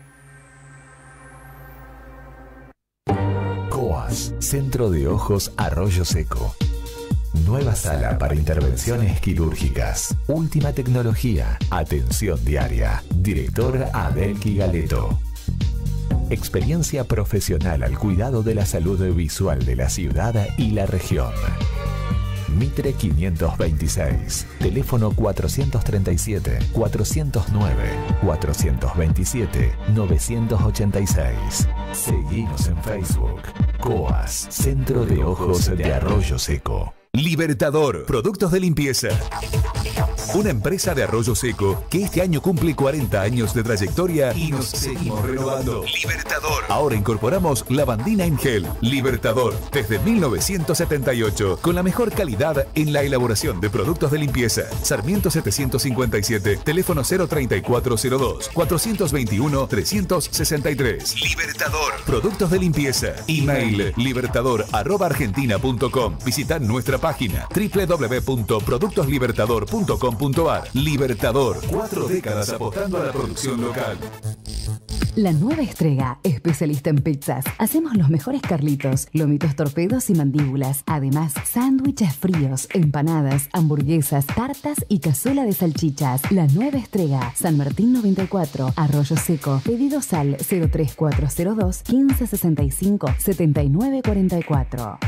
COAS, Centro de Ojos Arroyo Seco. Nueva sala para intervenciones quirúrgicas. Última tecnología. Atención diaria. Director Adelki Galeto. Experiencia profesional al cuidado de la salud visual de la ciudad y la región. Mitre 526, teléfono 437 409 427 986. Seguimos en Facebook. COAS, Centro de Ojos de Arroyo Seco. Libertador, productos de limpieza. Una empresa de arroyo seco que este año cumple 40 años de trayectoria y nos seguimos renovando. Libertador. Ahora incorporamos lavandina en gel. Libertador, desde 1978, con la mejor calidad en la elaboración de productos de limpieza. Sarmiento 757, teléfono 03402 421 363. Libertador. Productos de limpieza. Email libertador@argentina.com. Visita nuestra página www.productoslibertador.com.ar. Libertador. Cuatro décadas apostando a la producción local. La nueva Estrega, especialista en pizzas. Hacemos los mejores carlitos, lomitos torpedos y mandíbulas. Además, sándwiches fríos, empanadas, hamburguesas, tartas y cazuela de salchichas. La nueva Estrega, San Martín 94, Arroyo Seco. Pedidos al 03402 1565 7944.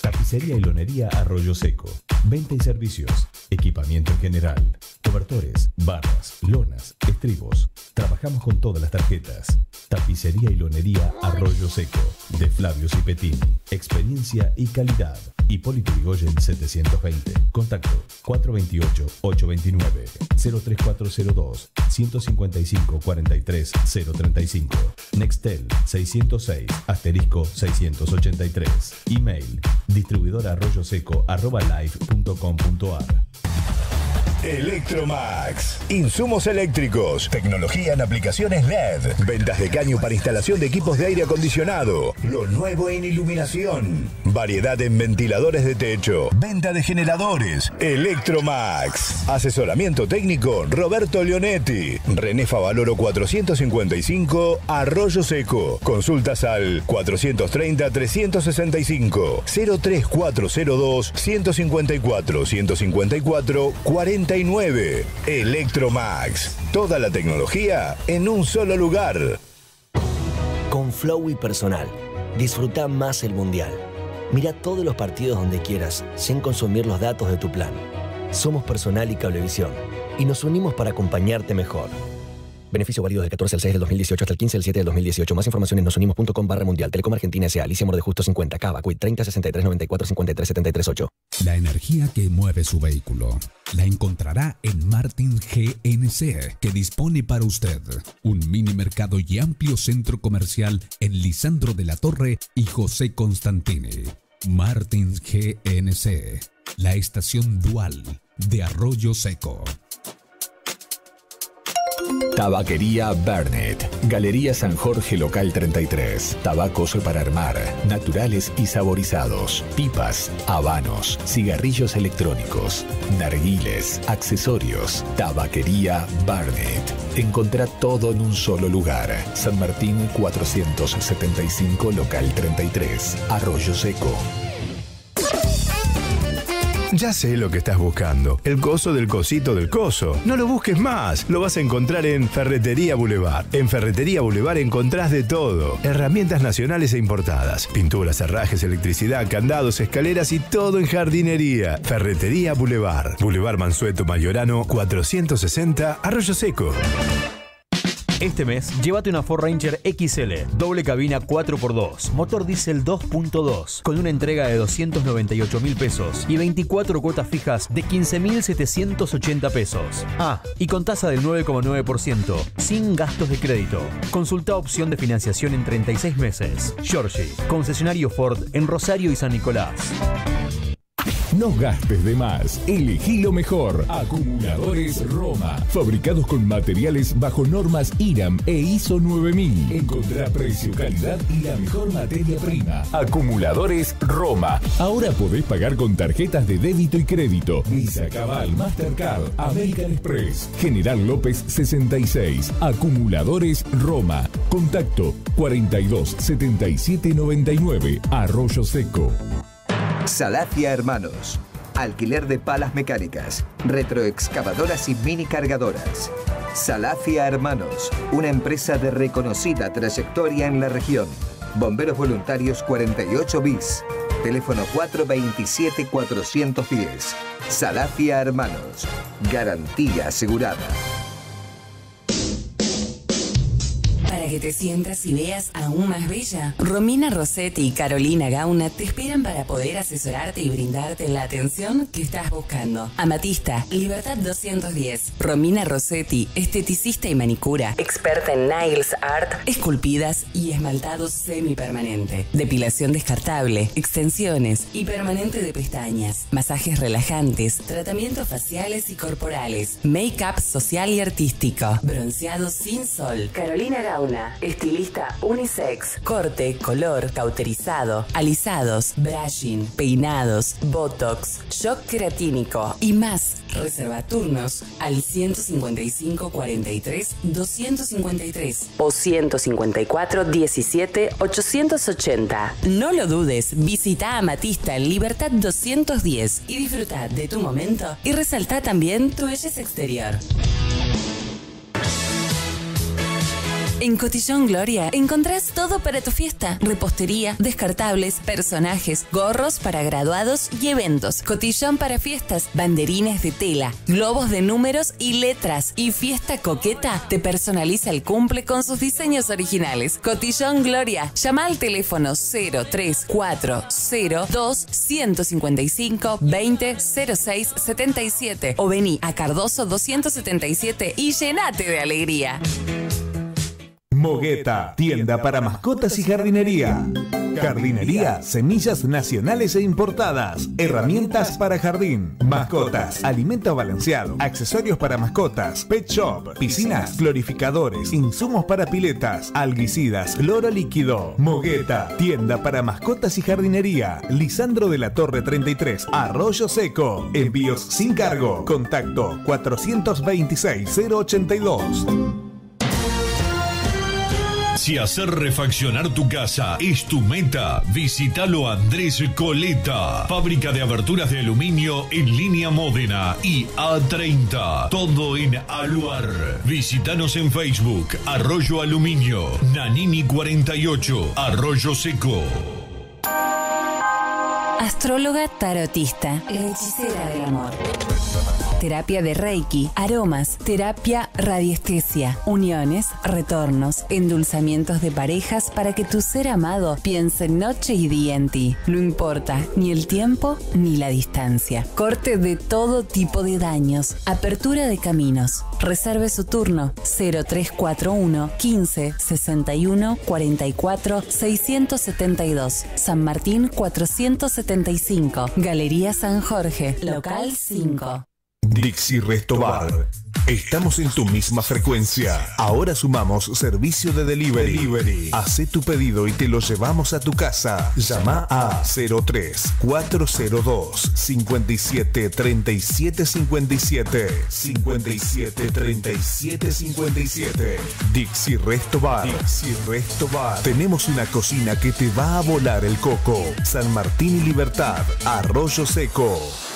Tapicería y lonería Arroyo Seco. Venta y servicios. Equipamiento en general. Cobertores, barras, lonas, estribos. Trabajamos con todas las tarjetas. Tapicería y lonería Arroyo Seco. De Flavios y Petini. Experiencia y calidad. Hipólito Yrigoyen 720. Contacto 428-829. 03402 155 43 035. Nextel 606 asterisco 683. Email distribuidor arroyo seco arroba live.com.ar. Electromax. Insumos eléctricos. Tecnología en aplicaciones LED. Ventas de caño para instalación de equipos de aire acondicionado. Lo nuevo en iluminación. Variedad en ventiladores de techo. Venta de generadores. Electromax. Asesoramiento técnico Roberto Leonetti. René Favaloro 455 Arroyo Seco. Consultas al 430 365 03402 154 154 49 Electromax. Toda la tecnología en un solo lugar. Con Flow y Personal, disfruta más el Mundial. Mira todos los partidos donde quieras, sin consumir los datos de tu plan. Somos Personal y Cablevisión, y nos unimos para acompañarte mejor. Beneficio válido del 14 al 6 del 2018 hasta el 15 del 7 del 2018. Más información en nosunimos.com barra mundial. Telecom Argentina S.A. Alicia Morde Justo 50. Cava. Quit 30 63 94 53 73 8. La energía que mueve su vehículo la encontrará en Martin GNC, que dispone para usted un mini mercado y amplio centro comercial en Lisandro de la Torre y José Constantini. Martin GNC, la estación dual de Arroyo Seco. Tabaquería Bernet. Galería San Jorge Local 33. Tabacos para armar, naturales y saborizados. Pipas, habanos, cigarrillos electrónicos, narguiles, accesorios. Tabaquería Bernet. Encontrá todo en un solo lugar. San Martín 475 Local 33. Arroyo Seco. Ya sé lo que estás buscando. El coso del cosito del coso. No lo busques más. Lo vas a encontrar en Ferretería Boulevard. En Ferretería Boulevard encontrás de todo. Herramientas nacionales e importadas. Pinturas, herrajes, electricidad, candados, escaleras y todo en jardinería. Ferretería Boulevard. Boulevard Mansueto Mayorano 460 Arroyo Seco. Este mes, llévate una Ford Ranger XL, doble cabina 4x2, motor diésel 2.2, con una entrega de 298 mil pesos y 24 cuotas fijas de 15.780 pesos. Ah, y con tasa del 9,9%, sin gastos de crédito. Consulta opción de financiación en 36 meses. Georgie, concesionario Ford en Rosario y San Nicolás. No gastes de más. Elegí lo mejor. Acumuladores Roma. Fabricados con materiales bajo normas IRAM e ISO 9000. Encontrá precio, calidad y la mejor materia prima. Acumuladores Roma. Ahora podés pagar con tarjetas de débito y crédito. Visa Cabal, Mastercard, American Express. General López 66. Acumuladores Roma. Contacto 42 77 99. Arroyo Seco. Salacia Hermanos. Alquiler de palas mecánicas, retroexcavadoras y mini cargadoras. Salacia Hermanos, una empresa de reconocida trayectoria en la región. Bomberos Voluntarios 48 bis. Teléfono 427-410. Salacia Hermanos. Garantía asegurada. Para que te sientas y veas aún más bella, Romina Rossetti y Carolina Gauna te esperan para poder asesorarte y brindarte la atención que estás buscando. Amatista, Libertad 210. Romina Rossetti, esteticista y manicura, experta en nails art, esculpidas y esmaltados semipermanente, depilación descartable, extensiones y permanente de pestañas, masajes relajantes, tratamientos faciales y corporales, make-up social y artístico, bronceado sin sol. Carolina Gauna, estilista unisex, corte, color, cauterizado, alisados, brushing, peinados, botox, shock queratínico y más. Reserva turnos al 155 43 253 o 154 17 880. No lo dudes, visita Amatista en Libertad 210 y disfruta de tu momento y resalta también tu belleza exterior. En Cotillón Gloria encontrás todo para tu fiesta. Repostería, descartables, personajes, gorros para graduados y eventos. Cotillón para fiestas, banderines de tela, globos de números y letras. Y Fiesta Coqueta te personaliza el cumple con sus diseños originales. Cotillón Gloria. Llama al teléfono 03402 155 20 06 77 o vení a Cardoso 277 y llenate de alegría. Mogueta, tienda para mascotas y jardinería. Jardinería, semillas nacionales e importadas, herramientas para jardín, mascotas, alimento balanceado, accesorios para mascotas, pet shop, piscinas, florificadores, insumos para piletas, alguicidas, cloro líquido. Mogueta, tienda para mascotas y jardinería. Lisandro de la Torre 33, Arroyo Seco. Envíos sin cargo. Contacto 426 082. Si hacer refaccionar tu casa es tu meta, visítalo Andrés Coleta. Fábrica de aberturas de aluminio en línea Módena y A30. Todo en Aluar. Visítanos en Facebook, Arroyo Aluminio, Nanini 48, Arroyo Seco. Astróloga tarotista, hechicera del amor. Terapia de Reiki, aromas, terapia radiestesia, uniones, retornos, endulzamientos de parejas para que tu ser amado piense noche y día en ti. No importa ni el tiempo ni la distancia. Corte de todo tipo de daños, apertura de caminos. Reserve su turno 0341 15 61 44 672. San Martín 475. Galería San Jorge, local 5. Dixie Resto Bar. Estamos en tu misma frecuencia. Ahora sumamos servicio de delivery. delivery. Hacé tu pedido y te lo llevamos a tu casa. Llama a 03 402 57 37 57 57 37 57. Dixie Resto Bar. Dixie Resto Bar. Tenemos una cocina que te va a volar el coco. San Martín y Libertad. Arroyo Seco.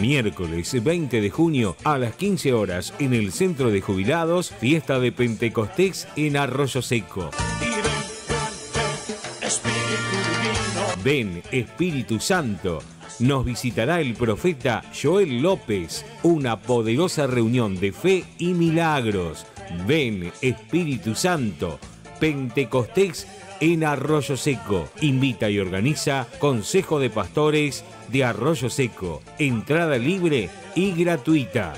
Miércoles 20 de junio a las 15 horas en el Centro de Jubilados, fiesta de Pentecostés en Arroyo Seco. Ven Espíritu Santo. Nos visitará el profeta Joel López, una poderosa reunión de fe y milagros. Ven Espíritu Santo. Pentecostés en Arroyo Seco. Invita y organiza Consejo de Pastores de Arroyo Seco. Entrada libre y gratuita.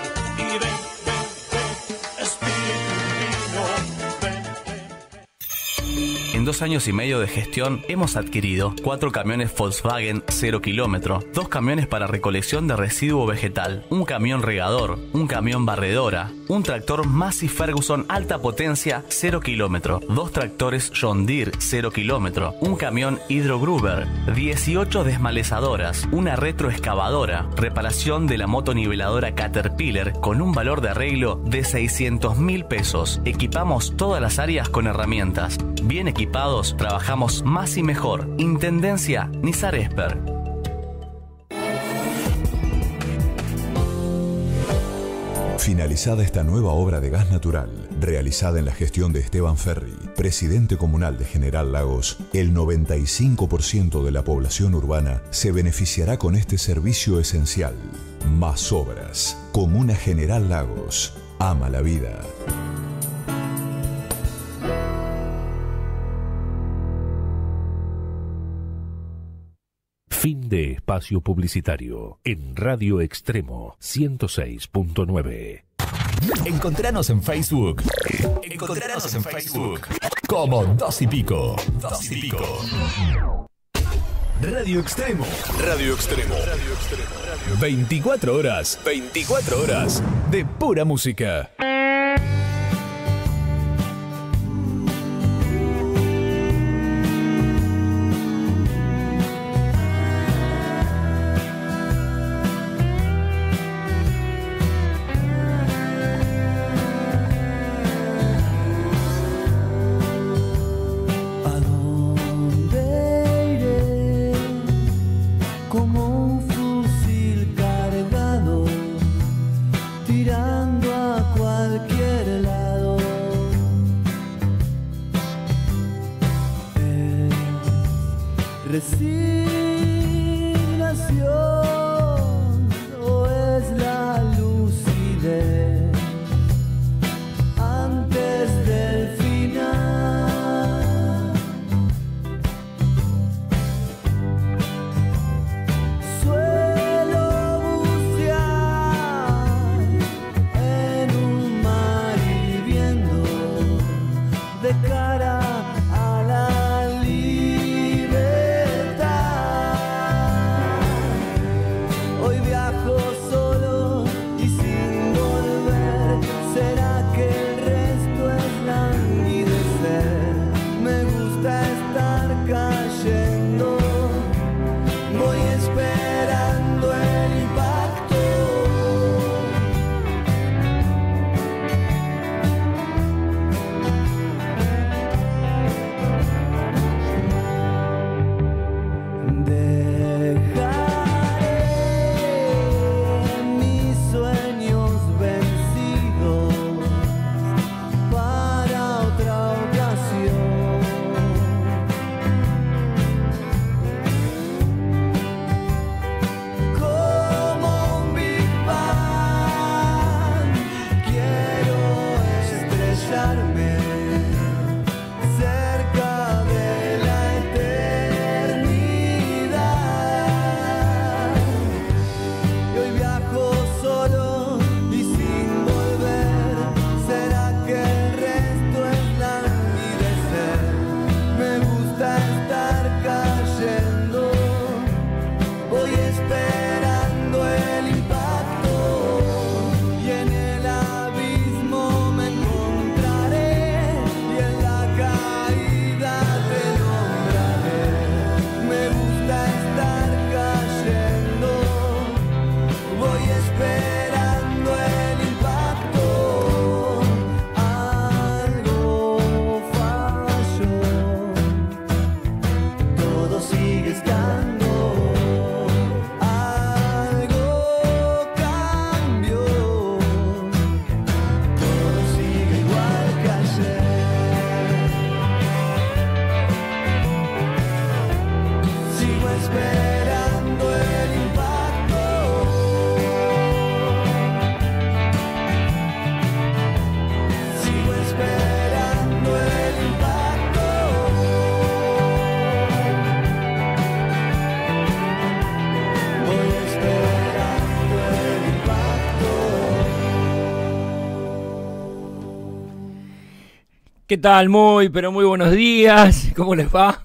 En dos años y medio de gestión hemos adquirido cuatro camiones Volkswagen 0 kilómetro, dos camiones para recolección de residuo vegetal, un camión regador, un camión barredora, un tractor Massey Ferguson alta potencia 0 kilómetro, dos tractores John Deere 0 kilómetro, un camión Hydrogruber, 18 desmalezadoras, una retroexcavadora, reparación de la motoniveladora Caterpillar con un valor de arreglo de 600 mil pesos. Equipamos todas las áreas con herramientas. Bien trabajamos más y mejor. Intendencia Nizar Esper. Finalizada esta nueva obra de gas natural, realizada en la gestión de Esteban Ferri, presidente comunal de General Lagos, el 95% de la población urbana se beneficiará con este servicio esencial. Más obras. Comuna General Lagos. Ama la vida. De espacio publicitario en Radio Extremo 106.9. Encontranos en Facebook. Encontranos en Facebook. Como Dos y Pico. Dos y Pico. Radio Extremo. Radio Extremo. 24 horas. 24 horas de pura música. Es ¿Qué tal? Muy, pero muy buenos días. ¿Cómo les va?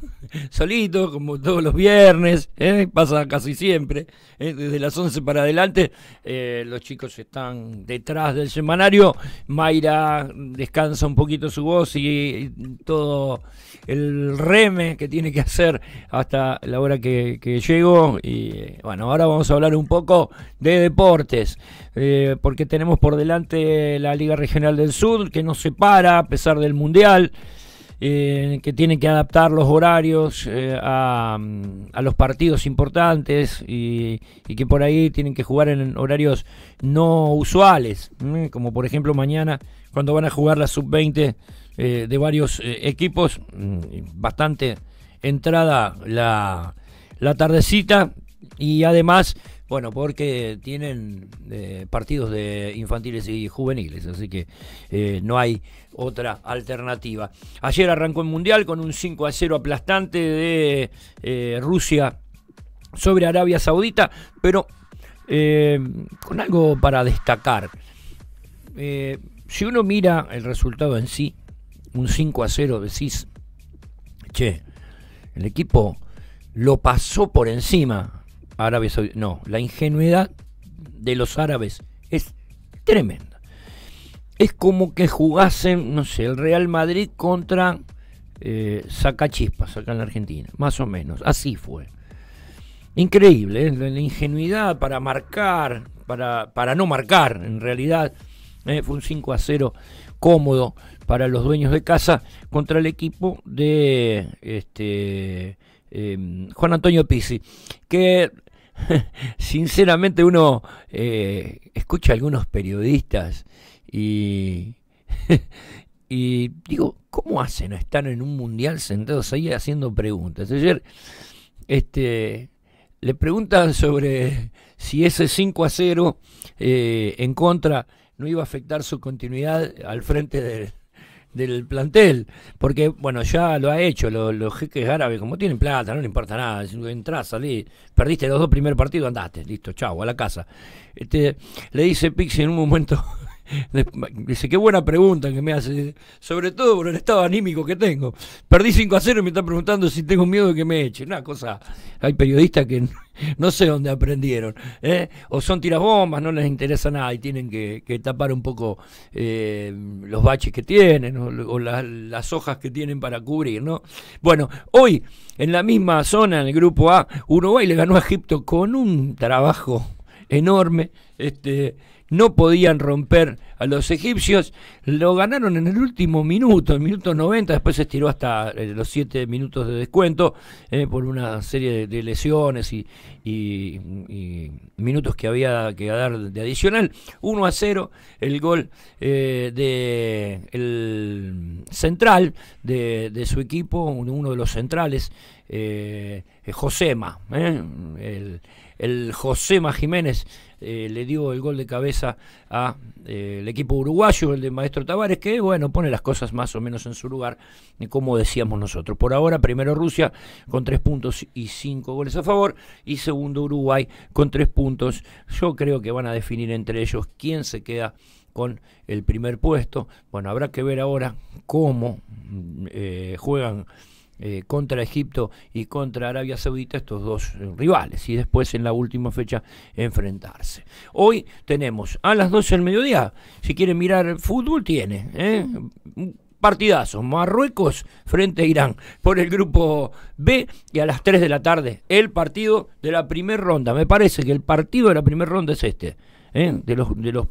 Solito, como todos los viernes, ¿eh? pasa casi siempre. ¿eh? Desde las 11 para adelante, eh, los chicos están detrás del semanario. Mayra descansa un poquito su voz y, todo el reme que tiene que hacer hasta la hora que, llego. Y bueno, ahora vamos a hablar un poco de deportes, porque tenemos por delante la Liga Regional del Sur, que nos separa a pesar del Mundial. Eh, que tienen que adaptar los horarios eh, a, los partidos importantes y, que por ahí tienen que jugar en horarios no usuales, como por ejemplo mañana cuando van a jugar la sub-20 eh, de varios equipos, mm, bastante entrada la, la tardecita y además bueno, porque tienen eh, partidos de infantiles y juveniles, así que eh, no hay otra alternativa. Ayer arrancó el Mundial con un 5 a 0 aplastante de eh, Rusia sobre Arabia Saudita, pero con algo para destacar. si uno mira el resultado en sí, un 5 a 0 decís, che, el equipo lo pasó por encima Arabia Saudita. No, la ingenuidad de los árabes es tremenda. Es como que jugasen, no sé, el Real Madrid contra eh, Sacachispas acá en la Argentina, más o menos. Así fue. Increíble, ¿eh? la ingenuidad para marcar, para, para no marcar, en realidad. ¿eh? fue un 5 a 0 cómodo para los dueños de casa contra el equipo de este, eh, Juan Antonio Pizzi, que sinceramente uno eh, escucha a algunos periodistas y, y digo, ¿cómo hacen a estar en un mundial sentados ahí haciendo preguntas? Ayer este, le preguntan sobre si ese 5 a 0 eh, en contra no iba a afectar su continuidad al frente de, del plantel, porque bueno, ya lo ha hecho, los, jeques árabes, como tienen plata, no le importa nada, entras, salís, perdiste los dos primeros partidos, andaste, listo, chao, a la casa. Este, le dice Pixie en un momento, Dice, qué buena pregunta que me hace, sobre todo por el estado anímico que tengo. Perdí 5 a 0 y me están preguntando si tengo miedo de que me echen. Una cosa, hay periodistas que no sé dónde aprendieron. ¿eh? O son tirabombas, no les interesa nada y tienen que, tapar un poco eh, los baches que tienen o, las hojas que tienen para cubrir. ¿no? Bueno, hoy en la misma zona, en el grupo A, Uruguay le ganó a Egipto con un trabajo enorme. Este, no podían romper a los egipcios, lo ganaron en el último minuto, el minuto 90, después se estiró hasta eh, los 7 minutos de descuento eh, por una serie de, lesiones y, minutos que había que dar de adicional. 1 a 0, el gol eh, de el central de, su equipo, uno de los centrales, Josema, el, el Josema Jiménez eh, le dio el gol de cabeza al eh, equipo uruguayo, el de Maestro Tavares, que bueno, pone las cosas más o menos en su lugar, como decíamos nosotros. Por ahora, primero Rusia con tres puntos y cinco goles a favor, y segundo Uruguay con tres puntos. Yo creo que van a definir entre ellos quién se queda con el primer puesto. Bueno, habrá que ver ahora cómo eh, juegan eh, contra Egipto y contra Arabia Saudita, estos dos eh, rivales, y después en la última fecha enfrentarse. Hoy tenemos a las 12 del mediodía, si quieren mirar fútbol, tiene. ¿eh? Partidazo, Marruecos frente a Irán por el grupo B y a las 3 de la tarde el partido de la primera ronda. Me parece que el partido de la primera ronda es este. de los, de los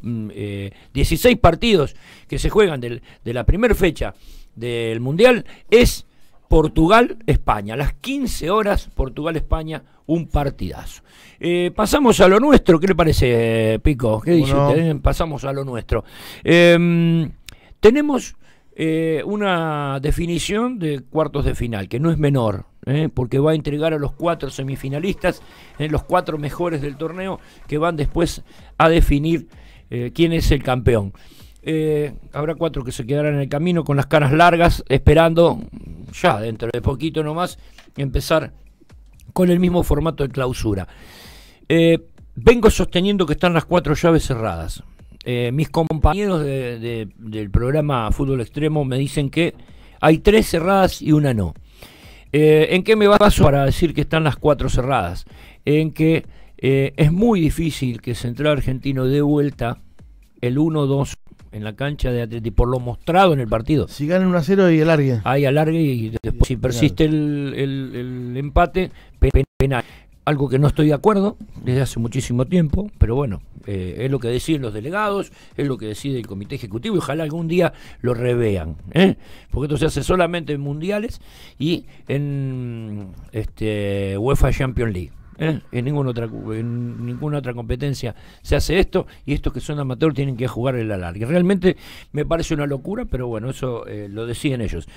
16 mm, partidos que se juegan de la primera fecha del Mundial, es Portugal-España. A las 15 horas, Portugal-España, un partidazo. Eh, pasamos a lo nuestro, ¿qué le parece, Pico? ¿Qué dice usted? Pasamos a lo nuestro. Em, tenemos eh, una definición de cuartos de final, que no es menor, ¿eh? porque va a entregar a los cuatro semifinalistas, los cuatro mejores del torneo, que van después a definir quién es el campeón. Habrá cuatro que se quedarán en el camino con las caras largas, esperando ya dentro de poquito nomás, empezar con el mismo formato de clausura. Eh, vengo sosteniendo que están las cuatro llaves cerradas. eh, mis compañeros de- de- del programa Fútbol Extremo me dicen que hay tres cerradas y una no. Eh, ¿En qué me baso para decir que están las cuatro cerradas? En que eh, es muy difícil que Central Argentino dé vuelta el 1-2 en la cancha de Atleti por lo mostrado en el partido. Si ganan 1 a 0 y alargue. Ahí alargue y después si persiste el, el- el empate, pe- pe- penal. Algo que no estoy de acuerdo desde hace muchísimo tiempo, pero bueno, eh, es lo que deciden los delegados, es lo que decide el comité ejecutivo y ojalá algún día lo revean, ¿eh? porque esto se hace solamente en mundiales y en este UEFA Champions League. ¿Eh? En, ninguna otra, en ninguna otra competencia se hace esto y estos que son amateur tienen que jugar el alargue. Realmente me parece una locura, pero bueno, eso eh, lo deciden ellos.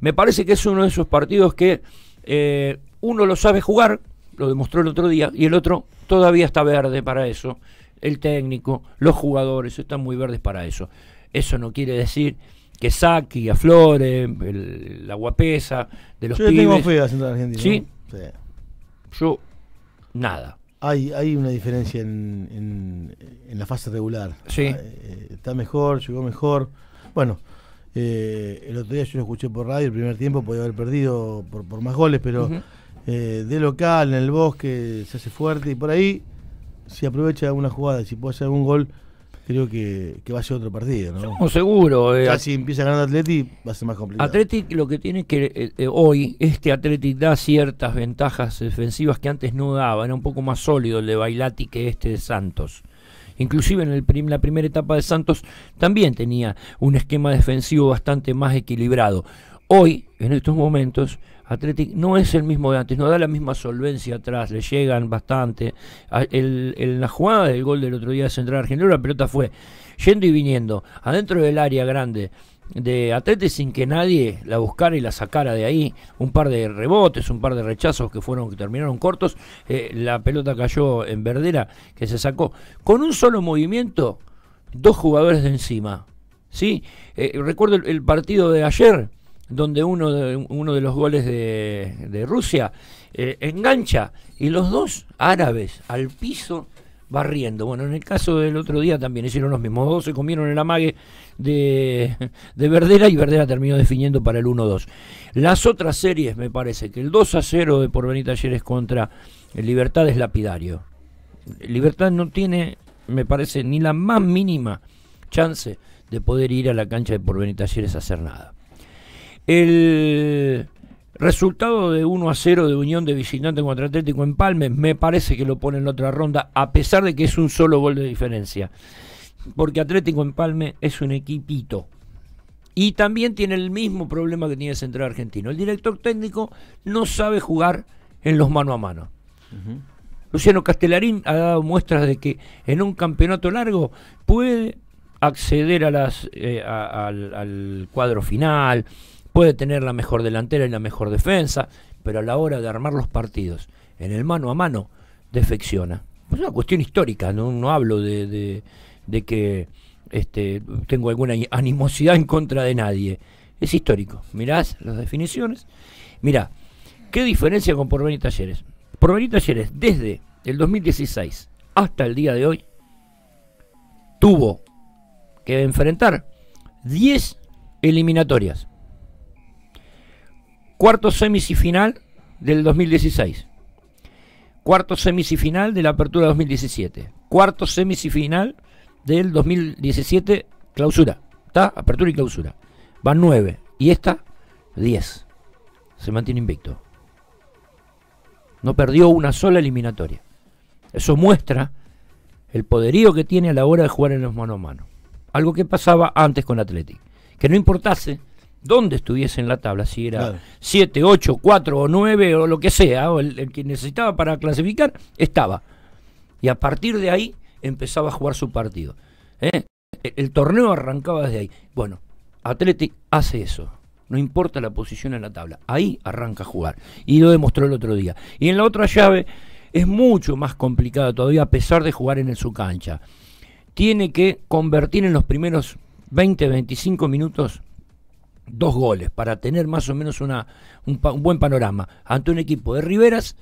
Me parece que es uno de esos partidos que eh, uno lo sabe jugar, lo demostró el otro día, y el otro todavía está verde para eso. El técnico, los jugadores están muy verdes para eso. Eso no quiere decir que y aflore el- la guapesa de los Yo pibes. tengo fe a Central Argentino. ¿Sí? Sí. Yo, nada. Hay, hay una diferencia en, en, en la fase regular. Sí. Eh, está mejor, llegó mejor. Bueno, eh, el otro día yo lo escuché por radio, el primer tiempo podía haber perdido por, por más goles, pero eh, de local, en el bosque, se hace fuerte y por ahí, si aprovecha una jugada, si puede hacer algún gol, creo que, que va a ser otro partido. ¿no? No, seguro. eh, Ya si empieza ganando Atleti, va a ser más complicado. Athletic lo que tiene que eh, eh, hoy, este Athletic da ciertas ventajas defensivas que antes no daba, era un poco más sólido el de Bailati que este de Santos. Inclusive en el prim- la primera etapa de Santos también tenía un esquema defensivo bastante más equilibrado. Hoy, en estos momentos, Athletic no es el mismo de antes, no da la misma solvencia atrás, le llegan bastante. A- el- la jugada del gol del otro día de Central Argentino, la pelota fue yendo y viniendo adentro del área grande de Atleti sin que nadie la buscara y la sacara de ahí. Un par de rebotes, un par de rechazos que fueron que terminaron cortos. Eh, la pelota cayó en verdera que se sacó con un solo movimiento, dos jugadores de encima. ¿Sí? Eh, recuerdo el partido de ayer donde uno de, uno de los goles de, de Rusia eh, engancha y los dos árabes al piso barriendo. Bueno, en el caso del otro día también hicieron los mismos. Dos se comieron el amague de, de Verdera y Verdera terminó definiendo para el 1-2. Las otras series, me parece que el 2 a 0 de Porvenir Talleres contra Libertad es lapidario. Libertad no tiene, me parece, ni la más mínima chance de poder ir a la cancha de Porvenir Talleres a hacer nada. El resultado de 1 a 0 de Unión de Visitante contra Atlético en Palme me parece que lo pone en la otra ronda, a pesar de que es un solo gol de diferencia. Porque Atlético en Palme es un equipito. Y también tiene el mismo problema que tiene Central Argentino. El director técnico no sabe jugar en los mano a mano. Luciano Castellarín ha dado muestras de que en un campeonato largo puede acceder a las, eh, a- al, al cuadro final, puede tener la mejor delantera y la mejor defensa, pero a la hora de armar los partidos en el mano a mano, defecciona. Es una cuestión histórica, no, no hablo de, que este, tengo alguna animosidad en contra de nadie. Es histórico. Mirás las definiciones. Mirá, ¿qué diferencia con Porvenir Talleres? Porvenir Talleres, desde el 2016 hasta el día de hoy, tuvo que enfrentar 10 eliminatorias. Cuarto semis y final del 2016. Cuarto semis y final de la apertura 2017. Cuarto semis y final del 2017 clausura. ¿Está? Apertura y clausura. Van 9. Y esta, 10. Se mantiene invicto. No perdió una sola eliminatoria. Eso muestra el poderío que tiene a la hora de jugar en los mano a mano. Algo que pasaba antes con Athletic. Que no importase dónde estuviese en la tabla, si era Claro. 7, 8, 4 o 9 o lo que sea, o el, el que necesitaba para clasificar, estaba. Y a partir de ahí empezaba a jugar su partido. ¿eh? El, el torneo arrancaba desde ahí. Bueno, Athletic hace eso. No importa la posición en la tabla. Ahí arranca a jugar. Y lo demostró el otro día. Y en la otra llave es mucho más complicado todavía, a pesar de jugar en el- su cancha. Tiene que convertir en los primeros 20, 25 minutos dos goles para tener más o menos una, un, buen panorama ante un equipo de Riveras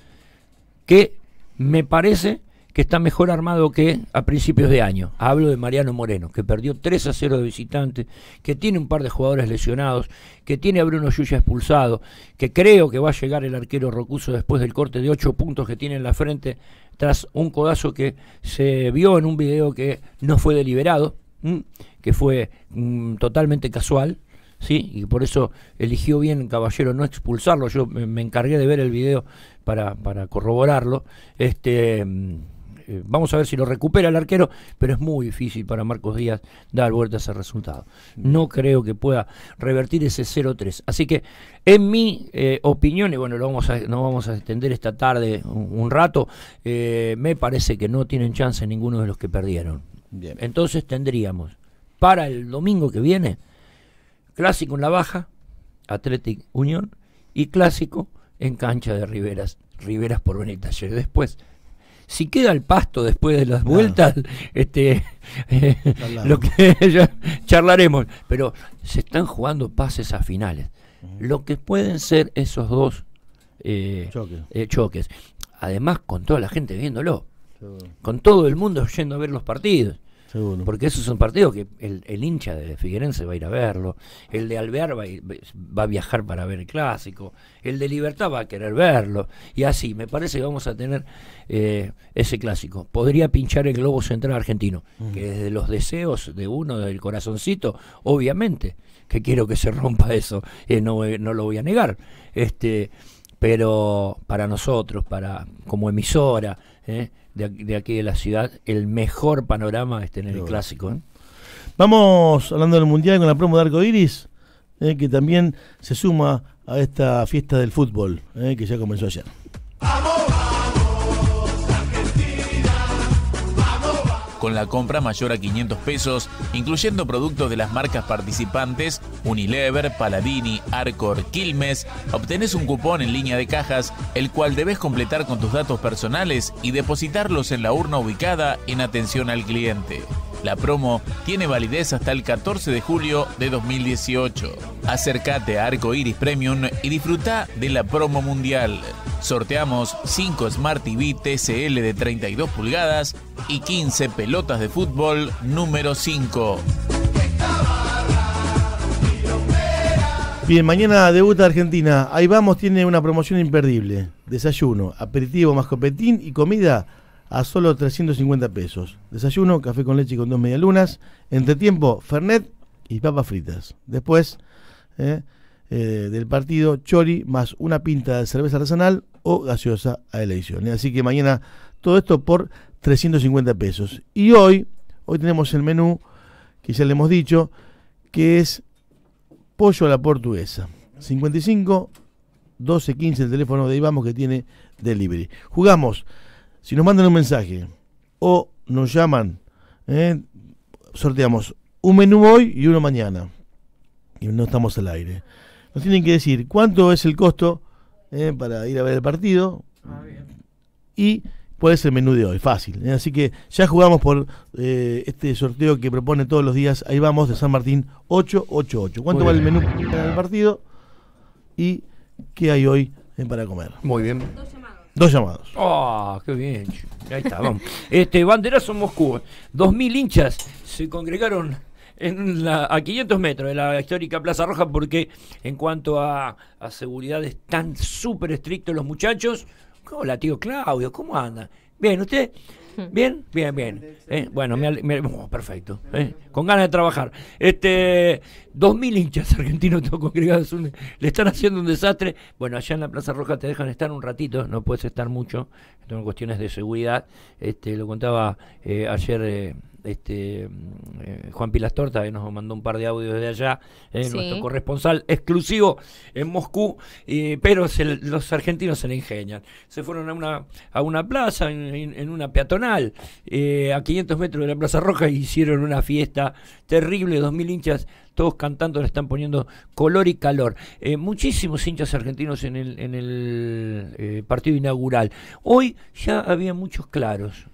que me parece que está mejor armado que a principios de año. Hablo de Mariano Moreno, que perdió 3 a 0 de visitante, que tiene un par de jugadores lesionados, que tiene a Bruno Yuya expulsado, que creo que va a llegar el arquero Rocuso después del corte de 8 puntos que tiene en la frente tras un codazo que se vio en un video que no fue deliberado, que fue mm, totalmente casual, ¿sí? y por eso eligió bien Caballero no expulsarlo. Yo me, me encargué de ver el video para, para corroborarlo. Este, mm, eh, vamos a ver si lo recupera el arquero, pero es muy difícil para Marcos Díaz dar vuelta a ese resultado. No creo que pueda revertir ese 0-3. Así que, en mi eh, opinión, y bueno, lo vamos a, no vamos a extender esta tarde un, un rato, eh, me parece que no tienen chance ninguno de los que perdieron. Entonces tendríamos para el domingo que viene clásico en la baja, Athletic Unión, y clásico en cancha de Riveras, Riveras por Benetaller. Después, si queda el pasto después de las vueltas, este, eh, lo que ya charlaremos, pero se están jugando pases a finales. Lo que pueden ser esos dos eh, Choques. eh, choques. Además, con toda la gente viéndolo, con todo el mundo yendo a ver los partidos. Porque esos son partidos que el, el hincha de Figuerense va a ir a verlo, el de Alvear va a, ir- va a viajar para ver el clásico, el de Libertad va a querer verlo, y así, me parece que vamos a tener eh, ese clásico. Podría pinchar el globo central argentino, que desde los deseos de uno, del corazoncito, obviamente, que quiero que se rompa eso, eh, no, eh, no lo voy a negar. Este, pero para nosotros, para como emisora ¿eh? De, aquí- de aquí de la ciudad, el mejor panorama es tener el clásico. ¿eh? Vamos hablando del Mundial con la promo de Arco Iris, eh, que también se suma a esta fiesta del fútbol, eh, que ya comenzó ayer. Con la compra mayor a 500 pesos, incluyendo productos de las marcas participantes Unilever, Paladini, Arcor, Quilmes, obtenés un cupón en línea de cajas, el cual debes completar con tus datos personales y depositarlos en la urna ubicada en atención al cliente. La promo tiene validez hasta el 14 de julio de 2018. Acércate a Arco Iris Premium y disfruta de la promo mundial. Sorteamos 5 Smart TV TCL de 32 pulgadas y 15 pelotas de fútbol número 5. Bien, mañana debuta Argentina. Ahí vamos, tiene una promoción imperdible. Desayuno, aperitivo más copetín y comida a solo 350 pesos. Desayuno, café con leche con dos medialunas. Entretiempo, fernet y papas fritas. Después eh, eh, del partido, chori más una pinta de cerveza artesanal o gaseosa a elección. Así que mañana todo esto por 350 pesos. Y hoy, hoy tenemos el menú que ya le hemos dicho, que es pollo a la portuguesa. 55 12 15 el teléfono de ahí vamos que tiene delivery. Jugamos. Si nos mandan un mensaje o nos llaman, eh, sorteamos un menú hoy y uno mañana. Y no estamos al aire. Nos tienen que decir cuánto es el costo eh, para ir a ver el partido y cuál es el menú de hoy. Fácil. eh. Así que ya jugamos por eh, este sorteo que propone todos los días. Ahí vamos de San Martín 888. ¿Cuánto Muy vale el menú para el partido? Y qué hay hoy eh, para comer. Muy bien. Dos llamados. Ah, qué bien. Ahí está, vamos. Este, Banderazo Moscú. 2.000 hinchas se congregaron en la, a 500 metros de la histórica Plaza Roja porque en cuanto a, a seguridad están súper estrictos los muchachos. Hola, tío Claudio, ¿cómo anda? Bien, ¿usted? ¿Bien? Bien, bien. Eh, bueno, me me- oh, perfecto. eh, con ganas de trabajar. Este, 2.000 hinchas argentinos todos congregados. un- le están haciendo un desastre. Bueno, allá en la Plaza Roja te dejan estar un ratito, no puedes estar mucho. Son cuestiones de seguridad. Este, lo contaba eh, ayer eh, este, eh, Juan Pilas Torta, que nos mandó un par de audios de allá. eh, Sí. Nuestro corresponsal exclusivo en Moscú. eh, pero se los argentinos se le ingenian. Se fueron a una, a una plaza, en, en- una peatonal, a 500 metros de la Plaza Roja, y hicieron una fiesta terrible, 2.000 hinchas, todos cantando, le están poniendo color y calor. Eh, muchísimos hinchas argentinos en el, en el eh, partido inaugural. Hoy ya había muchos claros.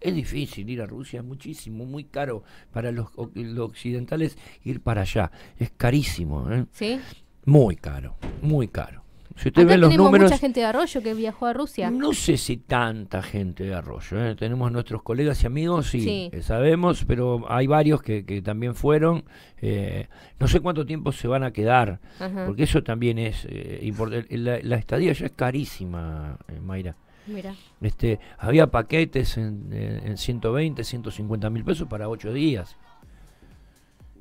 Es difícil ir a Rusia, es muchísimo, muy caro para los, los occidentales ir para allá. Es carísimo, ¿eh? ¿Sí? Muy caro, muy caro. Si usted Acá ve los tenemos números, mucha gente de Arroyo que viajó a Rusia. no sé si tanta gente de Arroyo. ¿eh? Tenemos nuestros colegas y amigos, sí, Sí. eh, sabemos, pero hay varios que, que también fueron. eh, no sé cuánto tiempo se van a quedar, Ajá. porque eso también es eh, importante. La, la estadía ya es carísima, eh, Mayra. Mira. Este, había paquetes en, en- en 120, 150 mil pesos para 8 días.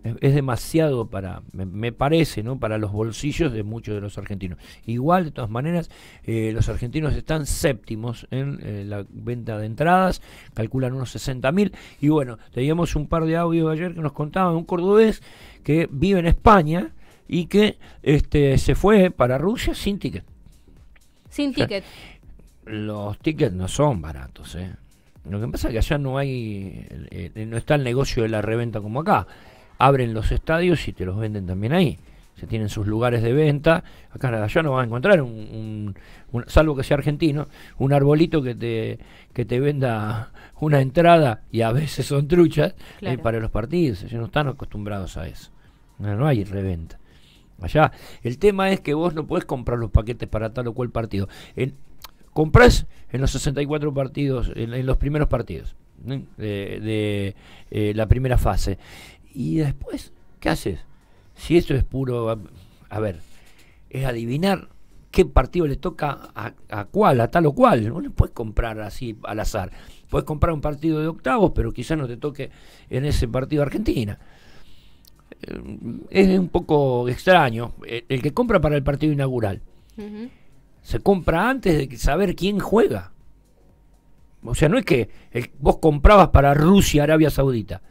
Es, demasiado para, me, me parece, ¿no? para los bolsillos de muchos de los argentinos. Igual, de todas maneras, eh, los argentinos están séptimos en eh, la venta de entradas, calculan unos 60 mil. Y bueno, teníamos un par de audios ayer que nos contaban un cordobés que vive en España y que este, se fue para Rusia sin ticket. Sin O sea, ticket. Los tickets no son baratos, ¿eh? Lo que pasa es que allá no hay, eh, no está el negocio de la reventa como acá. Abren los estadios y te los venden también ahí. Se tienen sus lugares de venta. Acá allá no vas a encontrar un, un- un- salvo que sea argentino, un arbolito que te que te venda una entrada y a veces son truchas eh, para los partidos. Ellos no están acostumbrados a eso. No, no hay reventa. Allá, el tema es que vos no podés comprar los paquetes para tal o cual partido. En, comprás en los 64 partidos, en, en los primeros partidos ¿eh? de, de, eh, la primera fase. Y después, ¿qué haces? Si esto es puro, a, a ver, es adivinar qué partido le toca a, a cuál, a tal o cual. No le puedes comprar así al azar. Puedes comprar un partido de octavos, pero quizás no te toque en ese partido Argentina eh, es un poco extraño. El, el que compra para el partido inaugural se compra antes de saber quién juega. O sea, no es que el- vos comprabas para Rusia, Arabia Saudita.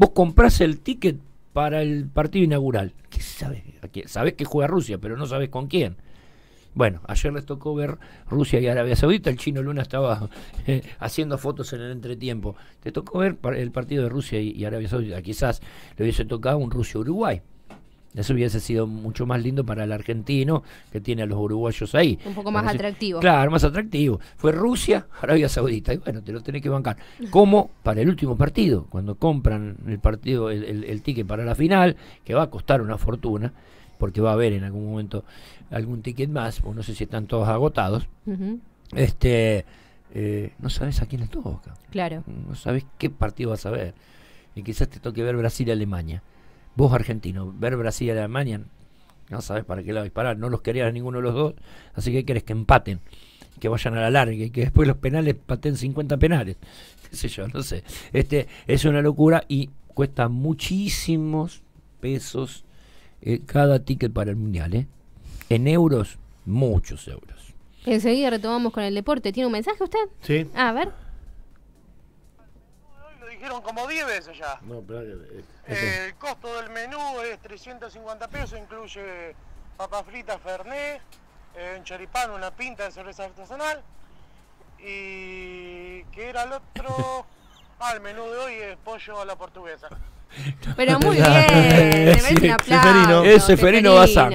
Vos comprás el ticket para el partido inaugural. ¿Qué sabes? Sabés que juega Rusia, pero no sabés con quién. Bueno, ayer les tocó ver Rusia y Arabia Saudita. El chino Luna estaba eh, haciendo fotos en el entretiempo. Te tocó ver el partido de Rusia y, y Arabia Saudita. Quizás le hubiese tocado un Rusia-Uruguay. Eso hubiese sido mucho más lindo para el argentino que tiene a los uruguayos ahí. Un poco más atractivo. Claro, más atractivo. Fue Rusia, Arabia Saudita. Y bueno, te lo tenés que bancar. Como para el último partido, cuando compran el partido, el, el- el ticket para la final, que va a costar una fortuna, porque va a haber en algún momento algún ticket más, o no sé si están todos agotados. Este, eh, no sabes a quién le toca. Claro. No sabes qué partido vas a ver. Y quizás te toque ver Brasil-Alemania. Vos, argentino, ver Brasil-Alemania, no sabes para qué lado disparar. No los querías a ninguno de los dos. Así que querés que empaten, que vayan a la larga y que después los penales pateen 50 penales. Qué sé yo, no sé. Este, es una locura y cuesta muchísimos pesos eh, cada ticket para el mundial. ¿eh? En euros, muchos euros. Enseguida retomamos con el deporte. ¿Tiene un mensaje usted? Sí. Ah, a ver. Dijeron como 10 veces ya. No, pero, eh, Eh, el costo del menú es 350 pesos, incluye papas fritas Fernet, eh, un choripán, una pinta de cerveza artesanal. Y que era el otro. Ah, el menú de hoy es pollo a la portuguesa. Pero muy bien. Sí, un aplauso, Seferino. Es Seferino Bazán.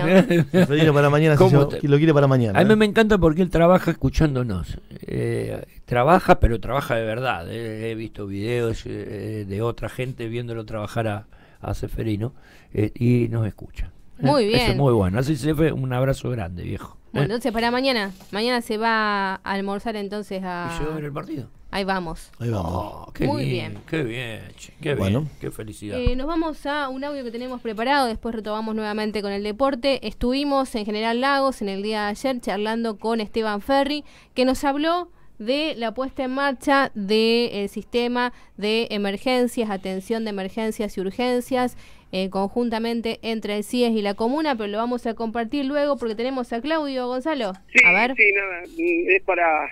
Para mañana, si ¿Cómo se- te- lo quiere para mañana. A mí ¿eh? me encanta porque él trabaja escuchándonos. Eh, trabaja, pero trabaja de verdad. eh. He visto videos eh, de otra gente viéndolo trabajar a, a Seferino eh, y nos escucha. Eh, Muy Eso es bien. muy bueno. Así se fue un abrazo grande, viejo. ¿eh? Bueno, entonces para mañana. Mañana se va a almorzar entonces a. ¿Y a ver el partido? Ahí vamos. Ahí vamos. Oh, qué Muy bien, bien. Qué bien, che, qué Bueno. bien. Qué felicidad. Eh, nos vamos a un audio que tenemos preparado, después retomamos nuevamente con el deporte. Estuvimos en General Lagos en el día de ayer charlando con Esteban Ferri, que nos habló de la puesta en marcha del sistema de emergencias, atención de emergencias y urgencias, eh, conjuntamente entre el CIES y la comuna, pero lo vamos a compartir luego porque tenemos a Claudio Gonzalo. Sí, a ver. sí, nada, mm, es para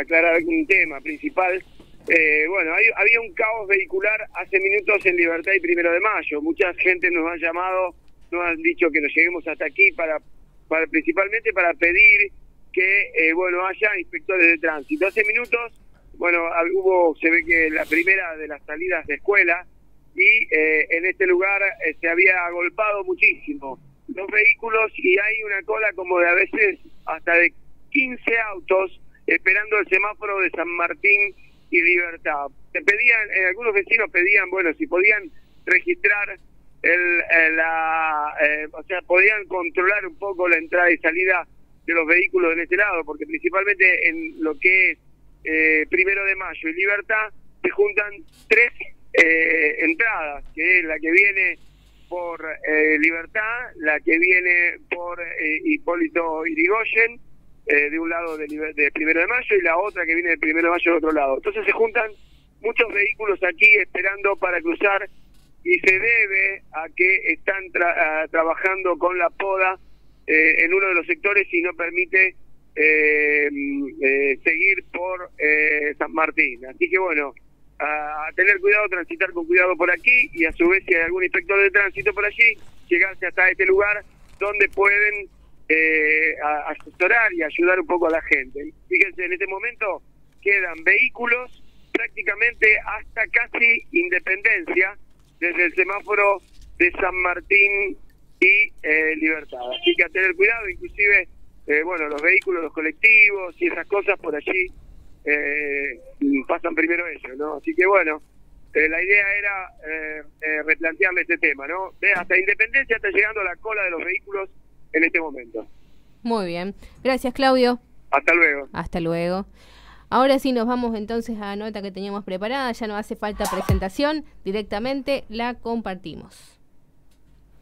aclarar un tema principal. Eh, bueno, hay- había un caos vehicular hace minutos en Libertad y Primero de Mayo. Mucha gente nos ha llamado, nos han dicho que nos lleguemos hasta aquí para, para principalmente para pedir que, eh, bueno, haya inspectores de tránsito. Hace minutos, bueno, hubo, se ve que la primera de las salidas de escuela y eh, en este lugar eh, se había agolpado muchísimo los vehículos y hay una cola como de a veces hasta de 15 autos esperando el semáforo de San Martín y Libertad. Se pedían, eh, algunos vecinos pedían, bueno, si podían registrar el, la, o sea, podían controlar un poco la entrada y salida de los vehículos en este lado, porque principalmente en lo que es eh, Primero de Mayo y Libertad se juntan tres eh, entradas, que es la que viene por eh, Libertad, la que viene por eh, Hipólito Irigoyen, eh, de un lado de, de Primero de Mayo, y la otra que viene de Primero de Mayo del otro lado. Entonces se juntan muchos vehículos aquí esperando para cruzar y se debe a que están tra- trabajando con la poda eh, en uno de los sectores y no permite eh, mm, eh, seguir por eh, San Martín. Así que bueno, a, tener cuidado, transitar con cuidado por aquí y a su vez si hay algún inspector de tránsito por allí, llegarse hasta este lugar donde pueden a- asesorar y ayudar un poco a la gente. Fíjense, en este momento quedan vehículos prácticamente hasta casi Independencia desde el semáforo de San Martín y eh, Libertad. Así que a tener cuidado, inclusive, eh, bueno, los vehículos, los colectivos y esas cosas por allí eh, pasan primero ellos, ¿no? Así que bueno, eh, la idea era eh, eh, replantearle este tema, ¿no? Ve, hasta Independencia está llegando la cola de los vehículos en este momento. Muy bien. Gracias, Claudio. Hasta luego. Hasta luego. Ahora sí nos vamos entonces a la nota que teníamos preparada. Ya no hace falta presentación. Directamente la compartimos.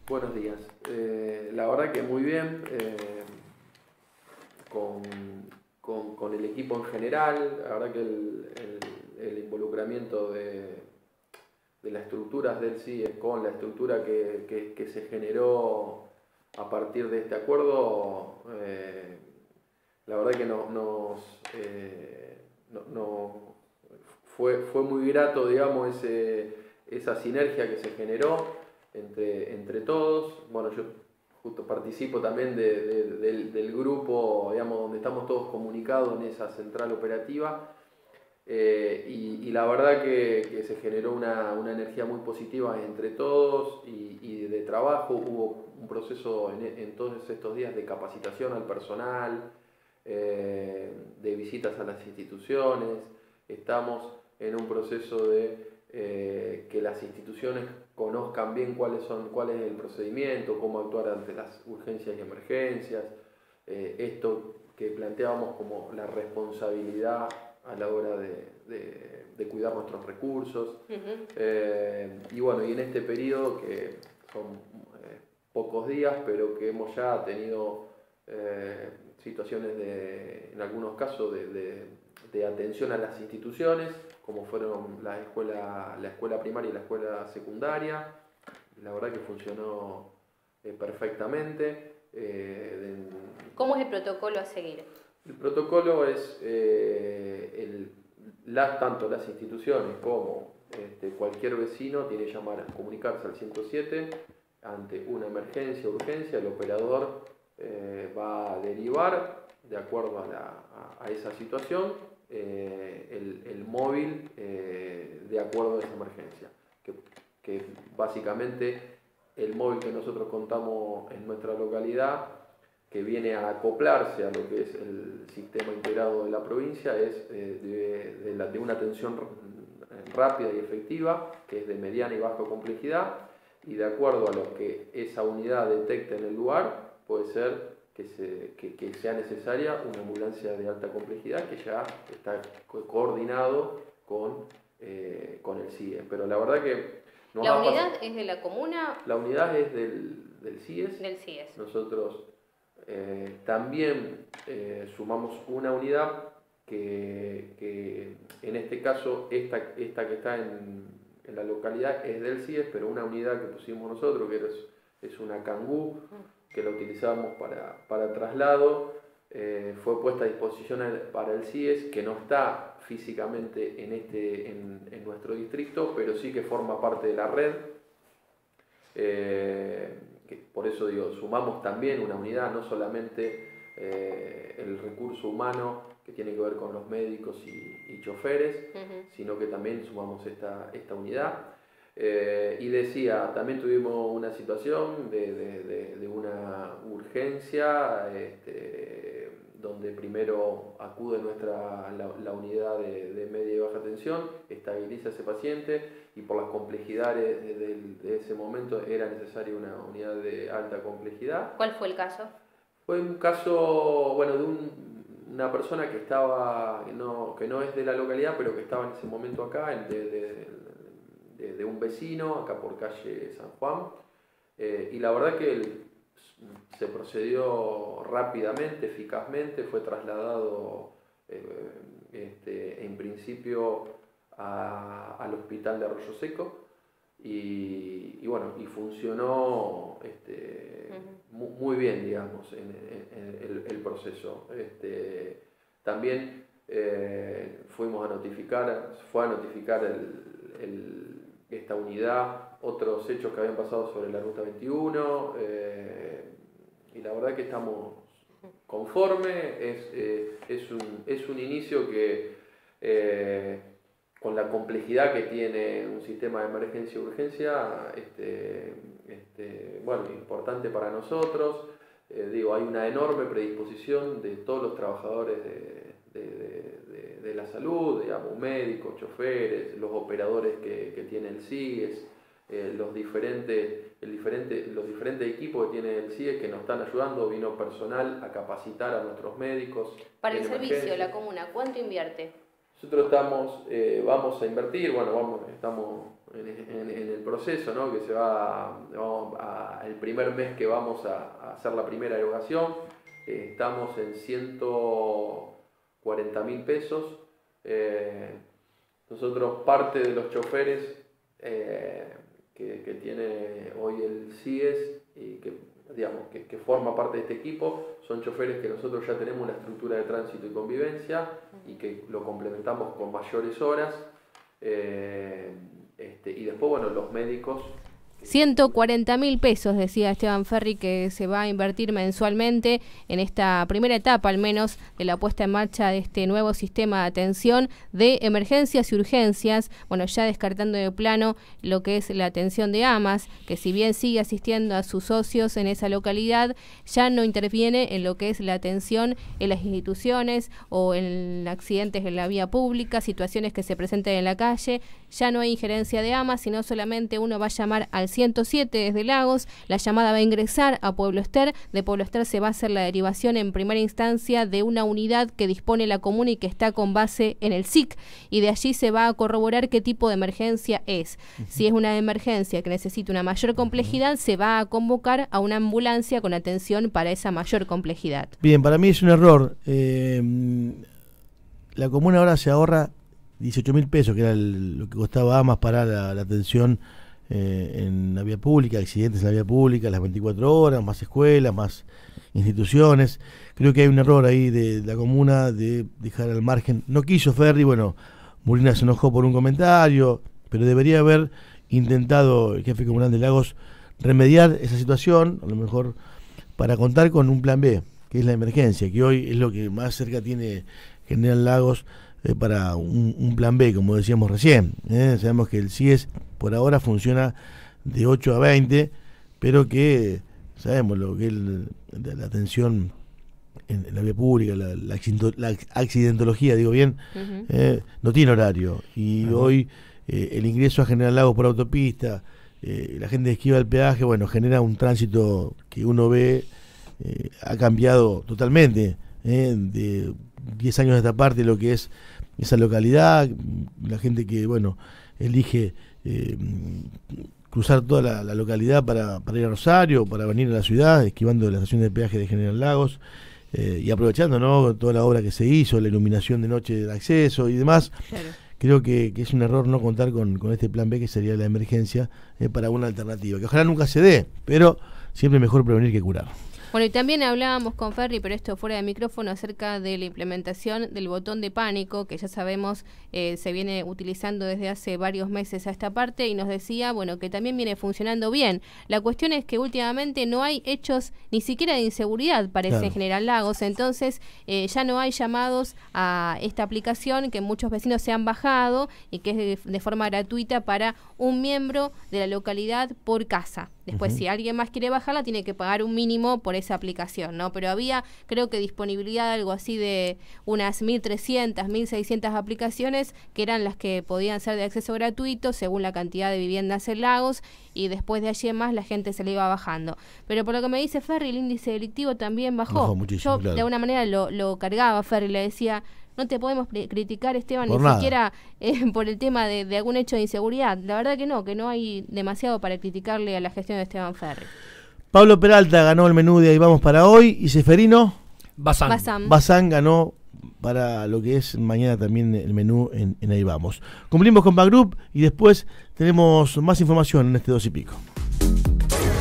Buenos días. Eh, la verdad que muy bien, eh, con, con- con el equipo en general, la verdad que el, el- involucramiento de, de las estructuras del CIE con la estructura que, que- se generó a partir de este acuerdo, eh, la verdad que no- nos, no- no- fue, fue muy grato, digamos, ese, esa sinergia que se generó entre, entre todos. Bueno, yo justo participo también de- de- del, del grupo, digamos, donde estamos todos comunicados en esa central operativa. Eh, y, y la verdad que, que se generó una, una energía muy positiva entre todos y, y de trabajo. Hubo un proceso en, en todos estos días de capacitación al personal, eh, de visitas a las instituciones. Estamos en un proceso de eh, que las instituciones conozcan bien cuáles son, cuál es el procedimiento, cómo actuar ante las urgencias y emergencias. Eh, esto que planteábamos como la responsabilidad a la hora de, de- de cuidar nuestros recursos. Eh, y bueno, y en este periodo que son eh, pocos días, pero que hemos ya tenido situaciones de, en algunos casos de- de atención a las instituciones, como fueron la escuela, la escuela primaria y la escuela secundaria. La verdad que funcionó eh, perfectamente. Eh, de- ¿Cómo es el protocolo a seguir? el protocolo es eh, el, las, tanto las instituciones como este, cualquier vecino tiene que llamar, comunicarse al 107 ante una emergencia o urgencia, el operador eh, va a derivar de acuerdo a, la- a- a esa situación eh, el, el móvil eh, de acuerdo a esa emergencia, que, que básicamente el móvil que nosotros contamos en nuestra localidad que viene a acoplarse a lo que es el sistema integrado de la provincia es eh, de, de la- de una atención rápida y efectiva, que es de mediana y baja complejidad, y de acuerdo a lo que esa unidad detecte en el lugar, puede ser que, se- que- que sea necesaria una ambulancia de alta complejidad que ya está co- coordinado con, eh, con el CIE. Pero la verdad que nos ¿La unidad es de la comuna la unidad es del, del CIES. del CIES? Nosotros eh, también eh, sumamos una unidad que, que en este caso, esta, esta que está en, en la localidad es del CIES, pero una unidad que pusimos nosotros, que es, es una Kangoo, que la utilizamos para, para traslado, eh, fue puesta a disposición para el CIES, que no está físicamente en, este, en, en nuestro distrito, pero sí que forma parte de la red. Eh, que por eso digo, sumamos también una unidad, no solamente eh, el recurso humano que tiene que ver con los médicos y, y choferes, sino que también sumamos esta, esta unidad. Eh, y decía, también tuvimos una situación de, de- de- de una urgencia, este, donde primero acude nuestra, la, la unidad de, de media y baja tensión, estabiliza a ese paciente y por las complejidades de, ese momento era necesaria una unidad de alta complejidad. ¿Cuál fue el caso? Fue un caso, bueno, de una persona que estaba, que no, que no es de la localidad, pero que estaba en ese momento acá, de, de, un vecino, acá por calle San Juan. Eh, y la verdad que él se procedió rápidamente, eficazmente, fue trasladado eh, este, en principio al hospital de Arroyo Seco y, bueno, y funcionó este, muy, bien, digamos, en, el, proceso. Este, también eh, fuimos a notificar, fue a notificar esta unidad otros hechos que habían pasado sobre la Ruta 21 eh, y la verdad que estamos conformes, es, eh, es, un, es un inicio que con la complejidad que tiene un sistema de emergencia y urgencia, este, este, bueno, importante para nosotros. Eh, digo, hay una enorme predisposición de todos los trabajadores de, la salud, digamos, médicos, choferes, los operadores que, que tiene el CIES, eh, los, diferentes, el diferente, los diferentes equipos que tiene el CIES que nos están ayudando, vino personal a capacitar a nuestros médicos. Para el servicio, la comuna, ¿cuánto invierte? Nosotros estamos, eh, vamos a invertir, bueno, vamos, estamos en, el proceso, ¿no? que se va, vamos a, el primer mes que vamos a, hacer la primera erogación, eh, estamos en 140 mil pesos. Eh, nosotros parte de los choferes que, que, tiene hoy el CIES y que digamos, que, forma parte de este equipo, son choferes que nosotros ya tenemos una estructura de tránsito y convivencia y que lo complementamos con mayores horas. Eh, este, y después, bueno, los médicos 140 mil pesos, decía Esteban Ferri, que se va a invertir mensualmente en esta primera etapa, al menos, de la puesta en marcha de este nuevo sistema de atención de emergencias y urgencias. Bueno, ya descartando de plano lo que es la atención de AMAS, que si bien sigue asistiendo a sus socios en esa localidad, ya no interviene en lo que es la atención en las instituciones o en accidentes en la vía pública, situaciones que se presenten en la calle. Ya no hay injerencia de AMAS, sino solamente uno va a llamar al 107 desde Lagos, la llamada va a ingresar a Pueblo Ester, de Pueblo Ester se va a hacer la derivación en primera instancia de una unidad que dispone la comuna y que está con base en el SIC, y de allí se va a corroborar qué tipo de emergencia es. Si es una emergencia que necesita una mayor complejidad, se va a convocar a una ambulancia con atención para esa mayor complejidad. Bien, para mí es un error. Eh, la comuna ahora se ahorra 18 mil pesos, que era lo que costaba más para la atención eh, en la vía pública, accidentes en la vía pública, las 24 horas, más escuelas, más instituciones. Creo que hay un error ahí de, la comuna de dejar al margen. No quiso Ferri, bueno, Molina se enojó por un comentario, pero debería haber intentado el jefe comunal de Lagos remediar esa situación, a lo mejor para contar con un plan B, que es la emergencia, que hoy es lo que más cerca tiene General Lagos eh, para un, plan B, como decíamos recién. ¿eh? Sabemos que el CIES por ahora funciona de 8 a 20, pero que sabemos lo que es la atención en, la vía pública, la, accidentología, digo bien, ¿eh? no tiene horario. Y hoy el ingreso a General Lago por autopista, la gente esquiva el peaje, bueno, genera un tránsito que uno ve ha cambiado totalmente. de 10 años de esta parte lo que es esa localidad, la gente que, bueno, elige eh, cruzar toda la, localidad para, para, ir a Rosario, para venir a la ciudad, esquivando la estación de peaje de General Lagos eh, y aprovechando ¿no? toda la obra que se hizo, la iluminación de noche del acceso y demás. Creo que, es un error no contar con, con, este plan B que sería la emergencia eh, para una alternativa, que ojalá nunca se dé, pero siempre mejor prevenir que curar. Bueno, y también hablábamos con Ferry, pero esto fuera de micrófono, acerca de la implementación del botón de pánico, que ya sabemos eh, se viene utilizando desde hace varios meses a esta parte, y nos decía, bueno, que también viene funcionando bien. La cuestión es que últimamente no hay hechos ni siquiera de inseguridad, parece en General Lagos, entonces eh, ya no hay llamados a esta aplicación que muchos vecinos se han bajado y que es de forma gratuita para un miembro de la localidad por casa. Después, si alguien más quiere bajarla, tiene que pagar un mínimo por esa aplicación, ¿no? Pero había, creo que disponibilidad algo así de unas 1.300, 1.600 aplicaciones que eran las que podían ser de acceso gratuito según la cantidad de viviendas en Lagos y después de allí en más la gente se le iba bajando. Pero por lo que me dice Ferry, el índice delictivo también bajó. Yo claro. de alguna manera lo, lo cargaba Ferry, le decía... No te podemos criticar, Esteban, Por ni nada. siquiera eh, por el tema de, de algún hecho de inseguridad. La verdad que no, que no hay demasiado para criticarle a la gestión de Esteban Ferri. Pablo Peralta ganó el menú de Ahí Vamos para hoy y Seferino Bazán. Bazán. Bazán ganó para lo que es mañana también el menú en, en Ahí Vamos. Cumplimos con Back Group y después tenemos más información en este dos y pico.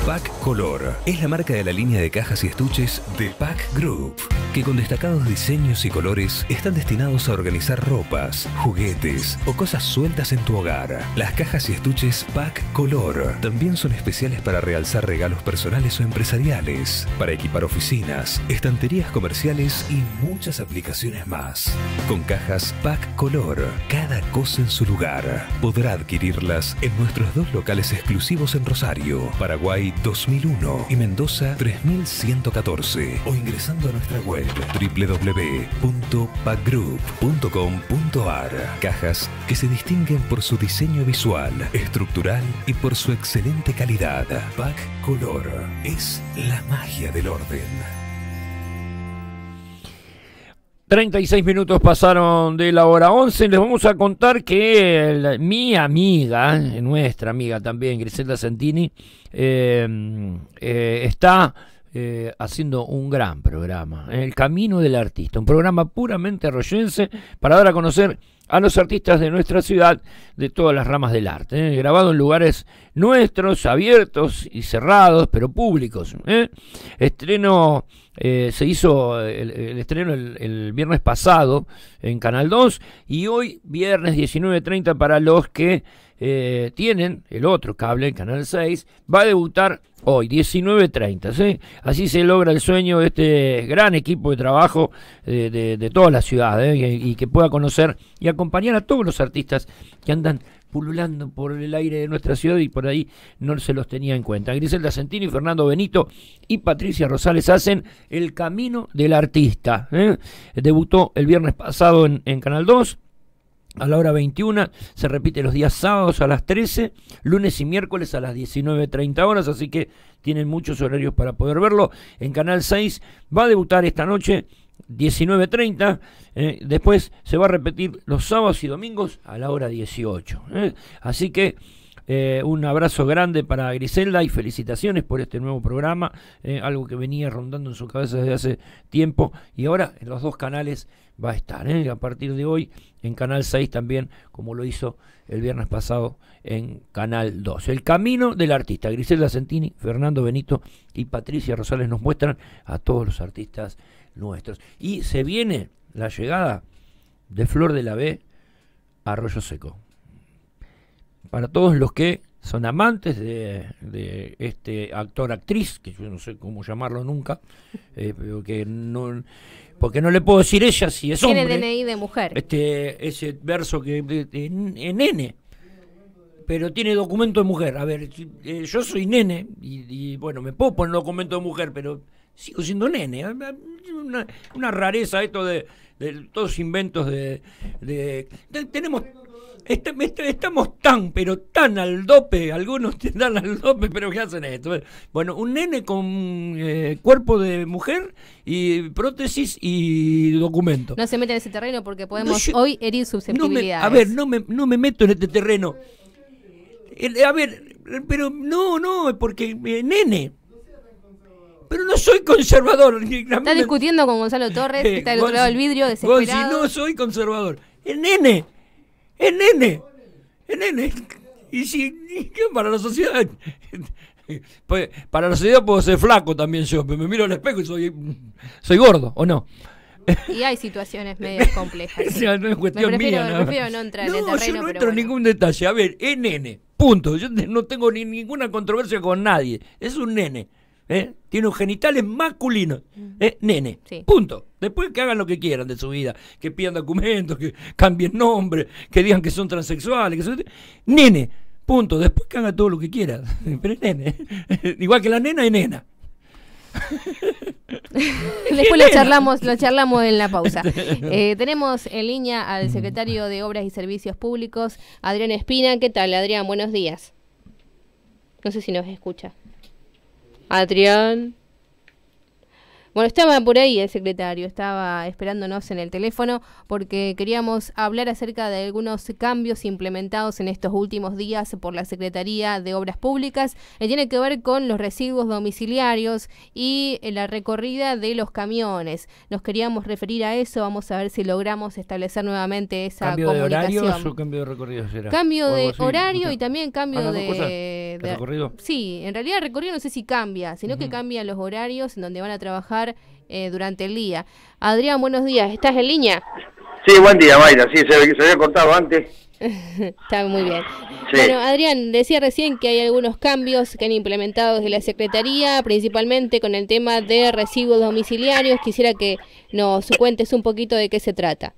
Pack Color es la marca de la línea de cajas y estuches de Pack Group, que con destacados diseños y colores están destinados a organizar ropas, juguetes o cosas sueltas en tu hogar. Las cajas y estuches Pack Color también son especiales para realzar regalos personales o empresariales, para equipar oficinas, estanterías comerciales y muchas aplicaciones más. Con cajas Pack Color, cada cosa en su lugar. Podrá adquirirlas en nuestros dos locales exclusivos en Rosario, Paraguay 2001 y Mendoza 3114 o ingresando a nuestra web www.packgroup.com.ar. Cajas que se distinguen por su diseño visual, estructural y por su excelente calidad. Pack Color es la magia del orden. 36 minutos pasaron de la hora 11. Les vamos a contar que mi amiga, nuestra amiga también, Griselda Santini, eh, eh, está eh, haciendo un gran programa, El Camino del Artista, un programa puramente arroyense para dar a conocer a los artistas de nuestra ciudad de todas las ramas del arte, eh, grabado en lugares nuestros, abiertos y cerrados, pero públicos. eh. Estreno se hizo el, el estreno el, el viernes pasado en Canal 2 y hoy viernes 19.30 para los que eh, tienen el otro cable, el Canal 6, va a debutar hoy 19.30. ¿sí? Así se logra el sueño de este gran equipo de trabajo eh, de, toda la ciudad ¿eh? y, que pueda conocer y acompañar a todos los artistas que andan pululando por el aire de nuestra ciudad y por ahí no se los tenía en cuenta. Griselda Santini, Fernando Benito y Patricia Rosales hacen El Camino del Artista. ¿eh? Debutó el viernes pasado en, en Canal 2 a la hora 21, se repite los días sábados a las 13, lunes y miércoles a las 19.30 horas, así que tienen muchos horarios para poder verlo. En Canal 6 va a debutar esta noche 19.30, eh, después se va a repetir los sábados y domingos a la hora 18. eh. Así que eh, un abrazo grande para Griselda y felicitaciones por este nuevo programa, eh, algo que venía rondando en su cabeza desde hace tiempo y ahora en los dos canales va a estar, eh, a partir de hoy en Canal 6 también, como lo hizo el viernes pasado en Canal 2. El camino del artista, Griselda Sentini, Fernando Benito y Patricia Rosales nos muestran a todos los artistas nuestros. Y se viene la llegada de Flor de la B a Arroyo Seco para todos los que son amantes de, de este actor actriz que yo no sé cómo llamarlo nunca eh, pero que no porque no le puedo decir ella si es Tiene hombre. DNI de mujer. este ese verso que de- de- en nene pero tiene documento de mujer. A ver eh, yo soy nene y, y, bueno me puedo poner documento de mujer pero sigo siendo nene. Una, una rareza esto de, de todos inventos de, tenemos estamos tan, pero tan al dope, algunos están al dope, pero ¿qué hacen esto? Bueno, un nene con eh, cuerpo de mujer y prótesis y documento. No se mete en ese terreno porque podemos No, yo- hoy herir No me- susceptibilidades. a ver, no me, no me meto en este terreno. El- a ver, pero no, no, porque eh, nene. Pero no soy conservador. Está discutiendo con Gonzalo Torres, que está del otro lado del vidrio, desesperado. no soy conservador. El nene. El nene. El nene. Y si para la sociedad. Pues, para la sociedad puedo ser flaco también yo, pero me miro al espejo y soy, soy gordo, ¿o no? Y hay situaciones medio complejas. O sea, no es cuestión me prefiero, mía. me prefiero no entrar en el No, terreno, yo no entro en bueno. ningún detalle. A ver, es nene. Punto. Yo no tengo ni ninguna controversia con nadie. Es un nene. ¿Eh? Tiene un genitales masculinos. ¿eh? Nene. Punto. Después que hagan lo que quieran de su vida. Que pidan documentos, que cambien nombre, que digan que son transexuales. Que son... Nene. Punto. Después que haga todo lo que quiera. Pero es nene. Igual que la nena es nena. Después lo charlamos, lo charlamos en la pausa. Eh, tenemos en línea al secretario de Obras y Servicios Públicos, Adrián Espina. ¿Qué tal, Adrián? Buenos días. No sé si nos escucha. Adrián. Bueno, estaba por ahí el secretario, estaba esperándonos en el teléfono porque queríamos hablar acerca de algunos cambios implementados en estos últimos días por la Secretaría de Obras Públicas. que tiene que ver con los residuos domiciliarios y la recorrida de los camiones. Nos queríamos referir a eso, vamos a ver si logramos establecer nuevamente esa ¿Cambio de horarios o cambio de recorrido será? Cambio de así, horario y también cambio Ah, cosas. de- ¿De recorrido? Sí, en realidad el recorrido no sé si cambia, sino que cambia los horarios en donde van a trabajar eh, durante el día. Adrián, buenos días. ¿Estás en línea? Sí, buen día, Mayra. Sí, se, se había cortado antes. Está muy bien. Sí. Bueno, Adrián, decía recién que hay algunos cambios que han implementado desde la Secretaría, principalmente con el tema de residuos domiciliarios. Quisiera que nos cuentes un poquito de qué se trata.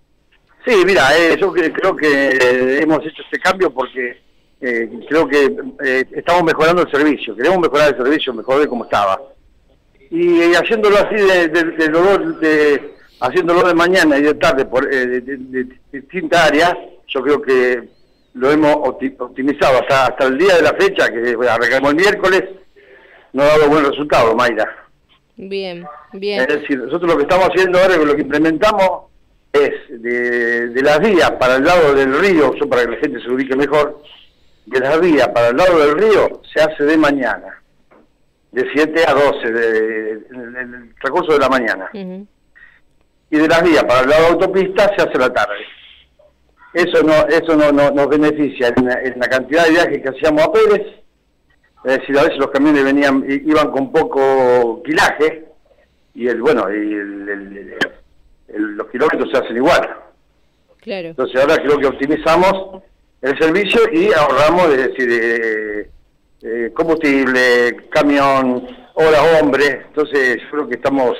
Sí, mira, eh, yo cre- creo que eh, hemos hecho este cambio porque eh, creo que eh, estamos mejorando el servicio. Queremos mejorar el servicio, mejor de como estaba. Y, haciéndolo así de, de, de de- haciéndolo de mañana y de tarde por eh, de, de- distintas áreas, yo creo que lo hemos opti- optimizado hasta, hasta el día de la fecha, que arrancamos el miércoles, nos ha dado buen resultado, Mayra. Bien, bien. Es decir, nosotros lo que estamos haciendo ahora, lo que implementamos es de, de las vías para el lado del río, para que la gente se ubique mejor, de las vías para el lado del río se hace de mañana, de 7 a 12, de- en el recurso de la mañana. Y de las vías para el lado de autopista se hace la tarde. Eso no eso no, no- nos beneficia en la, en la cantidad de viajes que hacíamos a Pérez, es decir, a veces los camiones venían iban con poco quilaje y el bueno y el- el- el- el- los kilómetros se hacen igual. Claro. Entonces ahora creo que optimizamos el servicio y ahorramos, es decir, eh, eh, combustible, camión, hora hombre. Entonces yo creo que estamos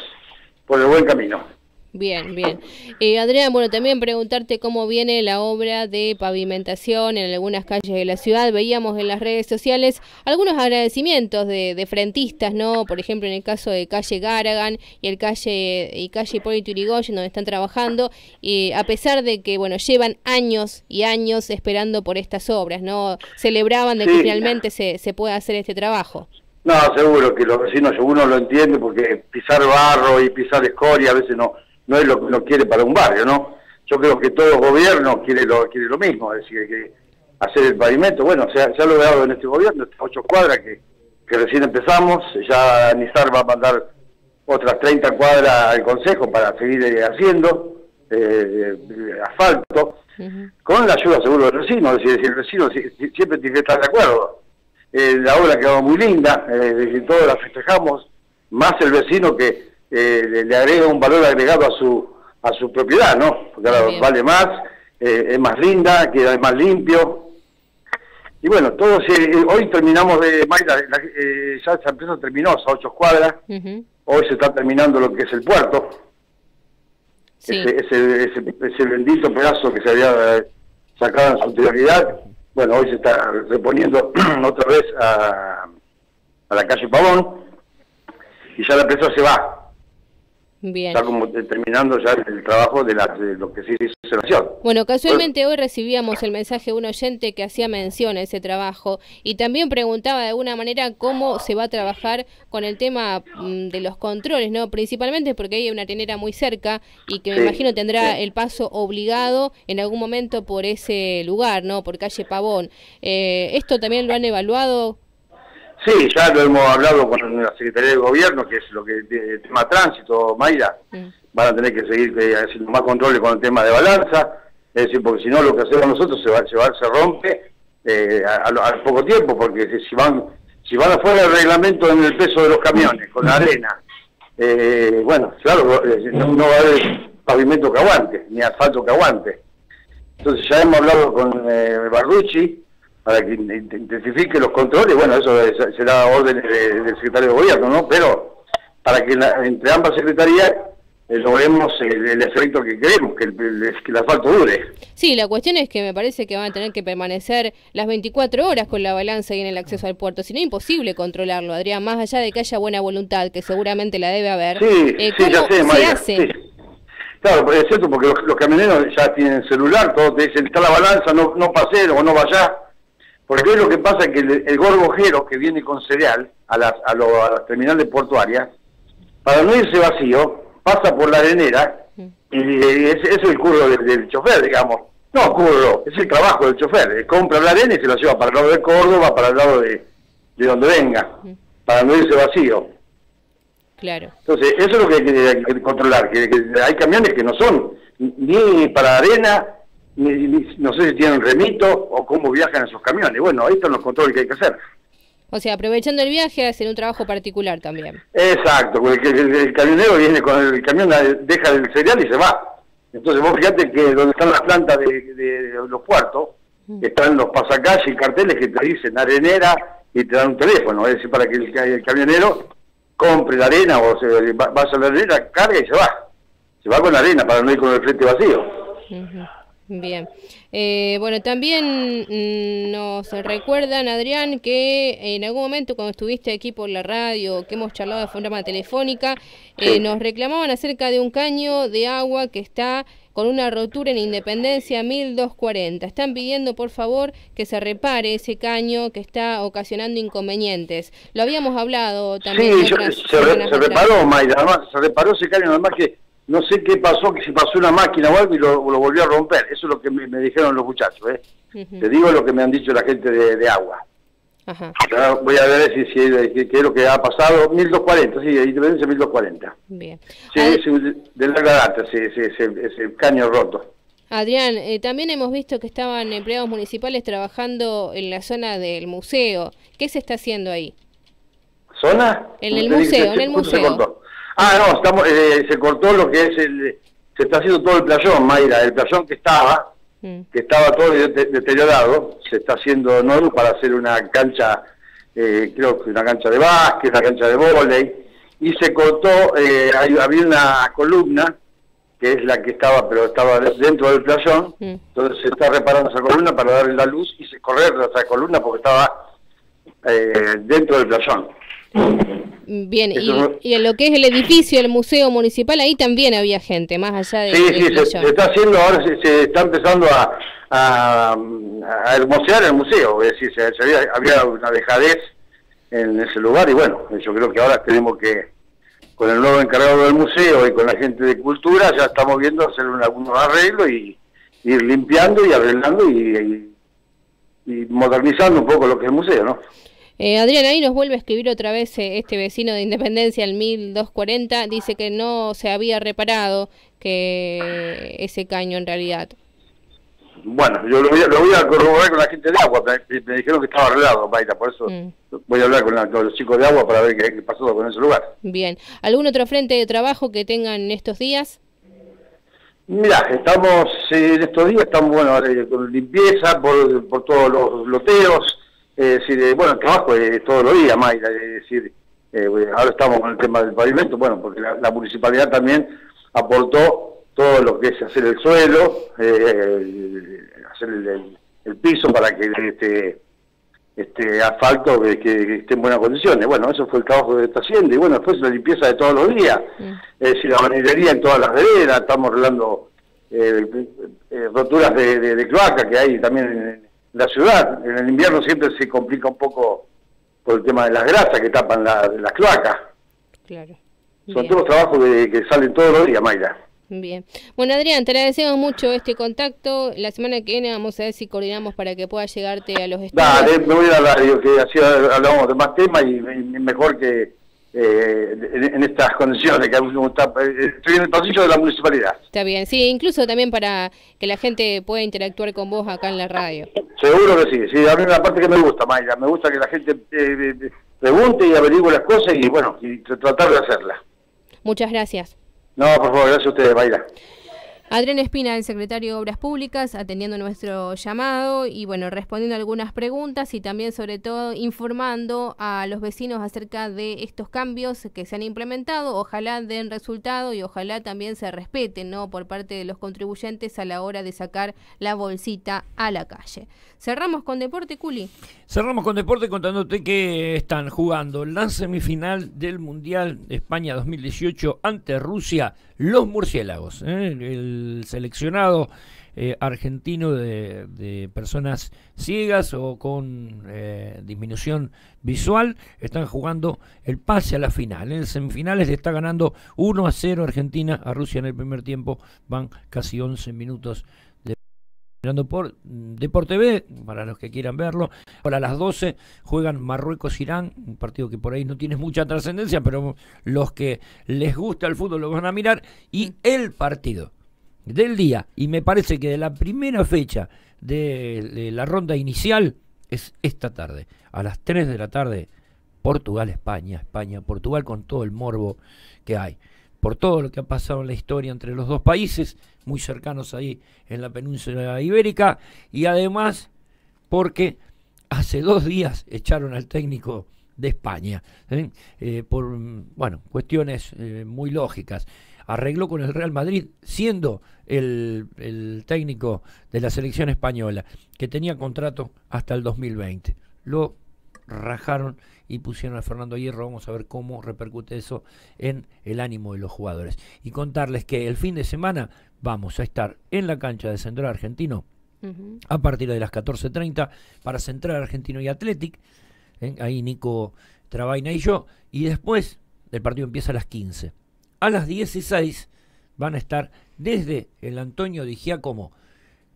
por el buen camino. Bien, bien. Eh, Adrián, bueno, también preguntarte cómo viene la obra de pavimentación en algunas calles de la ciudad. Veíamos en las redes sociales algunos agradecimientos de, de frentistas, ¿no? Por ejemplo, en el caso de calle Garagan y el calle y calle Hipólito Yrigoyen, donde están trabajando, y a pesar de que, bueno, llevan años y años esperando por estas obras, ¿no? Celebraban de que finalmente se, se pueda hacer este trabajo. No, seguro que los vecinos, uno lo entiende porque pisar barro y pisar escoria a veces no no es lo que uno quiere para un barrio, ¿no? Yo creo que todo gobierno quiere lo quiere lo mismo, es decir, que hacer el pavimento. Bueno, se ha, se ha logrado en este gobierno, estas ocho cuadras que, que recién empezamos, ya Nizar va a mandar otras 30 cuadras al Consejo para seguir eh, haciendo eh, eh, asfalto, con la ayuda seguro del vecino, es decir, el vecino si- si- siempre tiene que estar de acuerdo. Eh, la obra quedó muy linda, eh, todos la festejamos, más el vecino que eh, le, agrega un valor agregado a su a su propiedad, ¿no? Porque ahora vale más, eh, es más linda, queda más limpio. Y bueno, todos eh, hoy terminamos de Mayra, la- eh, ya esa empresa terminó esas ocho cuadras, hoy se está terminando lo que es el puerto, Sí. ese, ese, ese, ese bendito pedazo que se había sacado en su anterioridad, bueno, hoy se está reponiendo otra vez a, a la calle Pavón. Y ya la empresa se va, Bien. está como terminando ya el trabajo de, la, de lo que se hizo observación. Bueno, casualmente hoy recibíamos el mensaje de un oyente que hacía mención a ese trabajo y también preguntaba de alguna manera cómo se va a trabajar con el tema mm, de los controles, ¿no? Principalmente porque hay una tenera muy cerca y que me Sí, imagino tendrá el paso obligado en algún momento por ese lugar, ¿no? Por calle Pavón. Eh, ¿Esto también lo han evaluado? Sí, ya lo hemos hablado con la Secretaría de Gobierno, que es lo que el tema tránsito, Mayra, van a tener que seguir eh, haciendo más controles con el tema de balanza, es decir, porque si no lo que hacemos nosotros se va, se, va- se rompe eh, a, a- al poco tiempo, porque si- van si van afuera del reglamento en el peso de los camiones, con la arena, eh, bueno, claro, eh, no, no va a haber pavimento que aguante, ni asfalto que aguante. Entonces ya hemos hablado con eh, Barrucci para que in- intensifique los controles, bueno, eso es- será orden de- del secretario de gobierno, ¿no? Pero para que la- entre ambas secretarías eh, logremos el, el efecto que queremos, que el, que el asfalto dure. Sí, la cuestión es que me parece que van a tener que permanecer las 24 horas con la balanza y en el acceso al puerto. Si no, imposible controlarlo, Adrián, más allá de que haya buena voluntad, que seguramente la debe haber. Sí, eh, sí, ya ¿cómo sé, se Mayra, hace? sí. Claro, es cierto, porque los, los camioneros ya tienen celular, todos te dicen, está la balanza, no, no pase o no vaya. Porque hoy lo que pasa es que el, el gorgojero que viene con cereal a las a, lo- a las terminales portuarias, para no irse vacío, pasa por la arenera y, y es el curro del, del chofer, digamos. No, curro, es el trabajo del chofer. Compra la arena y se la lleva para el lado de Córdoba, para el lado de, de donde venga, para no irse vacío. Claro. Entonces, eso es lo que hay que, hay que controlar, que, que hay camiones que no son ni para arena, ni, ni- no sé si tienen remito o cómo viajan esos camiones. Bueno, ahí están los controles que hay que hacer. O sea, aprovechando el viaje, hacen un trabajo particular también. Exacto, porque el, el- el camionero viene con el camión, deja el cereal y se va. Entonces vos fíjate que donde están las plantas de, de los puertos, están los pasacalles y carteles que te dicen arenera y te dan un teléfono, es decir, para que el, el camionero compre la arena o se va- a la arena, carga y se va. Se va con la arena para no ir con el frente vacío. Bien. Eh, bueno, también mm, nos recuerdan, Adrián, que en algún momento cuando estuviste aquí por la radio, que hemos charlado de forma telefónica, eh, nos reclamaban acerca de un caño de agua que está con una rotura en Independencia 1240. Están pidiendo, por favor, que se repare ese caño que está ocasionando inconvenientes. Lo habíamos hablado también. Sí, yo- se, re- reparó, Mayra, además, se reparó ese caño, además que no sé qué pasó, que si pasó una máquina o algo y lo, lo volvió a romper. Eso es lo que me, me dijeron los muchachos, ¿eh? Te digo lo que me han dicho la gente de, de agua. Ajá. Ahora voy a ver si, si qué, qué es lo que ha pasado. 1240, sí, Independencia 1240. Bien. Sí, ese, de larga data, ese, ese, ese- ese caño roto. Adrián, eh, también hemos visto que estaban empleados municipales trabajando en la zona del museo. ¿Qué se está haciendo ahí? ¿Zona? En el Se- museo, se- en el se museo. Ah, no, estamos, eh, se cortó lo que es el... Se está haciendo todo el playón, Mayra. El playón que estaba, Mm. que estaba todo de- de- deteriorado, se está haciendo nuevo para hacer una cancha, eh, creo que una cancha de básquet, una cancha de vóley, y se cortó, eh, hay- había una columna, que es la que estaba, pero estaba de- dentro del playón, entonces se está reparando esa columna para darle la luz y se correr esa columna porque estaba eh, dentro del playón. Bien, y, Eso no- y en lo que es el edificio del museo municipal, ahí también había gente, más allá de, Sí, sí, se, está haciendo, ahora se, se está empezando a, a, a hermosear el museo, es decir, se, se había, había una dejadez en ese lugar y bueno, yo creo que ahora tenemos que, con el nuevo encargado del museo y con la gente de cultura, ya estamos viendo hacer un- algunos arreglos y ir limpiando y arreglando y, y, y modernizando un poco lo que es el museo, ¿no? Eh, Adrián, ahí nos vuelve a escribir otra vez eh, este vecino de Independencia, el 1240, dice que no se había reparado que ese caño en realidad. Bueno, yo lo voy, a, lo voy a corroborar con la gente de agua, me, me dijeron que estaba arreglado, Mayra, por eso voy a hablar con, la- con los chicos de agua para ver qué, qué pasó con ese lugar. Bien, ¿algún otro frente de trabajo que tengan en estos días? Mira, estamos eh, en estos días, estamos bueno, eh, con limpieza por, por todos los loteos, es decir, eh, bueno, el trabajo es todos los días, Mayra, es decir, eh, ahora estamos con el tema del pavimento, bueno, porque la, la municipalidad también aportó todo lo que es hacer el suelo, eh, hacer el, el- el piso para que este, este asfalto que, que- esté en buenas condiciones. Bueno, eso fue el trabajo que está haciendo. Y bueno, después la limpieza de todos los días. Es decir, la banilería en todas las veredas, estamos arreglando eh, eh, roturas de, de- de cloaca que hay también en la ciudad. En el invierno siempre se complica un poco por el tema de las grasas que tapan la- las cloacas. Claro. Son Bien. todos trabajos de- que salen todos los días, Mayra. Bien. Bueno, Adrián, te agradecemos mucho este contacto. La semana que viene vamos a ver si coordinamos para que pueda llegarte a los estudios. Dale, me voy a la radio, que así hablamos de más temas y, y mejor que eh, en, en estas condiciones, que está, eh, estoy en el pasillo de la municipalidad. Está bien, sí, incluso también para que la gente pueda interactuar con vos acá en la radio. Seguro que sí, sí, a mí la parte que me gusta, Mayra, me gusta que la gente eh, eh, pregunte y averigüe las cosas y bueno, y tr- tratar de hacerlas. Muchas gracias. No, por favor, gracias a ustedes, Mayra. Adrián Espina, el secretario de Obras Públicas, atendiendo nuestro llamado y bueno, respondiendo algunas preguntas y también sobre todo informando a los vecinos acerca de estos cambios que se han implementado. Ojalá den resultado y ojalá también se respeten, ¿no? Por parte de los contribuyentes a la hora de sacar la bolsita a la calle. Cerramos con Deporte Culi. Cerramos con deporte contándote que están jugando la semifinal del Mundial de España 2018 ante Rusia, los murciélagos. ¿eh? El seleccionado eh, argentino de, de personas ciegas o con eh, disminución visual están jugando el pase a la final. En semifinales está ganando 1 a 0 Argentina a Rusia en el primer tiempo. Van casi 11 minutos por Deport TV, para los que quieran verlo. Ahora a las 12 juegan Marruecos-Irán, un partido que por ahí no tiene mucha trascendencia, pero los que les gusta el fútbol lo van a mirar. Y el partido del día, y me parece que de la primera fecha de, de la ronda inicial, es esta tarde, a las 3 de la tarde, Portugal-España, España-Portugal con todo el morbo que hay por todo lo que ha pasado en la historia entre los dos países, muy cercanos ahí en la península ibérica, y además porque hace dos días echaron al técnico de España, ¿eh? Por bueno, cuestiones eh, muy lógicas. Arregló con el Real Madrid, siendo el, el técnico de la selección española, que tenía contrato hasta el 2020. Lo rajaron y pusieron a Fernando Hierro. Vamos a ver cómo repercute eso en el ánimo de los jugadores. Y contarles que el fin de semana vamos a estar en la cancha de Central Argentino a partir de las 14.30 para Central Argentino y Athletic. ¿eh? Ahí Nico Trabaina y yo. Y después el partido empieza a las 15. A las 16 van a estar desde el Antonio de Giacomo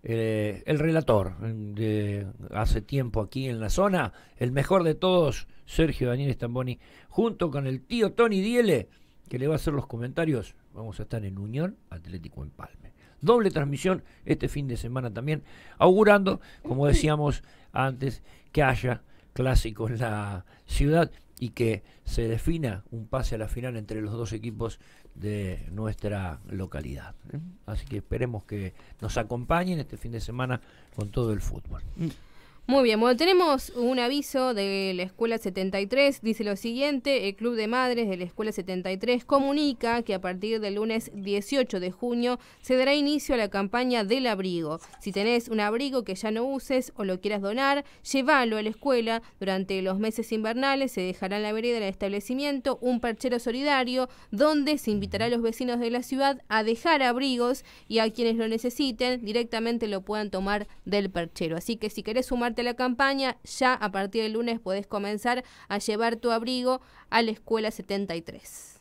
eh, el relator de hace tiempo aquí en la zona, el mejor de todos, Sergio Daniel Stamboni, junto con el tío Tony Diele, que le va a hacer los comentarios. Vamos a estar en Unión Atlético Empalme. Doble transmisión este fin de semana también, augurando, como decíamos antes, que haya clásico en la ciudad y que se defina un pase a la final entre los dos equipos de nuestra localidad. ¿eh? Así que esperemos que nos acompañen este fin de semana con todo el fútbol. Muy bien, bueno, tenemos un aviso de la Escuela 73, dice lo siguiente, el Club de Madres de la Escuela 73 comunica que a partir del lunes 18 de junio se dará inicio a la campaña del abrigo. Si tenés un abrigo que ya no uses o lo quieras donar, llévalo a la escuela. Durante los meses invernales se dejará en la vereda del establecimiento un perchero solidario donde se invitará a los vecinos de la ciudad a dejar abrigos y a quienes lo necesiten directamente lo puedan tomar del perchero. Así que si querés sumarte la campaña, ya a partir del lunes podés comenzar a llevar tu abrigo a la escuela 73.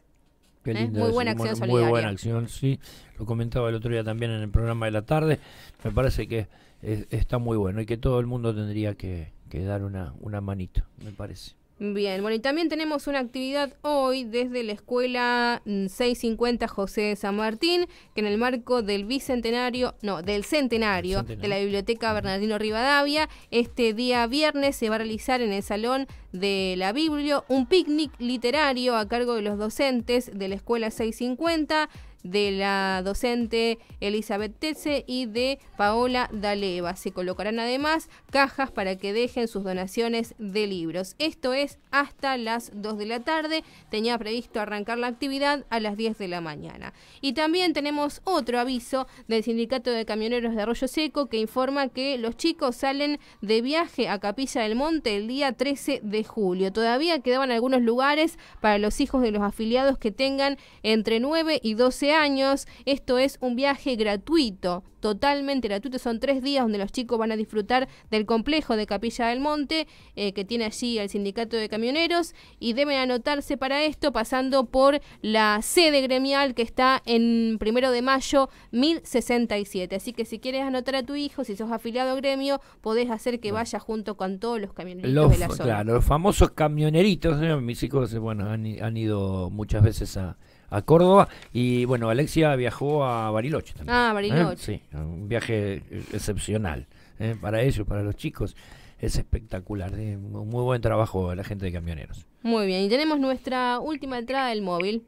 Qué ¿Eh? Muy buena acción Muy solidaria. buena acción, sí. Lo comentaba el otro día también en el programa de la tarde. Me parece que es- está muy bueno y que todo el mundo tendría que, que dar una, una manito, me parece. Bien, bueno, y también tenemos una actividad hoy desde la escuela mm, 650 José de San Martín, que en el marco del bicentenario, no, del centenario, Centenario. de la Biblioteca Bernardino Rivadavia, este día viernes se va a realizar en el Salón de la Biblio un picnic literario a cargo de los docentes de la escuela 650 de la docente Elizabeth Tetze y de Paola Daleva. Se colocarán además cajas para que dejen sus donaciones de libros. Esto es hasta las 2 de la tarde. Tenía previsto arrancar la actividad a las 10 de la mañana. Y también tenemos otro aviso del Sindicato de Camioneros de Arroyo Seco que informa que los chicos salen de viaje a Capilla del Monte el día 13 de julio. Todavía quedaban algunos lugares para los hijos de los afiliados que tengan entre 9 y 12 años. Esto es un viaje gratuito, totalmente gratuito. Son tres días donde los chicos van a disfrutar del complejo de Capilla del Monte eh, que tiene allí el sindicato de camioneros y deben anotarse para esto pasando por la sede gremial que está en primero de mayo 1067. Así que si quieres anotar a tu hijo, si sos afiliado a gremio, podés hacer que vaya junto con todos los camioneros Los, de la zona. claro, los famosos camioneritos, ¿eh? mis hijos eh, bueno, han, han ido muchas veces a, a Córdoba y bueno, Alexia viajó a Bariloche también. Ah, ¿eh? Bariloche. Sí, un viaje eh, excepcional ¿eh? para ellos, para los chicos. Es espectacular, ¿eh? muy buen trabajo la gente de camioneros. Muy bien, y tenemos nuestra última entrada del móvil.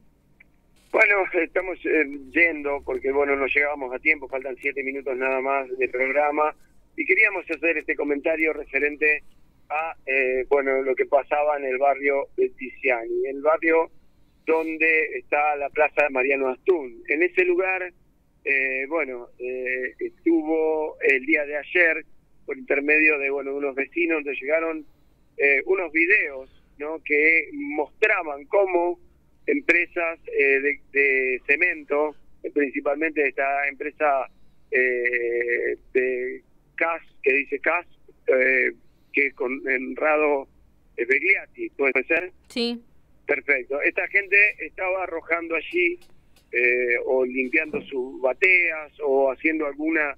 Bueno, estamos eh, yendo porque bueno, no llegábamos a tiempo, faltan siete minutos nada más de programa y queríamos hacer este comentario referente a eh, bueno lo que pasaba en el barrio de Tiziani, el barrio donde está la plaza Mariano Astún. En ese lugar, eh, bueno, eh, estuvo el día de ayer por intermedio de bueno unos vecinos donde llegaron eh, unos videos ¿no? que mostraban cómo empresas eh, de, de cemento, principalmente esta empresa eh, de CAS, que dice CAS, eh, que es con Enrado Begliati, ¿puede ser? Sí. Perfecto. Esta gente estaba arrojando allí eh, o limpiando sus bateas o haciendo alguna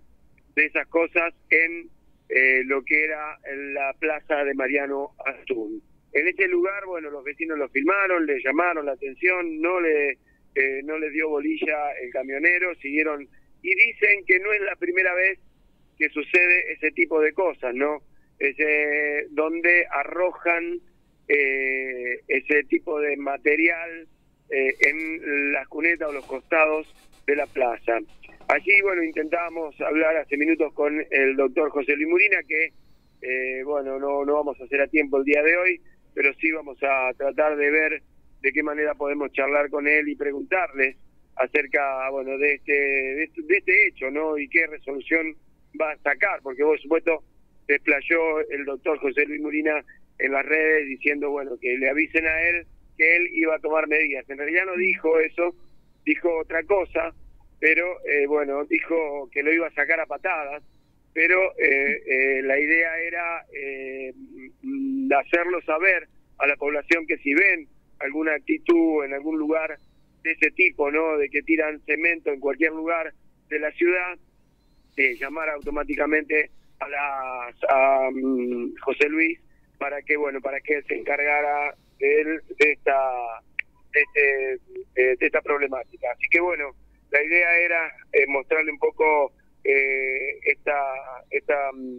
de esas cosas en eh, lo que era la plaza de Mariano Astún. En este lugar, bueno, los vecinos lo filmaron, le llamaron la atención, no le eh, no le dio bolilla el camionero, siguieron y dicen que no es la primera vez que sucede ese tipo de cosas, ¿no? Ese, donde arrojan eh, ese tipo de material eh, en las cunetas o los costados de la plaza. Allí, bueno, intentábamos hablar hace minutos con el doctor José Luis Murina, que, eh, bueno, no, no vamos a hacer a tiempo el día de hoy, pero sí vamos a tratar de ver de qué manera podemos charlar con él y preguntarle acerca, bueno, de este, de este, de este hecho, ¿no? Y qué resolución va a sacar, porque por supuesto desplayó el doctor José Luis Murina en las redes diciendo, bueno, que le avisen a él que él iba a tomar medidas. En realidad no dijo eso, dijo otra cosa, pero eh, bueno, dijo que lo iba a sacar a patadas, pero eh, eh, la idea era eh, mm, hacerlo saber a la población que si ven alguna actitud en algún lugar de ese tipo, ¿no? De que tiran cemento en cualquier lugar de la ciudad, de llamar automáticamente a, las, a mm, José Luis para que, bueno, para que él se encargara de, él, de esta de, este, de esta problemática. Así que bueno, la idea era eh, mostrarle un poco eh, esta esta mm,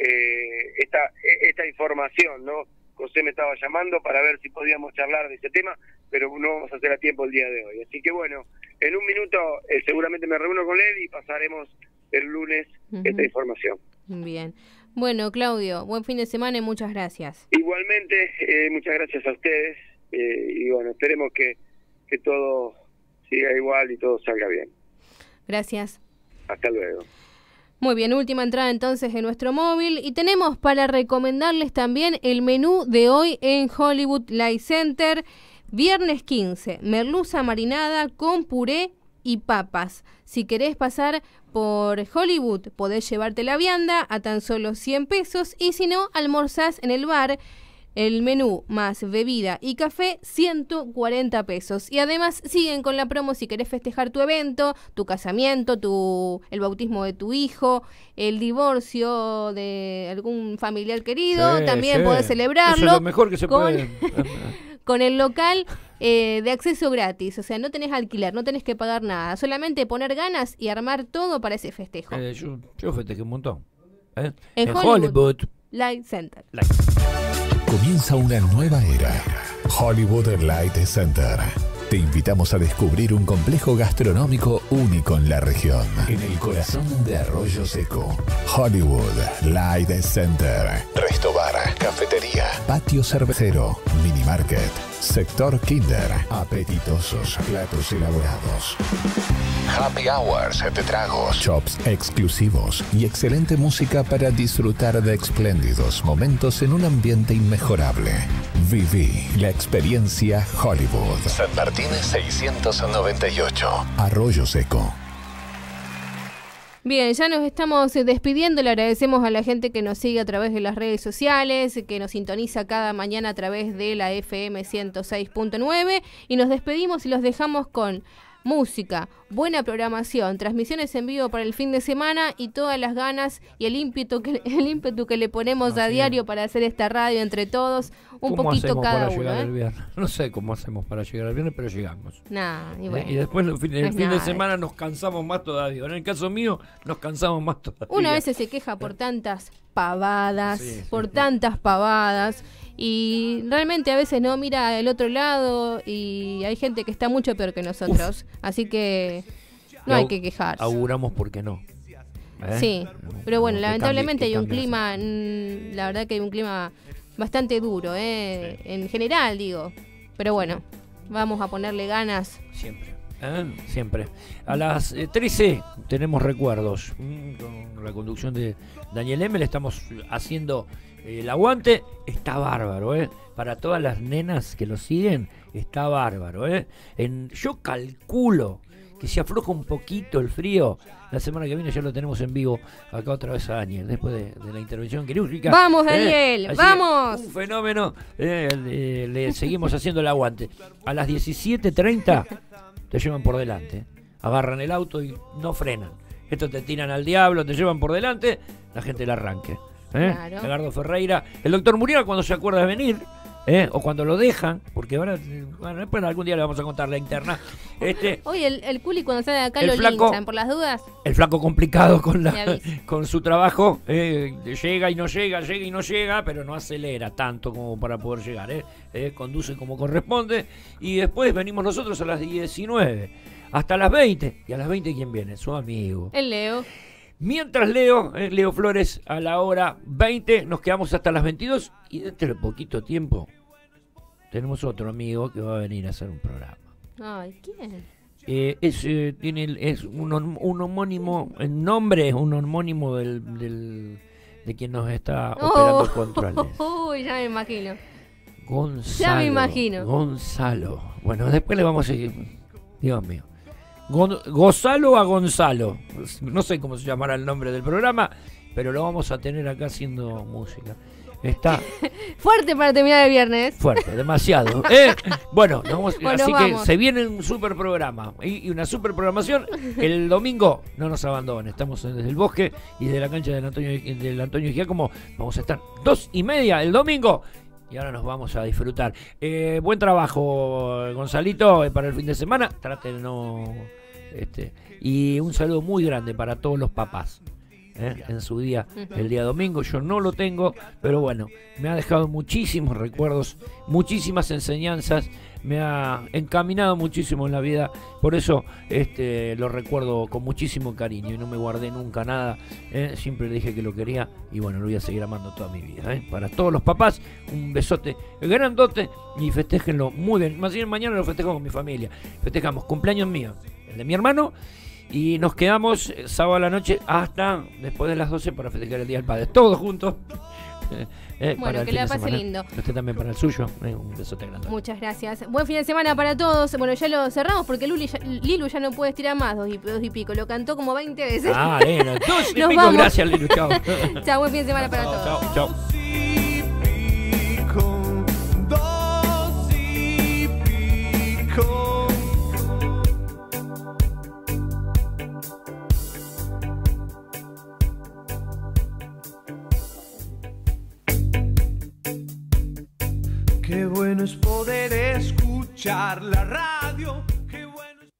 eh, esta esta información, ¿no? José me estaba llamando para ver si podíamos charlar de ese tema, pero no vamos a hacer a tiempo el día de hoy. Así que bueno, en un minuto eh, seguramente me reúno con él y pasaremos el lunes esta información. Bien. Bueno, Claudio, buen fin de semana y muchas gracias. Igualmente, eh, muchas gracias a ustedes eh, y bueno, esperemos que, que todo siga igual y todo salga bien. Gracias. Hasta luego. Muy bien, última entrada entonces en nuestro móvil y tenemos para recomendarles también el menú de hoy en Hollywood Light Center. Viernes 15, merluza marinada con puré y papas. Si querés pasar por Hollywood, podés llevarte la vianda a tan solo 100 pesos y si no, almorzás en el bar. El menú más bebida y café, 140 pesos. Y además siguen con la promo si querés festejar tu evento, tu casamiento, tu, el bautismo de tu hijo, el divorcio de algún familiar querido. Sí, también sí. podés celebrarlo. Eso es lo mejor que se con- puede. con el local eh, de acceso gratis. O sea, no tenés alquiler, no tenés que pagar nada. Solamente poner ganas y armar todo para ese festejo. Eh, yo, yo festejé un montón. ¿eh? En En Hollywood. Hollywood. Light Center. Comienza una nueva era. Hollywood Light Center. Te invitamos a descubrir un complejo gastronómico único en la región. En el corazón de Arroyo Seco. Hollywood Light Center. Resto bar, cafetería, patio cervecero, mini market, sector kinder, apetitosos platos elaborados. Happy hours de tragos, shops exclusivos y excelente música para disfrutar de espléndidos momentos en un ambiente inmejorable. Viví la experiencia Hollywood. San Martín 698. Arroyo Seco. Bien, ya nos estamos despidiendo. Le agradecemos a la gente que nos sigue a través de las redes sociales, que nos sintoniza cada mañana a través de la FM 106.9. Y nos despedimos y los dejamos con música, buena programación, transmisiones en vivo para el fin de semana y todas las ganas y el ímpetu que, el ímpetu que le ponemos a diario para hacer esta radio entre todos, un ¿Cómo poquito hacemos cada para uno. llegar ¿eh? el viernes? No sé cómo hacemos para llegar el viernes, pero llegamos. Nah, y ¿Eh? bueno. Y después el fin, el fin de semana nos cansamos más todavía. En el caso mío, nos cansamos más todavía. Una vez se queja por tantas pavadas, Sí, sí, por sí. tantas pavadas. Y realmente a veces no mira el otro lado y hay gente que está mucho peor que nosotros. Así que no hay que quejarse. Auguramos porque no. ¿Eh? Sí, pero bueno, Que lamentablemente cambie- hay un clima, mm, la verdad que hay un clima bastante duro, ¿eh? en general digo. Pero bueno, vamos a ponerle ganas. Siempre. ¿eh? Siempre. A las eh, 13 tenemos recuerdos. Mm, Con la conducción de Daniel M. Le estamos haciendo eh, el aguante. Está bárbaro, ¿eh? Para todas las nenas que lo siguen, está bárbaro, ¿eh? En, yo calculo que se afloja un poquito el frío. La semana que viene ya lo tenemos en vivo acá otra vez a Daniel, después de, de la intervención quirúrgica. ¡Vamos, ¿eh? Daniel! ¡Vamos! Un fenómeno. eh, le, le seguimos haciendo el aguante. A las 17.30 te llevan por delante. Agarran el auto y no frenan. Esto te tiran al diablo, te llevan por delante, la gente le arranque. ¿Eh? Claro. Ferreira. El doctor Muriel cuando se acuerda de venir. ¿eh? O cuando lo dejan, porque ahora, bueno, después algún día le vamos a contar la interna. Este, Oye, el, el culi cuando sale de acá lo flaco- linchan por las dudas. el flaco complicado con, la, con su trabajo, eh, llega y no llega, llega y no llega, pero no acelera tanto como para poder llegar, eh. Eh, conduce como corresponde y después venimos nosotros a las 19, hasta las 20, y a las 20 ¿quién viene? Su amigo. El Leo. Mientras Leo, eh, Leo Flores, a la hora 20, nos quedamos hasta las 22 y dentro de poquito tiempo tenemos otro amigo que va a venir a hacer un programa. Ay, ¿quién? Eh, es, eh, tiene, es un, un homónimo, el nombre es un homónimo del, del- de quien nos está operando Oh. controles. Uy, ya me imagino. Gonzalo. Ya me imagino. Gonzalo. Bueno, después le vamos a seguir. Dios mío. Gon- Gonzalo a Gonzalo. No sé cómo se llamará el nombre del programa, pero lo vamos a tener acá haciendo música. Está Fuerte para terminar el viernes. fuerte, demasiado. ¿eh? Bueno, vamos- Bueno, así que se viene un super programa y, y una super programación. El domingo no nos abandonen. Estamos desde el bosque y de la cancha del Antonio, del Antonio Giacomo. Vamos a estar dos y media el domingo. Y ahora nos vamos a disfrutar. Eh, buen trabajo, Gonzalito, eh, para el fin de semana. Trate de no. Este, y un saludo muy grande para todos los papás. ¿Eh? en su día, el día domingo. Yo no lo tengo, pero bueno, me ha dejado muchísimos recuerdos, muchísimas enseñanzas, me ha encaminado muchísimo en la vida. Por eso este, lo recuerdo con muchísimo cariño y no me guardé nunca nada. ¿eh? Siempre le dije que lo quería y bueno, lo voy a seguir amando toda mi vida. ¿eh? Para todos los papás, un besote grandote y festéjenlo muy bien mañana lo festejo con mi familia. Festejamos cumpleaños mío, el de mi hermano. Y nos quedamos eh, sábado a la noche hasta después de las 12 para festejar el Día del Padre. Todos juntos. Eh, eh, Bueno, que la pase lindo. Usted también para el suyo. Eh, un besote grande. Muchas gracias. Buen fin de semana para todos. Bueno, ya lo cerramos porque Luli ya- Lilu ya no puede estirar más dos y, dos y pico. Lo cantó como 20 veces. Ah, bueno. Dos y Nos pico, vamos. gracias, Lilu. Chao. Chao, buen fin de semana para todos. Chao, chao. Qué bueno es poder escuchar la radio. Qué bueno es...